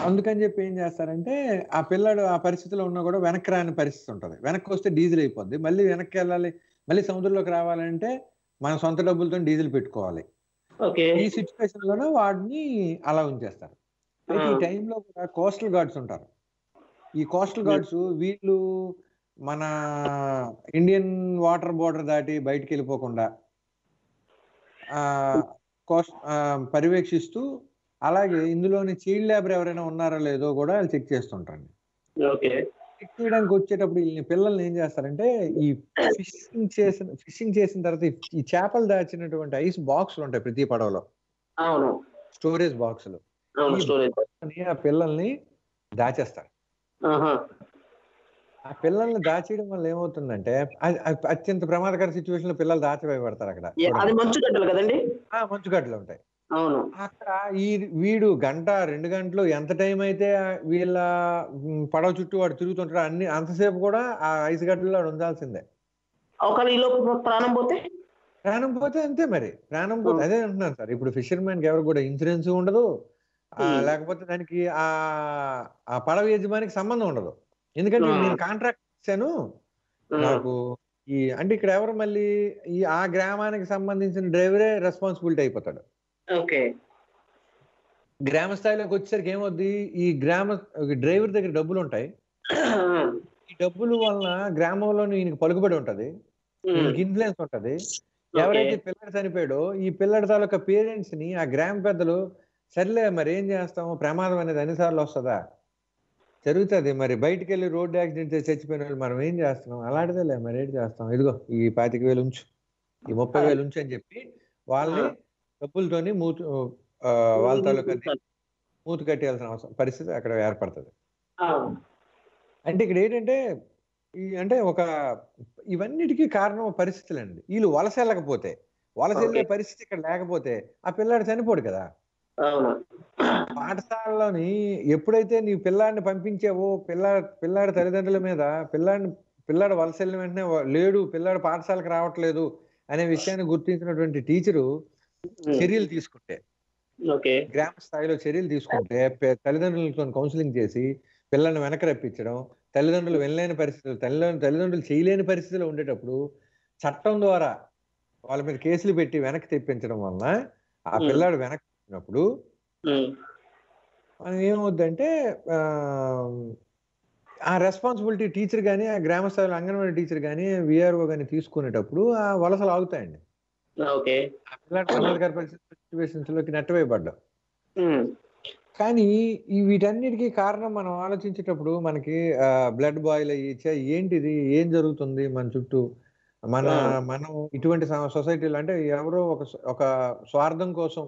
అందుకని చెప్పి ఏం చేస్తారంటే ఆ పిల్లాడు ఆ పరిస్థితిలో ఉన్నా కూడా వెనక్కి రాని పరిస్థితి ఉంటుంది. వెనక్కి వస్తే డీజిల్ అయిపోద్ది. మళ్ళీ వెనక్కి వెళ్ళాలి మళ్ళీ సముద్రంలోకి రావాలంటే మన సొంత డబ్బులతో డీజిల్ పెట్టుకోవాలి. ఓకే. ఈ సిచ్యువేషన్లోనే వాడిని అలా ఉంచేస్తారు. అయితే ఈ. టైంలో కూడా కోస్టల్ గార్డ్స్ ఉంటారు. ఈ కోస్టల్ గార్డ్స్ వీళ్ళు మన ఇండియన్ వాటర్ బోర్డర్ దాటి బయటికి వెళ్ళిపోకుండా ఆ కోస్ట్ ఆ, పర్యవేక్షిస్తూ అలాగే ఇందులోని చైల్డ్ లేబర్ ఎవరైనా ఉన్నారో లేదో కూడా చెక్ చేస్తుంటారండి. చెక్ చేయడానికి వచ్చేటప్పుడు ఈ పిల్లల్ని ఏం చేస్తారంటే ఈ ఫిషింగ్ చేసిన ఫిషింగ్ చేసిన తర్వాత ఈ- చేపలు దాచినటువంటి ఐస్ బాక్సులు ఉంటాయి ప్రతి పడవలో. అవును. స్టోరేజ్ బాక్సులు. ఆ పిల్లల్ని దాచేస్తారు. ఆ పిల్లల్ని దాచేయడం వల్ల ఏమవుతుందంటే అత్యంత ప్రమాదకర సిచ్యువేషన్లో పిల్లలు దాచివేయబడతారు అక్కడ. ఏ, అది మంచు గడ్డలు కదండి? మంచుగడ్డలు ఉంటాయి. అవును. అక్కడ ఈ వీడు గంట రెండు గంటలు ఎంత టైం అయితే వీళ్ళ పడవ చుట్టూ వాడు తిరుగుతుంటాడు అన్ని అంతసేపు కూడా ఆ ఐస్ గడ్డల్లో వాడు ఉండాల్సిందే. ఒకవేళ ఈ లోపు ప్రాణం పోతే? ప్రాణం పోతే అంతే మరి. ప్రాణం పోతే అదే అంటున్నాను సార్. ఇప్పుడు ఫిషర్మెన్కి ఎవరు కూడా ఇన్సూరెన్స్ ఉండదు. లేకపోతే దానికి ఆ ఆ పడవ యజమానికి సంబంధం ఉండదు. ఎందుకంటే. నేను కాంట్రాక్ట్ ఇచ్చాను. నాకు ఈ అంటే ఇక్కడ ఎవరు మళ్ళీ ఈ ఆ గ్రామానికి సంబంధించిన డ్రైవరే రెస్పాన్సిబిలిటీ అయిపోతాడు. ఓకే. గ్రామ స్థాయిలోకి వచ్చేసరికి ఏమవుద్ది? ఈ గ్రామ డ్రైవర్ దగ్గర డబ్బులు ఉంటాయి ఈ డబ్బులు వలన గ్రామంలో ఈయనకి పలుకుబడి ఉంటది. ఇన్ఫ్లుయెన్స్ ఉంటది. ఎవరైతే పిల్లడు చనిపోయాడో ఈ పిల్లడి తాలూకా పేరెంట్స్ని ఆ గ్రామ పెద్దలు సర్లే మరి ఏం చేస్తాము? ప్రమాదం అనేది అన్నిసార్లు వస్తుందా? జరుగుతుంది మరి. బయటికి వెళ్ళి రోడ్డు యాక్సిడెంట్ చేసి చచ్చిపోయిన వాళ్ళు మనం ఏం చేస్తున్నాం? అలాంటిదేలే మరి. ఏంటి చేస్తాం? ఇదిగో ఈ పాతిక వేలు ఉంచు. ఈ ముప్పై వేలు ఉంచు అని చెప్పి వాళ్ళని డబ్బులతోని మూతు వాళ్ళ తాలూకా మూతు కట్టేయాల్సిన అవసరం పరిస్థితి అక్కడ ఏర్పడుతుంది. అంటే ఇక్కడ ఏంటంటే అంటే ఒక ఇవన్నిటికీ కారణం పరిస్థితులండి. వీళ్ళు వలస వెళ్ళకపోతే వలస వెళ్ళే. పరిస్థితి ఇక్కడ లేకపోతే ఆ పిల్లాడు చనిపోడు కదా. పాఠశాలలోని ఎప్పుడైతే నీ పిల్లాడిని పంపించావో పిల్ల పిల్లాడి తల్లిదండ్రుల మీద పిల్లాడిని పిల్లాడు వలస వెళ్ళిన వెంటనే లేడు పిల్లాడు పాఠశాలకు రావట్లేదు అనే విషయాన్ని గుర్తించినటువంటి టీచరు చర్యలు తీసుకుంటే. గ్రామ స్థాయిలో చర్యలు తీసుకుంటే తల్లిదండ్రులతో కౌన్సిలింగ్ చేసి పిల్లల్ని వెనక రప్పించడం తల్లిదండ్రులు వెళ్ళలేని పరిస్థితులు తల్లిదండ్రులు తల్లిదండ్రులు చేయలేని పరిస్థితిలో ఉండేటప్పుడు చట్టం ద్వారా వాళ్ళ మీద కేసులు పెట్టి వెనక్కి తెప్పించడం వలన ఆ. పిల్లాడు వెనక్కి వచ్చినప్పుడు ఏమవుద్దంటే ఆ, ఆ రెస్పాన్సిబిలిటీ టీచర్ కానీ ఆ గ్రామ స్థాయిలో అంగన్వాడీ టీచర్ కానీ విఆర్ఓ కానీ తీసుకునేటప్పుడు ఆ వలసలు ఆగుతాయండి. ఓకే సిచ్యువేషన్స్లోకి నెట్టవేయబడ్డాం ఉమ్, కానీ ఈ వీటన్నిటికీ కారణం మనం ఆలోచించేటప్పుడు మనకి బ్లడ్ బాయిల్ అయ్యి ఏంటిది ఏం జరుగుతుంది మన చుట్టూ మన ఆ. మనం ఇటువంటి సొసైటీలో అంటే ఎవరో ఒక ఒక స్వార్థం కోసం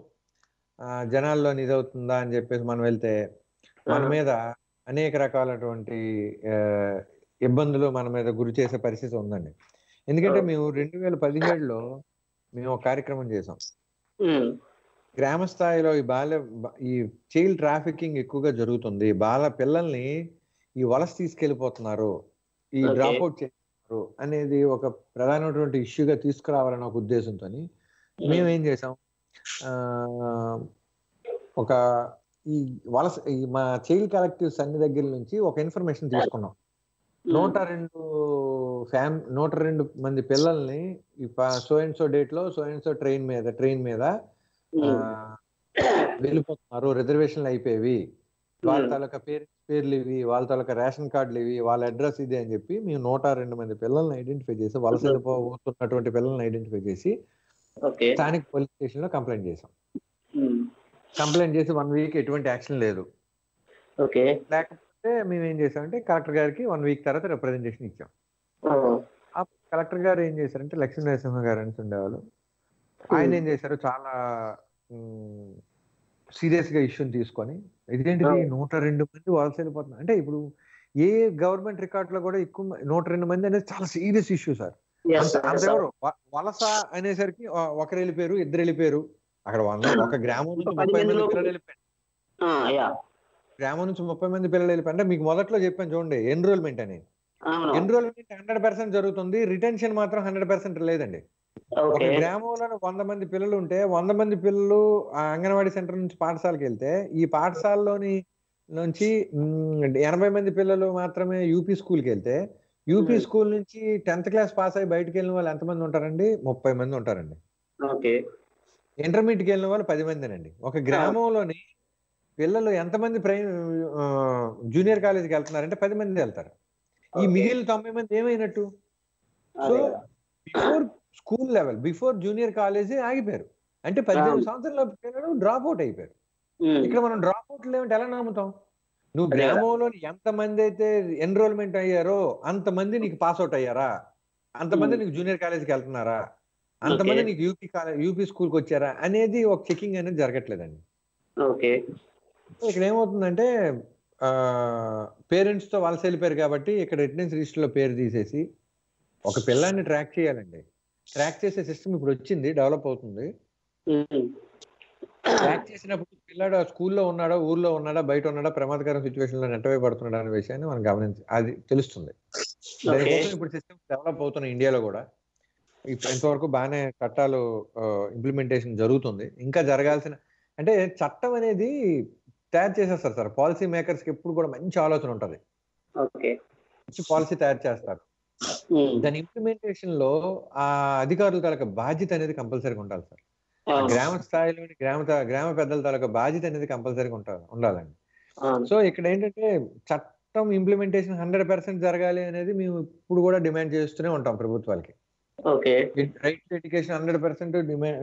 జనాల్లో ఇదవుతుందా అని చెప్పేసి మనం వెళ్తే మన ఆ. మీద అనేక రకాలటువంటి ఇబ్బందులు మన మీద గురి చేసే పరిస్థితి ఉందండి ఎందుకంటే. మేము రెండు వేల పదిహేడులో మేము ఒక కార్యక్రమం చేసాం. గ్రామ స్థాయిలో ఈ బాల్య ఈ చైల్డ్ ట్రాఫికింగ్ ఎక్కువగా జరుగుతుంది. బాల పిల్లల్ని ఈ వలస తీసుకెళ్ళిపోతున్నారు ఈ. డ్రాప్ అవుట్ చేస్తున్నారు అనేది ఒక ప్రధానమైనటువంటి ఇష్యూగా తీసుకురావాలన్న ఒక ఉద్దేశంతో మేము ఏం చేసాం? ఆ, ఒక ఈ వలస ఈ మా చైల్డ్ కలెక్టివ్స్ అన్ని దగ్గర నుంచి ఒక ఇన్ఫర్మేషన్ తీసుకున్నాం. నూట రెండు ఫ్యామ్ నూట రెండు మంది పిల్లల్ని సో అండ్ సో డేట్లో సో అండ్ సో ట్రైన్ మీద ట్రైన్ మీద వెళ్ళిపోతున్నారు. రిజర్వేషన్లు అయిపోయేవి. వాళ్ళ తాలూకా పేరెంట్స్ పేర్లు ఇవి వాళ్ళ తాలూకా రేషన్ కార్డులు ఇవి వాళ్ళ అడ్రస్ ఇది అని చెప్పి మేము నూట రెండు మంది పిల్లల్ని ఐడెంటిఫై చేసి వలస వెళ్ళిపోతున్నటువంటి పిల్లల్ని ఐడెంటిఫై చేసి స్థానిక పోలీస్ స్టేషన్లో కంప్లైంట్ చేసాం కంప్లైంట్ చేసి వన్ వీక్ ఎటువంటి యాక్షన్ లేదు. ఓకే. లేకపోతే మేము ఏం చేసామంటే కలెక్టర్ గారికి వన్ వీక్ తర్వాత రిప్రజెంటేషన్ ఇచ్చాం. కలెక్టర్ గారు ఏం చేశారంటే లక్ష్మీ నరసింహ గారు అని ఉండేవాళ్ళు. ఆయన ఏం చేశారు? చాలా సీరియస్గా ఇష్యూని తీసుకొని ఇదేంటిది? అవును. నూట రెండు మంది వలస వెళ్ళిపోతున్నారు. అంటే ఇప్పుడు ఏ గవర్నమెంట్ రికార్డ్లో కూడా ఎక్కువ నూట రెండు మంది అనేది చాలా సీరియస్ ఇష్యూ సార్ వలస అనేసరికి ఒకరు వెళ్ళిపోయారు ఇద్దరు వెళ్ళిపోయారు. అక్కడ వంద ఒక గ్రామం నుంచి ముప్పై మంది పిల్లలు వెళ్ళిపోయారు. యా గ్రామం నుంచి ముప్పై మంది పిల్లలు వెళ్ళిపోయారు. అంటే మీకు మొదట్లో చెప్పాను చూడండి ఎన్రోల్మెంట్ అనేది. ఎన్రోల్మెంట్ హండ్రెడ్ పర్సెంట్ జరుగుతుంది? రిటెన్షన్ మాత్రం హండ్రెడ్ పర్సెంట్ లేదండి. ఒక గ్రామంలో వంద మంది పిల్లలు ఉంటే వంద మంది పిల్లలు ఆ అంగన్వాడీ సెంటర్ నుంచి పాఠశాలకు వెళ్తే ఈ పాఠశాలలోని నుంచి ఎనభై మంది పిల్లలు మాత్రమే యూపీ స్కూల్కి వెళ్తే యూపీ. స్కూల్ నుంచి టెన్త్ క్లాస్ పాస్ అయ్యి బయటకు వెళ్ళిన వాళ్ళు ఎంతమంది ఉంటారండి? ముప్పై మంది ఉంటారండి. ఓకే. ఇంటర్మీడియట్కి వెళ్ళిన వాళ్ళు పది మందినండి. ఒక గ్రామంలోని పిల్లలు ఎంతమంది ప్రై జూనియర్ కాలేజీకి వెళ్తున్నారంటే పది మంది వెళ్తారు. ఈ. మిగిలిన తొంభై మంది ఏమైనట్టు so. Before school level before junior college ఆగిపోయారు అంటే పద్దెనిమిది. సంవత్సరాల పిల్లలు డ్రాప్ అవుట్ అయిపోయారు ఇక్కడ మనం డ్రాప్ అవుట్ లేవంటే ఎలా నమ్ముతాం నువ్వు. గ్రామంలో ఎంత మంది అయితే ఎన్రోల్మెంట్ అయ్యారో అంతమంది నీకు పాస్ అవుట్ అయ్యారా అంతమంది. నీకు జూనియర్ కాలేజీకి వెళ్తున్నారా అంతమంది. నీకు యూపీ కాలేజ్ యూపీ స్కూల్కి వచ్చారా అనేది ఒక చెకింగ్ అనేది జరగట్లేదండి ఓకే ఇక్కడ ఏమవుతుందంటే పేరెంట్స్తో వలస వెళ్ళిపోయారు కాబట్టి ఇక్కడ అటెండెన్స్ రిజిస్టర్లో పేరు తీసేసి ఒక పిల్లాన్ని ట్రాక్ చేయాలండి. ట్రాక్ చేసే సిస్టమ్ ఇప్పుడు వచ్చింది డెవలప్ అవుతుంది. ట్రాక్ చేసినప్పుడు పిల్లాడు ఆ స్కూల్లో ఉన్నాడా ఊర్లో ఉన్నాడా బయట ఉన్నాడా ప్రమాదకరం సిచ్యువేషన్లో నెట్టవే పడుతున్నాడా అనే విషయాన్ని మనం గమనించి అది తెలుస్తుంది. ఇప్పుడు సిస్టమ్ డెవలప్ అవుతున్న ఇండియాలో కూడా. ఇప్పుడు ఇంతవరకు బాగానే చట్టాలు ఇంప్లిమెంటేషన్ జరుగుతుంది. ఇంకా జరగాల్సిన అంటే చట్టం అనేది తయారు చేసేస్తారు సార్. పాలసీ మేకర్స్కి ఎప్పుడు కూడా మంచి ఆలోచన ఉంటది. మంచి పాలసీ తయారు చేస్తారు. దాని ఇంప్లిమెంటేషన్లో ఆ అధికారుల తాలూకా బాధ్యత అనేది కంపల్సరీగా ఉండాలి సార్. గ్రామ స్థాయిలోని గ్రామ గ్రామ పెద్దల తాలూకా బాధ్యత అనేది కంపల్సరీగా ఉండాలి ఉండాలండి. సో ఇక్కడ ఏంటంటే చట్టం ఇంప్లిమెంటేషన్ హండ్రెడ్ పర్సెంట్ జరగాలి అనేది మేము ఇప్పుడు కూడా డిమాండ్ చేస్తూనే ఉంటాం ప్రభుత్వాలకి. Right education hundred percent demand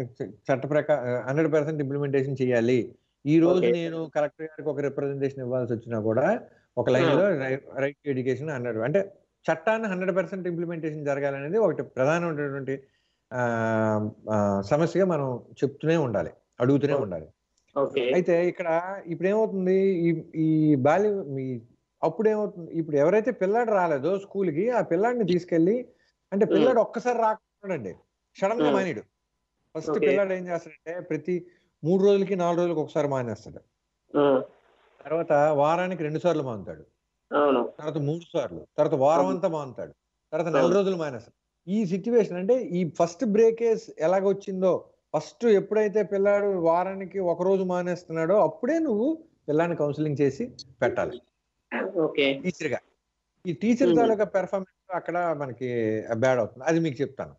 చట్ట ప్రకారం హండ్రెడ్ పర్సెంట్ ఇంప్లిమెంటేషన్ చేయాలి. ఈ రోజు. నేను కలెక్టర్ గారికి ఒక రిప్రజెంటేషన్ ఇవ్వాల్సి వచ్చినా కూడా ఒక లైన్లో రైట్ టు ఎడ్యుకేషన్ హండ్రెడ్ అంటే చట్టాన్ని హండ్రెడ్ పర్సెంట్ ఇంప్లిమెంటేషన్ జరగాలనేది ఒకటి ప్రధానమైనటువంటి సమస్యగా మనం చెప్తూనే ఉండాలి అడుగుతూనే ఉండాలి. అయితే ఇక్కడ ఇప్పుడు ఏమవుతుంది ఈ ఈ బాల్య అప్పుడు ఏమవుతుంది ఇప్పుడు ఎవరైతే పిల్లాడు రాలేదో స్కూల్కి ఆ పిల్లాడిని తీసుకెళ్ళి అంటే పిల్లాడు ఒక్కసారి రాకుండాండి సడన్గా. మానేడు. ఫస్ట్. పిల్లాడు ఏం చేస్తాడంటే ప్రతి మూడు రోజులకి నాలుగు రోజులకి ఒకసారి మానేస్తాడు. తర్వాత వారానికి రెండు సార్లు మానుతాడు. తర్వాత మూడు సార్లు తర్వాత వారం అంతా మానుతాడు. తర్వాత నెల. రోజులు మానేస్తాడు. ఈ సిచ్యువేషన్ అంటే ఈ ఫస్ట్ బ్రేకేజ్ ఎలాగ వచ్చిందో ఫస్ట్ ఎప్పుడైతే పిల్లాడు వారానికి ఒక రోజు మానేస్తున్నాడో అప్పుడే నువ్వు పిల్లాన్ని కౌన్సిలింగ్ చేసి పెట్టాలి. ఓకే. టీచర్గా ఈ టీచర్. తాలూకా పెర్ఫార్మెన్స్ అక్కడ మనకి బ్యాడ్ అవుతుంది. అది మీకు చెప్తాను.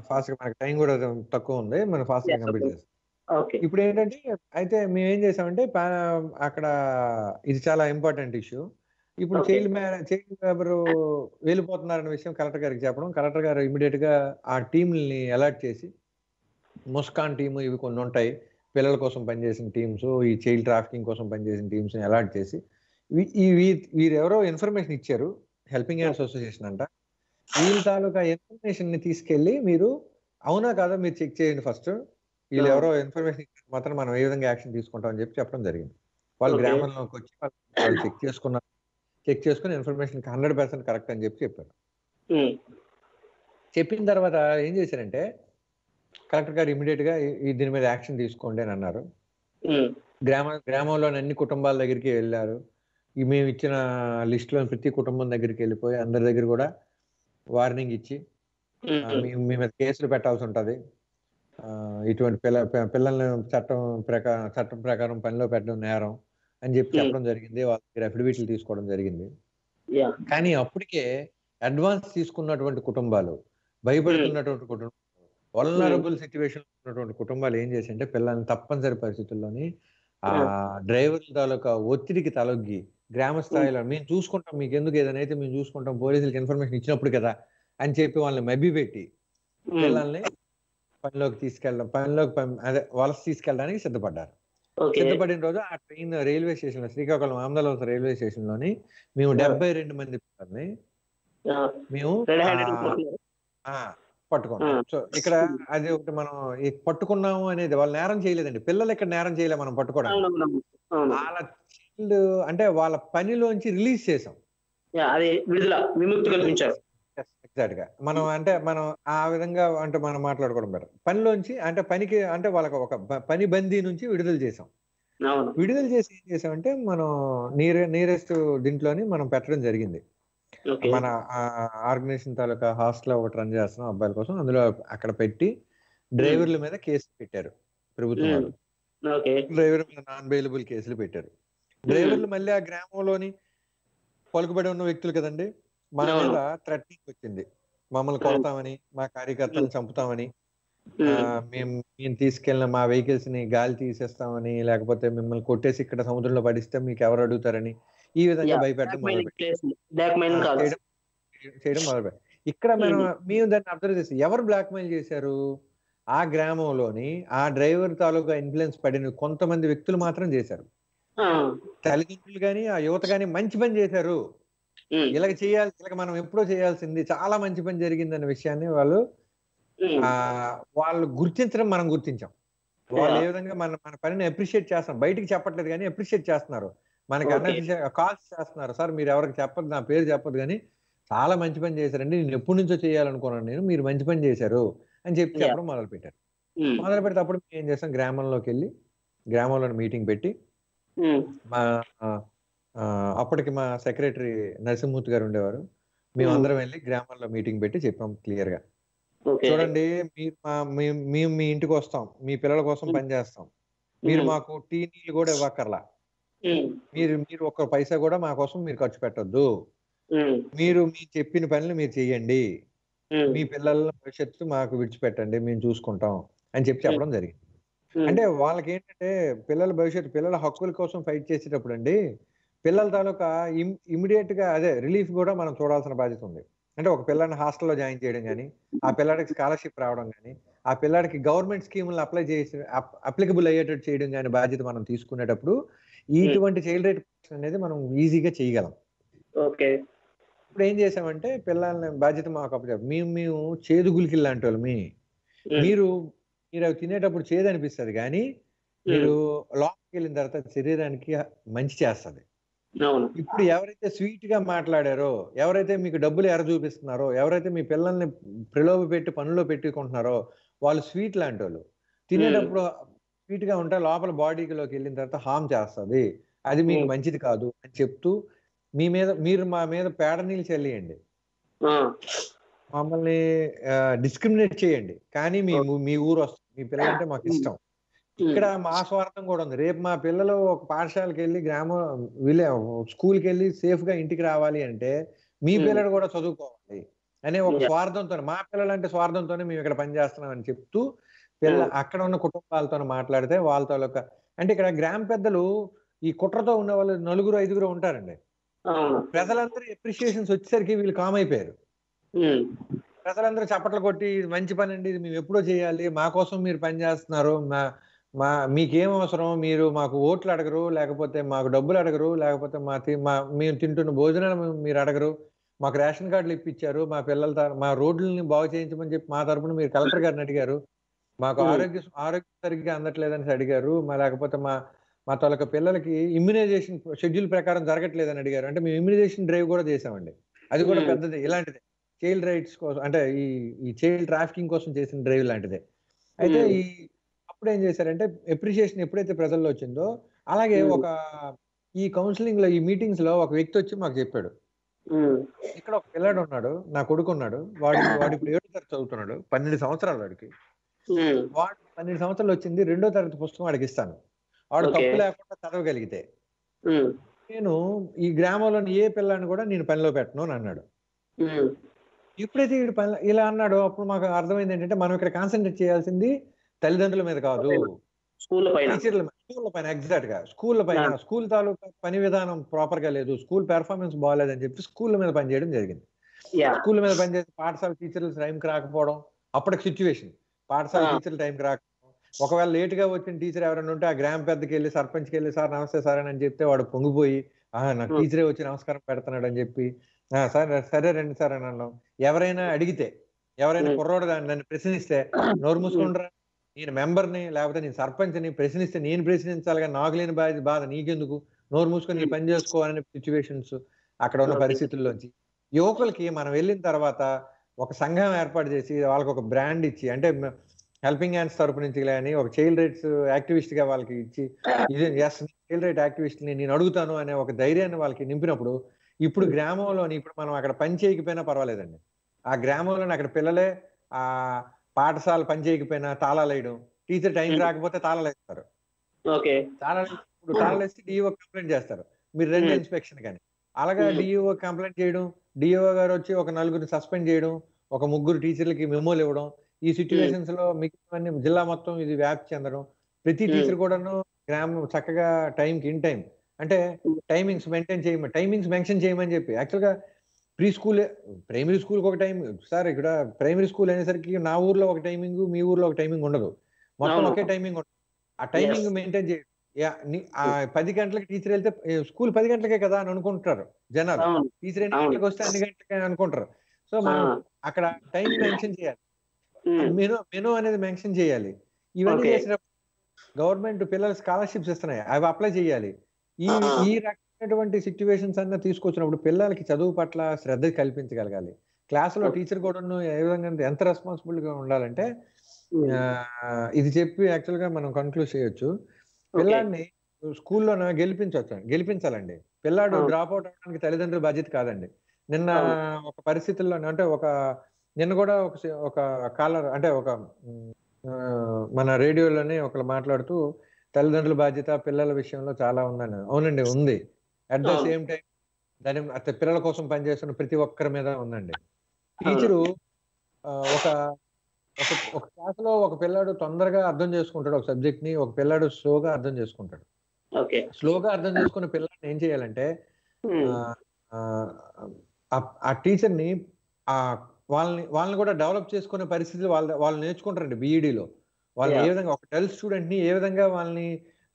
ఫాస్ట్గా మనకి టైం కూడా తక్కువ ఉంది. మనం ఫాస్ట్గా కంప్లీట్. చేస్తాం. ఇప్పుడు ఏంటంటే అయితే మేము ఏం చేసామంటే అక్కడ ఇది చాలా ఇంపార్టెంట్ ఇష్యూ. ఇప్పుడు. చైల్డ్ మ్యారేజ్ చైల్డ్ లేబర్ వెళ్ళిపోతున్నారన్న విషయం కలెక్టర్ గారికి చెప్పడం. కలెక్టర్ గారు ఇమీడియట్గా ఆ టీంని అలర్ట్ చేసి ముస్కాన్ టీమ్ ఇవి కొన్ని ఉంటాయి. పిల్లల కోసం పనిచేసిన టీమ్స్ ఈ చైల్డ్ ట్రాఫికింగ్ కోసం పనిచేసిన టీమ్స్ని అలర్ట్ చేసి వీరెవరో ఇన్ఫర్మేషన్ ఇచ్చారు. హెల్పింగ్ హ్యాండ్స్ అసోసియేషన్ అంట. వీళ్ళ తాలూకా ఇన్ఫర్మేషన్ని తీసుకెళ్ళి మీరు అవునా కాదా మీరు చెక్ చేయండి ఫస్ట్. వీళ్ళు. ఎవరో ఇన్ఫర్మేషన్ మాత్రం మనం ఏ విధంగా యాక్షన్ తీసుకుంటాం అని చెప్పి చెప్పడం జరిగింది. వాళ్ళు. గ్రామంలోకి వచ్చి వాళ్ళు- చెక్ చేసుకున్నారు. చెక్ చేసుకుని ఇన్ఫర్మేషన్ హండ్రెడ్ పర్సెంట్ కరెక్ట్ అని చెప్పి చెప్పారు. చెప్పిన తర్వాత ఏం చేశారంటే కలెక్టర్ గారు ఇమీడియట్గా దీని మీద యాక్షన్ తీసుకోండి అని అన్నారు. గ్రామ గ్రామంలోని అన్ని కుటుంబాల దగ్గరికి వెళ్ళారు. మేము ఇచ్చిన లిస్ట్లో ప్రతి కుటుంబం దగ్గరికి వెళ్ళిపోయి అందరి దగ్గర కూడా వార్నింగ్ ఇచ్చి మీ మీద కేసులు పెట్టాల్సి ఉంటది. ఇటువంటి పిల్ల పిల్లల్ని చట్టం ప్రకారం చట్టం ప్రకారం పనిలో పెట్టడం నేరం అని చెప్పి. చెప్పడం జరిగింది. వాళ్ళ దగ్గర అఫిడవిట్లు తీసుకోవడం జరిగింది. కానీ అప్పటికే అడ్వాన్స్ తీసుకున్నటువంటి కుటుంబాలు భయపడుతున్నటువంటి కుటుంబాలు వల్నరబుల్ సిచ్యువేషన్ ఉన్నటువంటి కుటుంబాలు ఏం చేసింటే పిల్లల్ని తప్పనిసరి పరిస్థితుల్లోని ఆ డ్రైవర్ తాలూకా ఒత్తిడికి తలొగ్గి గ్రామ స్థాయిలో మేము చూసుకుంటాం మీకు ఎందుకు ఏదైనా అయితే మేము చూసుకుంటాం పోలీసులకి ఇన్ఫర్మేషన్ ఇచ్చినప్పుడు కదా అని చెప్పి వాళ్ళని మభ్య పెట్టి ఉమ్, పిల్లల్ని పనిలోకి తీసుకెళ్ళడం పనిలోకి అదే వలస తీసుకెళ్ళడానికి సిద్ధపడ్డారు. సిద్ధపడిన రోజు ఆ ట్రైన్ రైల్వే స్టేషన్లో శ్రీకాకుళం ఆమదలవలస రైల్వే స్టేషన్లోని మేము డెబ్బై రెండు మంది పిల్లల్ని మేము పట్టుకున్నాం. సో ఇక్కడ అది ఒకటి మనం పట్టుకున్నాము అనేది వాళ్ళు నేరం చేయలేదండి. పిల్లలు ఇక్కడ నేరం చేయలేదు మనం పట్టుకోవడం వాళ్ళ చైల్డ్ అంటే వాళ్ళ పనిలోంచి రిలీజ్ చేసాం. విడుదల విముక్తి కల్పించారు. ఎగ్జాక్ట్గా మనం అంటే మనం ఆ విధంగా అంటే మనం మాట్లాడుకోవడం బెటర్. పనిలోంచి అంటే పనికి అంటే వాళ్ళకి ఒక పని బందీ నుంచి విడుదల చేసాం. విడుదల చేసి ఏం చేసామంటే మనం నియర్ నియరెస్ట్ దీంట్లోని మనం పెట్టడం జరిగింది. మన ఆర్గనైజేషన్ తాలూకా హాస్టల్ ఒకటి రన్ చేస్తున్నాం అబ్బాయిల కోసం. అందులో అక్కడ పెట్టి డ్రైవర్ల మీద కేసు పెట్టారు ప్రభుత్వం. వాళ్ళు. డ్రైవర్ మీద నాన్ బెయిలబుల్ కేసులు పెట్టారు. డ్రైవర్లు మళ్ళీ ఆ గ్రామంలోని పలుకుబడి ఉన్న వ్యక్తులు కదండి? మా. మీద థ్రెట్నింగ్ వచ్చింది మమ్మల్ని కొడతామని మా కార్యకర్తలను చంపుతామని మేము మేము తీసుకెళ్ళిన మా వెహికల్స్ని గాలి తీసేస్తామని లేకపోతే మిమ్మల్ని కొట్టేసి ఇక్కడ సముద్రంలో పడిస్తే మీకు ఎవరు అడుగుతారని ఈ విధంగా భయపెట్టడం చేయడం చేయడం మొదలు ఇక్కడ మనం మేము దాన్ని అబ్జర్వ్ చేసి ఎవరు బ్లాక్ మెయిల్ చేశారు? ఆ గ్రామంలోని ఆ డ్రైవర్ తాలూకా ఇన్ఫ్లుయెన్స్ పడిన కొంతమంది వ్యక్తులు మాత్రం చేశారు. తల్లిదండ్రులు కానీ ఆ యువత కానీ మంచి పని చేశారు. ఇలాగ చేయాలి ఇలాగ మనం ఎప్పుడో చేయాల్సింది చాలా మంచి పని జరిగిందన్న విషయాన్ని వాళ్ళు ఆ వాళ్ళు గుర్తించడం మనం గుర్తించాం. వాళ్ళు. ఏ విధంగా మన మన పనిని అప్రిషియేట్ చేస్తాం బయటికి చెప్పట్లేదు కానీ అప్రిషియేట్ చేస్తున్నారు. మనకి. అన్న కాల్స్ చేస్తున్నారు. సార్ మీరు ఎవరికి చెప్పదు నా పేరు చెప్పదు కానీ చాలా మంచి పని చేశారండి. నేను ఎప్పటి నుంచో చేయాలనుకున్నాను నేను. మీరు మంచి పని చేశారు అని చెప్పి. చెప్పడం మొదలు పెట్టారు మొదలు పెడితే అప్పుడు మేము ఏం చేస్తాం? గ్రామంలోకి వెళ్ళి గ్రామంలో మీటింగ్ పెట్టి మా అప్పటికి మా సెక్రటరీ నరసింహమూర్తి గారు ఉండేవారు. మేమందరం వెళ్ళి గ్రామంలో మీటింగ్ పెట్టి చెప్పాం క్లియర్గా చూడండి మీరు మా మేము మేము మీ ఇంటికి వస్తాం. మీ పిల్లల కోసం. పనిచేస్తాం మీరు మాకు టీ నీళ్ళు కూడా ఇవ్వక్కర్లా. మీరు మీరు ఒక్క పైసా కూడా మా కోసం మీరు ఖర్చు పెట్టొద్దు. మీరు మీ చెప్పిన పనులు మీరు చెయ్యండి ఉమ్, మీ పిల్లల భవిష్యత్తు మాకు విడిచిపెట్టండి మేము చూసుకుంటాం అని చెప్పి చెప్పడం జరిగింది. అంటే వాళ్ళకి ఏంటంటే పిల్లల భవిష్యత్తు పిల్లల హక్కుల కోసం ఫైట్ చేసేటప్పుడు అండి పిల్లల తాలూకా ఇమీడియట్గా అదే రిలీఫ్ కూడా మనం చూడాల్సిన బాధ్యత ఉంది. అంటే ఒక పిల్లని హాస్టల్లో జాయిన్ చేయడం కానీ ఆ పిల్లాడికి స్కాలర్షిప్ రావడం కానీ ఆ పిల్లాడికి గవర్నమెంట్ స్కీములను అప్లై చేసి అప్లికబుల్ అయ్యేటట్టు చేయడం కానీ బాధ్యత మనం తీసుకునేటప్పుడు ఇటువంటి చైల్డ్ రైట్ అనేది మనం ఈజీగా చేయగలం. ఓకే. ఇప్పుడు ఏం చేసామంటే పిల్లల్ని బాధ్యత మాకు అప్పచెప్పాం మేము మేము చేదు గులికి లాంటి వాళ్ళు మీ. మీరు మీరు అవి తినేటప్పుడు చేదు అనిపిస్తుంది కానీ మీరు లోపలికి వెళ్ళిన తర్వాత శరీరానికి మంచి చేస్తుంది. ఇప్పుడు ఎవరైతే స్వీట్గా మాట్లాడారో ఎవరైతే మీకు డబ్బులు ఎర చూపిస్తున్నారో ఎవరైతే మీ పిల్లల్ని ప్రలోభ పెట్టి పనుల్లో పెట్టుకుంటున్నారో వాళ్ళు స్వీట్ లాంటి వాళ్ళు తినేటప్పుడు స్వీట్గా ఉంటే లోపల బాడీలోకి వెళ్ళిన తర్వాత హామ్ చేస్తుంది. అది మీకు. మంచిది కాదు అని చెప్తూ మీ మీద మీరు మా మీద పేడ నీళ్ళు చల్లియండి. మమ్మల్ని డిస్క్రిమినేట్ చేయండి. కానీ మీ మీ ఊరు వస్తుంది మీ పిల్లలంటే మాకు ఇష్టం. ఇక్కడ మా స్వార్థం కూడా ఉంది రేపు మా పిల్లలు ఒక పాఠశాలకు వెళ్ళి గ్రామం విలే స్కూల్కి వెళ్ళి సేఫ్గా ఇంటికి రావాలి అంటే మీ. పిల్లలు కూడా చదువుకోవాలి అనే ఒక. స్వార్థంతో మా పిల్లలు అంటే స్వార్థంతోనే మేము ఇక్కడ పనిచేస్తున్నాం అని చెప్తూ పిల్ల. అక్కడ ఉన్న కుటుంబాలతో మాట్లాడితే వాళ్ళతో ఒక అంటే ఇక్కడ గ్రామ పెద్దలు ఈ కుట్రతో ఉన్న వాళ్ళు నలుగురు ఐదుగురు ఉంటారండి ప్రజలందరూ ఎప్రిషియేషన్స్ వచ్చేసరికి వీళ్ళు కామ్ అయిపోయారు ప్రజలందరూ చప్పట్లు కొట్టి "ఇది మంచి పని అండి ఇది మేము ఎప్పుడో చేయాలి మా కోసం మీరు పని చేస్తున్నారు మా మా మీకేం అవసరం మీరు మాకు ఓట్లు అడగరు లేకపోతే మాకు డబ్బులు అడగరు లేకపోతే మా తి- మా మేము తింటున్న భోజనాలు మీరు అడగరు మాకు రేషన్ కార్డులు ఇప్పించారు మా పిల్లల తర- మా రోడ్లని బాగు చేయించమని చెప్పి మా తరపున మీరు కలెక్టర్ గారిని అడిగారు. మాకు. ఆరోగ్య ఆరోగ్యం సరిగ్గా అందట్లేదని అడిగారు. మా లేకపోతే మా మా తొలక పిల్లలకి ఇమ్యునైజేషన్ షెడ్యూల్ ప్రకారం జరగట్లేదని అడిగారు. అంటే మేము ఇమ్యునైజేషన్ డ్రైవ్ కూడా చేసామండి అది కూడా. పెద్దది ఇలాంటిదే. చైల్డ్ రైట్స్ కోసం అంటే ఈ ఈ చైల్డ్ ట్రాఫికింగ్ కోసం చేసిన డ్రైవ్ లాంటిదే. అయితే. ఈ అప్పుడు ఏం చేశారంటే ఎప్రిషియేషన్ ఎప్పుడైతే ప్రజల్లో వచ్చిందో అలాగే. ఒక ఈ కౌన్సిలింగ్లో ఈ మీటింగ్స్లో ఒక వ్యక్తి వచ్చి మాకు చెప్పాడు. ఇక్కడ ఒక పిల్లాడు ఉన్నాడు నా కొడుకు ఉన్నాడు వాడు వాడు ఇప్పుడు ఏడో తరగతి చదువుతున్నాడు పన్నెండు సంవత్సరాలు వాడికి. వాడు పన్నెండు సంవత్సరాలు వచ్చింది రెండో తరగతి పుస్తకం వాడికి ఇస్తాను. వాడు. తప్పు లేకుండా చదవగలిగితే. నేను ఈ గ్రామంలోని ఏ పిల్లాన్ని కూడా నేను పనిలో పెట్టను అని అన్నాడు. ఎప్పుడైతే వీడు పని ఇలా అన్నాడో అప్పుడు మాకు అర్థమైంది ఏంటంటే మనం ఇక్కడ కాన్సన్ట్రేట్ చేయాల్సింది తల్లిదండ్రుల మీద కాదు. స్కూల్ పైన. స్కూల్ పైన. ఎగ్జాక్ట్గా స్కూల్ పైన. స్కూల్ తాలూకా పని విధానం ప్రాపర్గా లేదు. స్కూల్ పెర్ఫార్మెన్స్ బాగాలేదని చెప్పి స్కూల్ మీద పనిచేయడం జరిగింది. స్కూల్ మీద పనిచేసి పాఠశాల టీచర్లు టైంకి రాకపోవడం అప్పటికి సిచ్యువేషన్. పాఠశాల. టీచర్లు టైంకి రాకపోవడం. ఒకవేళ లేట్గా వచ్చిన టీచర్ ఎవరైనా ఉంటే ఆ గ్రామ పెద్దకి వెళ్ళి సర్పంచ్కి వెళ్ళి సార్ నమస్తే సార్ అని చెప్తే వాడు పొంగిపోయి ఆ నాకు. టీచరే వచ్చి నమస్కారం పెడుతున్నాడు అని చెప్పి "ఆ, సార్ సరే రండి సార్ అని అన్నాం. ఎవరైనా అడిగితే ఎవరైనా. కుర్రోడు దాన్ని నన్ను ప్రశ్నిస్తే నోరు మూసుకుంటారా నేను మెంబర్ని లేకపోతే నేను సర్పంచ్ని ప్రశ్నిస్తే నేను ప్రశ్నించాలి కానీ నాకు లేని బాధ బాధ నీకెందుకు? నోరు మూసుకొని నీ పని చేసుకోవాలనే సిచ్యువేషన్స్ అక్కడ ఉన్న. పరిస్థితుల్లోంచి. యువకులకి మనం వెళ్ళిన తర్వాత ఒక సంఘం ఏర్పాటు చేసి వాళ్ళకి ఒక బ్రాండ్ ఇచ్చి అంటే హెల్పింగ్ హ్యాండ్స్ తరపు నుంచి కానీ ఒక చైల్డ్ రైట్స్ యాక్టివిస్ట్గా వాళ్ళకి ఇచ్చి ఇది ఎస్ చైల్డ్ రైట్ యాక్టివిస్ట్ని నేను అడుగుతాను అనే ఒక ధైర్యాన్ని వాళ్ళకి నింపినప్పుడు ఇప్పుడు గ్రామంలోని ఇప్పుడు మనం అక్కడ పని చేయకపోయినా పర్వాలేదండి. ఆ గ్రామంలోని అక్కడ పిల్లలే ఆ పాఠశాల పని చేయకపోయినా తాళాలు వేయడం టీచర్ టైంకి Hmm. రాకపోతే తాళాలు వేస్తారు తాళాలు ఇప్పుడు తాళాలు వేస్తే డిఈఓ కంప్లైంట్ చేస్తారు మీరు రెండు Hmm. ఇన్స్పెక్షన్ కానీ అలాగా Hmm. డిఈఓ కంప్లైంట్ చేయడం డిఓ గారు వచ్చి ఒక నలుగురిని సస్పెండ్ చేయడం ఒక ముగ్గురు టీచర్లకి మెమోలు ఇవ్వడం ఈ సిచ్యువేషన్స్లో మిగిలిన జిల్లా మొత్తం ఇది వ్యాప్తి చెందడం ప్రతి Hmm. టీచర్ కూడాను గ్రామం చక్కగా టైంకి ఇన్ టైం అంటే Hmm. టైమింగ్స్ మెయింటైన్ చేయమని టైమింగ్స్ మెన్షన్ చేయమని చెప్పి యాక్చువల్గా ప్రీ స్కూల్ ప్రైమరీ స్కూల్కి ఒక టైం సార్ ఇక్కడ ప్రైమరీ స్కూల్ అనేసరికి నా ఊర్లో ఒక టైమింగ్ మీ ఊర్లో ఒక టైమింగ్ ఉండదు. మొత్తం. ఒకే టైమింగ్ ఉంటుంది. ఆ టైమింగ్ మెయింటైన్ చేయ యా, నీ- ఆ పది గంటలకి టీచర్ వెళ్తే స్కూల్ పది గంటలకే కదా అని అనుకుంటారు జనాలు. టీచర్ ఎన్ని. గంటలకు వస్తే అన్ని గంటలకే అనుకుంటారు. సో మనం ఆ, అక్కడ టైం మెన్షన్ చేయాలి. మెను మెను అనేది మెన్షన్ చేయాలి. ఇవన్నీ. చేసినప్పుడు గవర్నమెంట్ పిల్లలు స్కాలర్షిప్స్ ఇస్తున్నాయి? అవి అప్లై చేయాలి. ఈ Ah. ఈ రకమైనటువంటి సిచ్యువేషన్స్ అన్న తీసుకొచ్చినప్పుడు పిల్లలకి చదువు పట్ల శ్రద్ధ కల్పించగలగాలి. క్లాసులో. టీచర్ కూడా ఏ విధంగా ఎంత రెస్పాన్సిబుల్గా ఉండాలంటే ఇది చెప్పి యాక్చువల్గా మనం కన్క్లూడ్ చేయొచ్చు. పిల్లాడిని స్కూల్లో గెలిపించవచ్చు గెలిపించాలండి. పిల్లాడు. డ్రాప్ అవుట్ అవడానికి తల్లిదండ్రుల బాధ్యత కాదండి. నిన్న. ఒక పరిస్థితుల్లో అంటే ఒక నిన్న కూడా ఒక ఒక కాలర్ అంటే ఒక మన రేడియోలోనే ఒకరు మాట్లాడుతూ తల్లిదండ్రుల బాధ్యత పిల్లల విషయంలో చాలా ఉందని. అవునండి ఉంది. At the. సేమ్ టైం దాని పిల్లల కోసం పనిచేస్తున్న ప్రతి ఒక్కరి మీద ఉందండి. టీచరు ఒక ఒక ఒక క్లాసులో ఒక పిల్లాడు తొందరగా అర్థం చేసుకుంటాడు ఒక సబ్జెక్ట్ని ఒక పిల్లాడు స్లోగా అర్థం చేసుకుంటాడు. స్లోగా అర్థం చేసుకున్న పిల్లాడిని ఏం చేయాలంటే ఆ, ఆ, ఆ టీచర్ని ఆ వాళ్ళని వాళ్ళని కూడా డెవలప్ చేసుకునే పరిస్థితులు వాళ్ళ వాళ్ళు నేర్చుకుంటారండి బీఈడీలో వాళ్ళు ఏ. విధంగా ఒక డల్ స్టూడెంట్ని ఏ విధంగా వాళ్ళని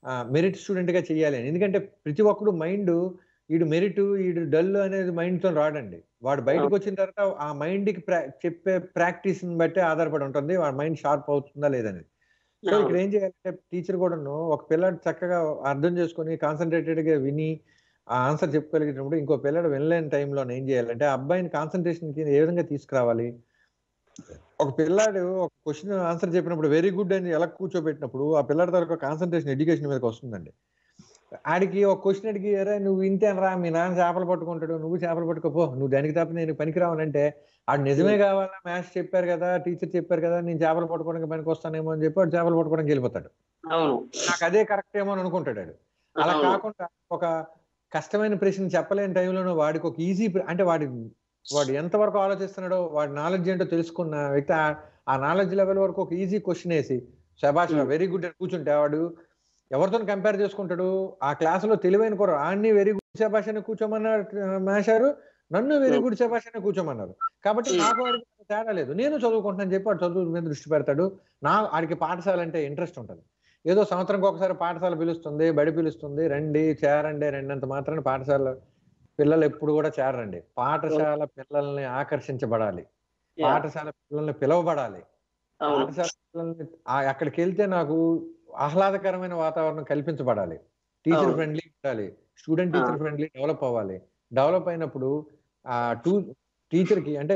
మెరిట్ స్టూడెంట్గా చేయాలి అని. ఎందుకంటే ప్రతి ఒక్కడు మైండ్ ఈడు మెరిట్ ఈడు డల్ అనేది మైండ్తో రాడండి. వాడు బయటకు వచ్చిన తర్వాత ఆ మైండ్కి pra- చెప్పే ప్రాక్టీస్ని బట్టి ఆధారపడి ఉంటుంది. వాడి మైండ్ షార్ప్ అవుతుందా లేదనేది. సో. ఇక్కడ ఏం చేయాలంటే టీచర్ కూడాను ఒక పిల్లాడు చక్కగా అర్థం చేసుకొని కాన్సన్ట్రేటెడ్గా విని ఆ ఆన్సర్ చెప్పగలిగినప్పుడు ఇంకో పిల్లడు వినలేని టైంలో ఏం చేయాలంటే ఆ అబ్బాయిని కాన్సన్ట్రేషన్కి ఏ విధంగా తీసుకురావాలి? ఒక పిల్లాడు ఒక క్వశ్చన్ ఆన్సర్ చెప్పినప్పుడు వెరీ గుడ్ అని ఎలా కూర్చోబెట్టినప్పుడు ఆ పిల్లాడి తరకు కాన్సన్ట్రేషన్ ఎడ్యుకేషన్ మీదకి వస్తుందండి. ఆడికి ఒక క్వశ్చన్ అడిగి అరే నువ్వు ఇంతేనరా మీ నాన్న చేపలు పట్టుకుంటాడు నువ్వు చేపలు పట్టుకోపో నువ్వు దానికి తప్ప నేను పనికిరావనంటే ఆడు నిజమే కావాలా? మ్యాథ్స్ చెప్పారు కదా టీచర్ చెప్పారు కదా నేను చేపలు పట్టుకోవడానికి పనికి వస్తానేమో అని చెప్పి వాడు చేపలు పట్టుకోవడానికి వెళ్ళిపోతాడు. నాకు అదే కరెక్ట్ ఏమో అని అనుకుంటాడు. అలా. కాకుండా ఒక కష్టమైన ప్రశ్న చెప్పలేని టైంలోనూ వాడికి ఒక ఈజీ అంటే వాడి వాడు ఎంతవరకు ఆలోచిస్తున్నాడో వాడి నాలెడ్జ్ ఏంటో తెలుసుకున్న వ్యక్తి ఆ- నాలెడ్జ్ లెవెల్ వరకు ఒక ఈజీ క్వశ్చన్ వేసి శబాష్. వెరీ గుడ్ అని కూర్చుంటే వాడు ఎవరితో కంపేర్ చేసుకుంటాడు? ఆ క్లాసులో తెలివైన కూర అన్ని వెరీ శభాషణ కూర్చోమన్నారు మేషారు నన్ను వెరీ గుడ్ శభాషణ కూర్చోమన్నారు. కాబట్టి Hmm. నాకు వాడికి తేడా లేదు. నేను చదువుకుంటానని చెప్పి వాడు చదువు మీద దృష్టి పెడతాడు. నా ఆడికి పాఠశాల అంటే ఇంట్రెస్ట్ ఉంటుంది. ఏదో సంవత్సరంకి ఒకసారి పాఠశాల పిలుస్తుంది బడి పిలుస్తుంది రండి చేరండి రెండంత మాత్రాన పాఠశాల పిల్లలు ఎప్పుడు కూడా చేరండి పాఠశాల పిల్లల్ని ఆకర్షించబడాలి. పాఠశాల పిల్లల్ని పిలువబడాలి. పాఠశాల పిల్లల్ని అక్కడికి వెళ్తే నాకు ఆహ్లాదకరమైన వాతావరణం కల్పించబడాలి. టీచర్. ఫ్రెండ్లీ ఉండాలి. స్టూడెంట్ టీచర్ ఫ్రెండ్లీ డెవలప్ అవ్వాలి. డెవలప్ అయినప్పుడు ఆ టూ టీచర్కి అంటే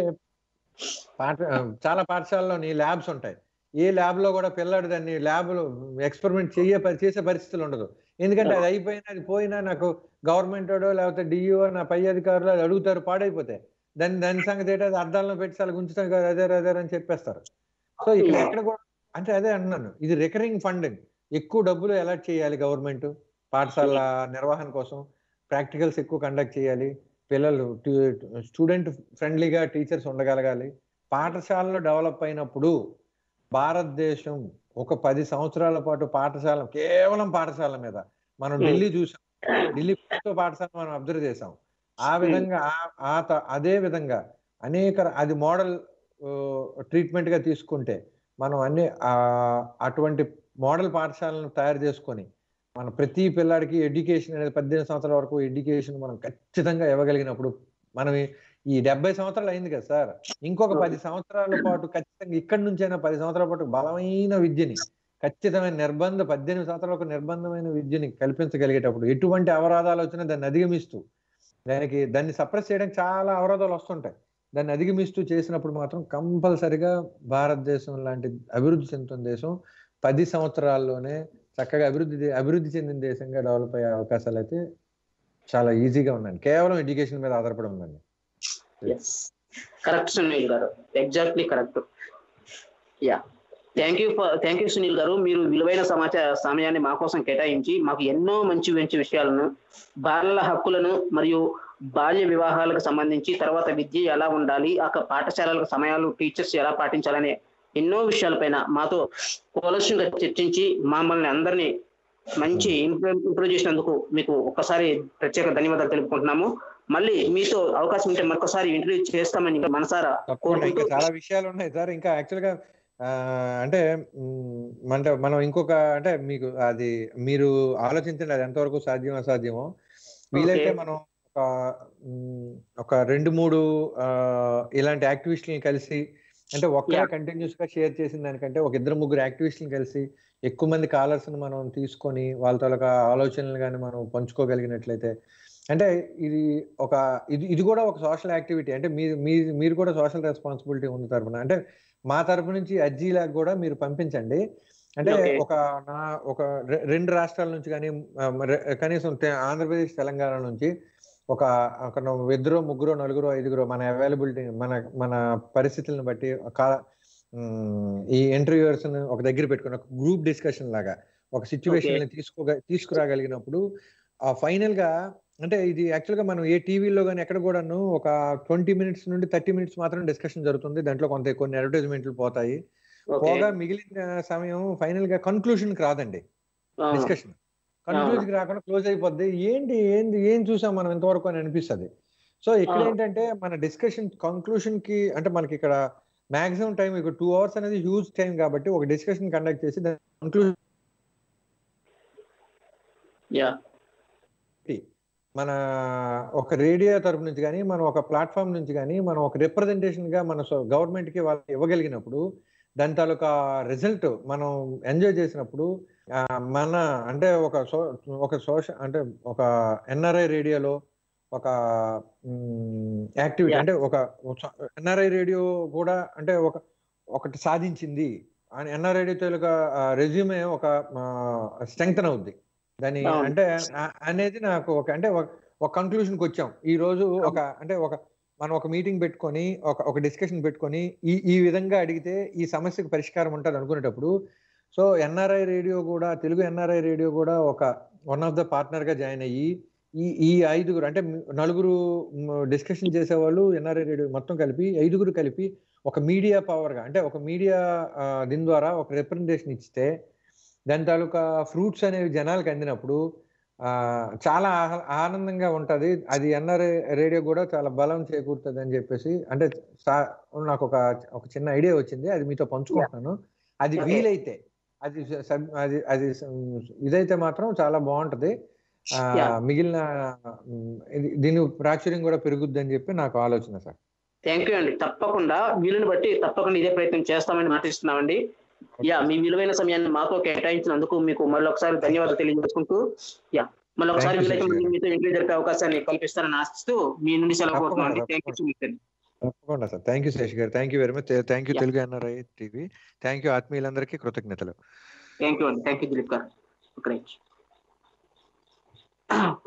పాఠ చాలా పాఠశాలలోని ల్యాబ్స్ ఉంటాయి. ఏ ల్యాబ్లో కూడా పిల్లాడు దాన్ని ల్యాబ్లో ఎక్స్పెరిమెంట్ చేయ చేసే పరిస్థితులు ఉండదు. ఎందుకంటే అది అయిపోయినా అది పోయినా నాకు గవర్నమెంట్ లేకపోతే డిఈఓ నా పై అధికారులు అది అడుగుతారు పాడైపోతాయి దాని దాని సంగతి ఏంటో అది అద్దాలను పెట్టి చాలా గుంచుతాను కదా అదే అదే అని చెప్పేస్తారు. సో ఇక్కడ Yeah. ఎక్కడ కూడా అంటే అదే అంటున్నాను ఇది రికరింగ్ ఫండింగ్. ఎక్కువ డబ్బులు అలర్ట్ చేయాలి గవర్నమెంట్ పాఠశాల నిర్వహణ కోసం. ప్రాక్టికల్స్ ఎక్కువ కండక్ట్ చేయాలి. పిల్లలు స్టూడెంట్ ఫ్రెండ్లీగా టీచర్స్ ఉండగలగాలి. పాఠశాలలో డెవలప్ అయినప్పుడు భారతదేశం ఒక పది సంవత్సరాల పాటు పాఠశాల కేవలం పాఠశాల మీద మనం. ఢిల్లీ చూసాం. ఢిల్లీ పాఠశాల మనం అబ్జర్వ్ చేసాం ఆ విధంగా ఆ- అదే విధంగా అనేక అది మోడల్ ట్రీట్మెంట్గా తీసుకుంటే మనం అన్ని ఆ, అటువంటి మోడల్ పాఠశాలను తయారు చేసుకొని మన ప్రతి పిల్లాడికి ఎడ్యుకేషన్ అనేది పద్దెనిమిది సంవత్సరాల వరకు ఎడ్యుకేషన్ మనం ఖచ్చితంగా ఇవ్వగలిగినప్పుడు మనం ఈ- డెబ్బై సంవత్సరాలు అయింది కదా సార్. ఇంకొక పది సంవత్సరాల పాటు ఖచ్చితంగా ఇక్కడి నుంచైనా పది సంవత్సరాల పాటు బలమైన విద్యని ఖచ్చితమైన నిర్బంధ పద్దెనిమిది సంవత్సరాలకు నిర్బంధమైన విద్యని కల్పించగలిగేటప్పుడు ఎటువంటి అవరాధాలు వచ్చినా దాన్ని అధిగమిస్తూ దానికి దాన్ని సప్రెస్ చేయడానికి చాలా అవరోధాలు వస్తుంటాయి. దాన్ని అధిగమిస్తూ చేసినప్పుడు మాత్రం కంపల్సరిగా భారతదేశం లాంటి అభివృద్ధి చెందుతున్న దేశం పది సంవత్సరాల్లోనే చక్కగా అభివృద్ధి అభివృద్ధి చెందిన దేశంగా డెవలప్ అయ్యే అవకాశాలు అయితే చాలా ఈజీగా ఉన్నాయండి కేవలం ఎడ్యుకేషన్ మీద ఆధారపడి ఉందండి. Yes correct Sunil garu. Exactly correct ya thank you thank you Sunil garu. మీరు విలువైన సమాచార సమయాన్ని మా కోసం కేటాయించి మాకు ఎన్నో మంచి మంచి విషయాలను బాలల హక్కులను మరియు బాల్య వివాహాలకు సంబంధించి తర్వాత విద్య ఎలా ఉండాలి అక్కడ పాఠశాలలకు సమయాలు టీచర్స్ ఎలా పాటించాలనే ఎన్నో విషయాలపైన మాతో కూలస్యంగా చర్చించి మమ్మల్ని అందరినీ మంచి ఇంప్రూవ్ చేసినందుకు మీకు ఒక్కసారి ప్రత్యేక ధన్యవాదాలు తెలుపుకుంటున్నాము. మళ్ళీ మీతో అవకాశం ఉంటే మరొకసారి ఇంటర్వ్యూ చేస్తామని మనసారా ఇంకా చాలా విషయాలు ఉన్నాయి సార్ ఇంకా యాక్చువల్గా అంటే అంటే మనం ఇంకొక అంటే మీకు అది మీరు ఆలోచించండి అది ఎంతవరకు సాధ్యం అసాధ్యమో వీలైతే. మనం ఒక ఒక రెండు మూడు ఇలాంటి యాక్టివిస్టులను కలిసి అంటే Yeah. కంటిన్యూస్గా షేర్ చేసిన దానికంటే ఒక ఇద్దరు ముగ్గురు యాక్టివిస్టులను కలిసి ఎక్కువ మంది కాలర్స్ మనం తీసుకొని వాళ్ళ తాలూకా ఆలోచనలు కానీ మనం పంచుకోగలిగినట్లయితే అంటే ఇది ఒక ఇది ఇది కూడా ఒక సోషల్ యాక్టివిటీ అంటే మీరు మీ- మీరు కూడా సోషల్ రెస్పాన్సిబిలిటీ ఉంది తరపున. అంటే మా తరపు నుంచి అర్జీలాగా కూడా మీరు పంపించండి. అంటే. ఒక నా ఒక రెండు రాష్ట్రాల నుంచి కానీ కనీసం ఆంధ్రప్రదేశ్ తెలంగాణ నుంచి ఒక ఒక ఇద్దరు ముగ్గురు నలుగురు ఐదుగురు మన అవైలబిలిటీ మన మన పరిస్థితులను బట్టి ఈ ఇంటర్వ్యూవర్స్ ఒక దగ్గర పెట్టుకుని ఒక గ్రూప్ డిస్కషన్ లాగా ఒక సిచ్యువేషన్ తీసుకోగ తీసుకురాగలిగినప్పుడు ఆ ఫైనల్గా అంటే ఇది యాక్చువల్గా మనం ఏ టీవీలో కానీ ఎక్కడ కూడాను ఒక ట్వంటీ మినిట్స్ నుండి థర్టీ మినిట్స్ మాత్రం డిస్కషన్ జరుగుతుంది. దాంట్లో కొంత కొన్ని అడ్వర్టైజ్మెంట్లు పోతాయి. పోగా మిగిలిన సమయం ఫైనల్గా కన్క్లూషన్కి రాదండి డిస్కషన్. కన్క్లూజన్కి రాకుండా క్లోజ్ అయిపోద్ది. ఏంటి ఏంది ఏం చూసాం మనం ఇంతవరకు అని అనిపిస్తుంది. సో ఇక్కడ. ఏంటంటే మన డిస్కషన్ కంక్లూషన్కి అంటే మనకి ఇక్కడ మాక్సిమం టైం ఇక్కడ టూ అవర్స్ అనేది హ్యూజ్ టైం కాబట్టి ఒక డిస్కషన్ కండక్ట్ చేసి దాని కంక్లూజన్ యా. మన ఒక రేడియో తరపు నుంచి కానీ మనం ఒక ప్లాట్ఫామ్ నుంచి కానీ మనం ఒక రిప్రజెంటేషన్గా మన గవర్నమెంట్కి వాళ్ళు ఇవ్వగలిగినప్పుడు దాని తాలూకా రిజల్ట్ మనం ఎంజాయ్ చేసినప్పుడు మన అంటే ఒక సో ఒక సోషల్ అంటే ఒక ఎన్ఆర్ఐ రేడియోలో ఒక యాక్టివిటీ. అంటే ఒక ఎన్ఆర్ఐ రేడియో కూడా అంటే ఒక ఒకటి సాధించింది అని ఎన్ఆర్ఐ రేడియో తాలూకా రెజ్యూమే ఒక స్ట్రెంగ్త్ అవుద్ది దాని. అంటే అనేది నాకు ఒక అంటే ఒక- ఒక కంక్లూషన్కి వచ్చాం ఈ రోజు ఒక అంటే ఒక మనం ఒక మీటింగ్ పెట్టుకొని ఒక ఒక డిస్కషన్ పెట్టుకొని ఈ ఈ విధంగా అడిగితే ఈ సమస్యకు పరిష్కారం ఉంటుంది అనుకునేటప్పుడు సో ఎన్ఆర్ఐ రేడియో కూడా తెలుగు ఎన్ఆర్ఐ రేడియో కూడా ఒక వన్ ఆఫ్ ద పార్ట్నర్గా జాయిన్ అయ్యి ఈ ఈ ఐదుగురు అంటే నలుగురు డిస్కషన్ చేసేవాళ్ళు ఎన్ఆర్ఐ రేడియో మొత్తం కలిపి ఐదుగురు కలిపి ఒక మీడియా పవర్గా అంటే ఒక మీడియా దీని ద్వారా ఒక రిప్రజెంటేషన్ ఇస్తే దాని తాలూకా ఫ్రూట్స్ అనేవి జనాలకు అందినప్పుడు చాలా ఆహ- ఆనందంగా ఉంటది. అది ఎన్ఆర్ రేడియో కూడా చాలా బలం చేకూరుతుంది అని చెప్పేసి అంటే నాకు ఒక ఒక చిన్న ఐడియా వచ్చింది. అది మీతో పంచుకుంటున్నాను. అది. వీలైతే అది అది అది ఇదైతే మాత్రం చాలా బాగుంటది. మిగిలిన దీని ప్రాచుర్యం కూడా పెరుగుద్ది అని చెప్పి నాకు ఆలోచన సార్. థ్యాంక్ యూ అండి. తప్పకుండా వీలుని బట్టి తప్పకుండా ఇదే ప్రయత్నం చేస్తామని మాటిస్తున్నామండి. యా మీ విలువైన సమయాన్ని మాతో కేటాయించినందుకు మీకు మళ్ళొకసారి ధన్యవాదాలు తెలియజేసుకుంటూ యా మళ్ళీ గారు. మీతో ఇంటర్వ్యూ జరిపే అవకాశాన్ని కల్పిస్తారని ఆశిస్తూ మీ నుండి సెలవు కోరుతున్నామండి తప్పకుండా, sir thank you Sesh garu. Thank you very much thank you. Telugu NRI TV. Thank you ఆత్మీయులందరికీ కృతజ్ఞతలు. థ్యాంక్ యూ అండి. Thank you Dilip garu.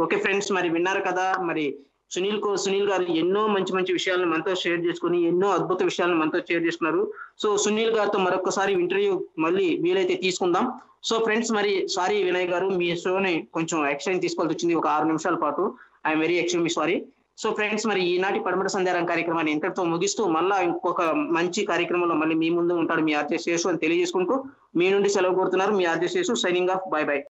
Okay friends [clears throat] మరి విన్నారు కదా? మరి సునీల్ కో సునీల్ గారు ఎన్నో మంచి మంచి విషయాలను మనతో షేర్ చేసుకుని ఎన్నో అద్భుత విషయాలను మనతో షేర్ చేసుకున్నారు సో సునీల్ గారితో మరొకసారి ఇంటర్వ్యూ మళ్ళీ వీలైతే తీసుకుందాం. సో ఫ్రెండ్స్ మరి సారీ వినయ్ గారు మీ షోని కొంచెం ఎక్స్టెండ్ తీసుకోవాల్సి వచ్చింది ఒక ఆరు నిమిషాల పాటు. I'm very extremely sorry. So friends మరి ఈనాటి పడమట సంధ్యారం కార్యక్రమాన్ని ఇంతటితో ముగిస్తూ మళ్ళా ఇంకొక మంచి కార్యక్రమంలో మళ్ళీ మీ ముందు ఉంటాడు మీ ఆర్జే శేషు అని తెలియజేసుకుంటూ మీ నుండి సెలవు కోరుతున్నారు మీ RJ Seshu signing off bye bye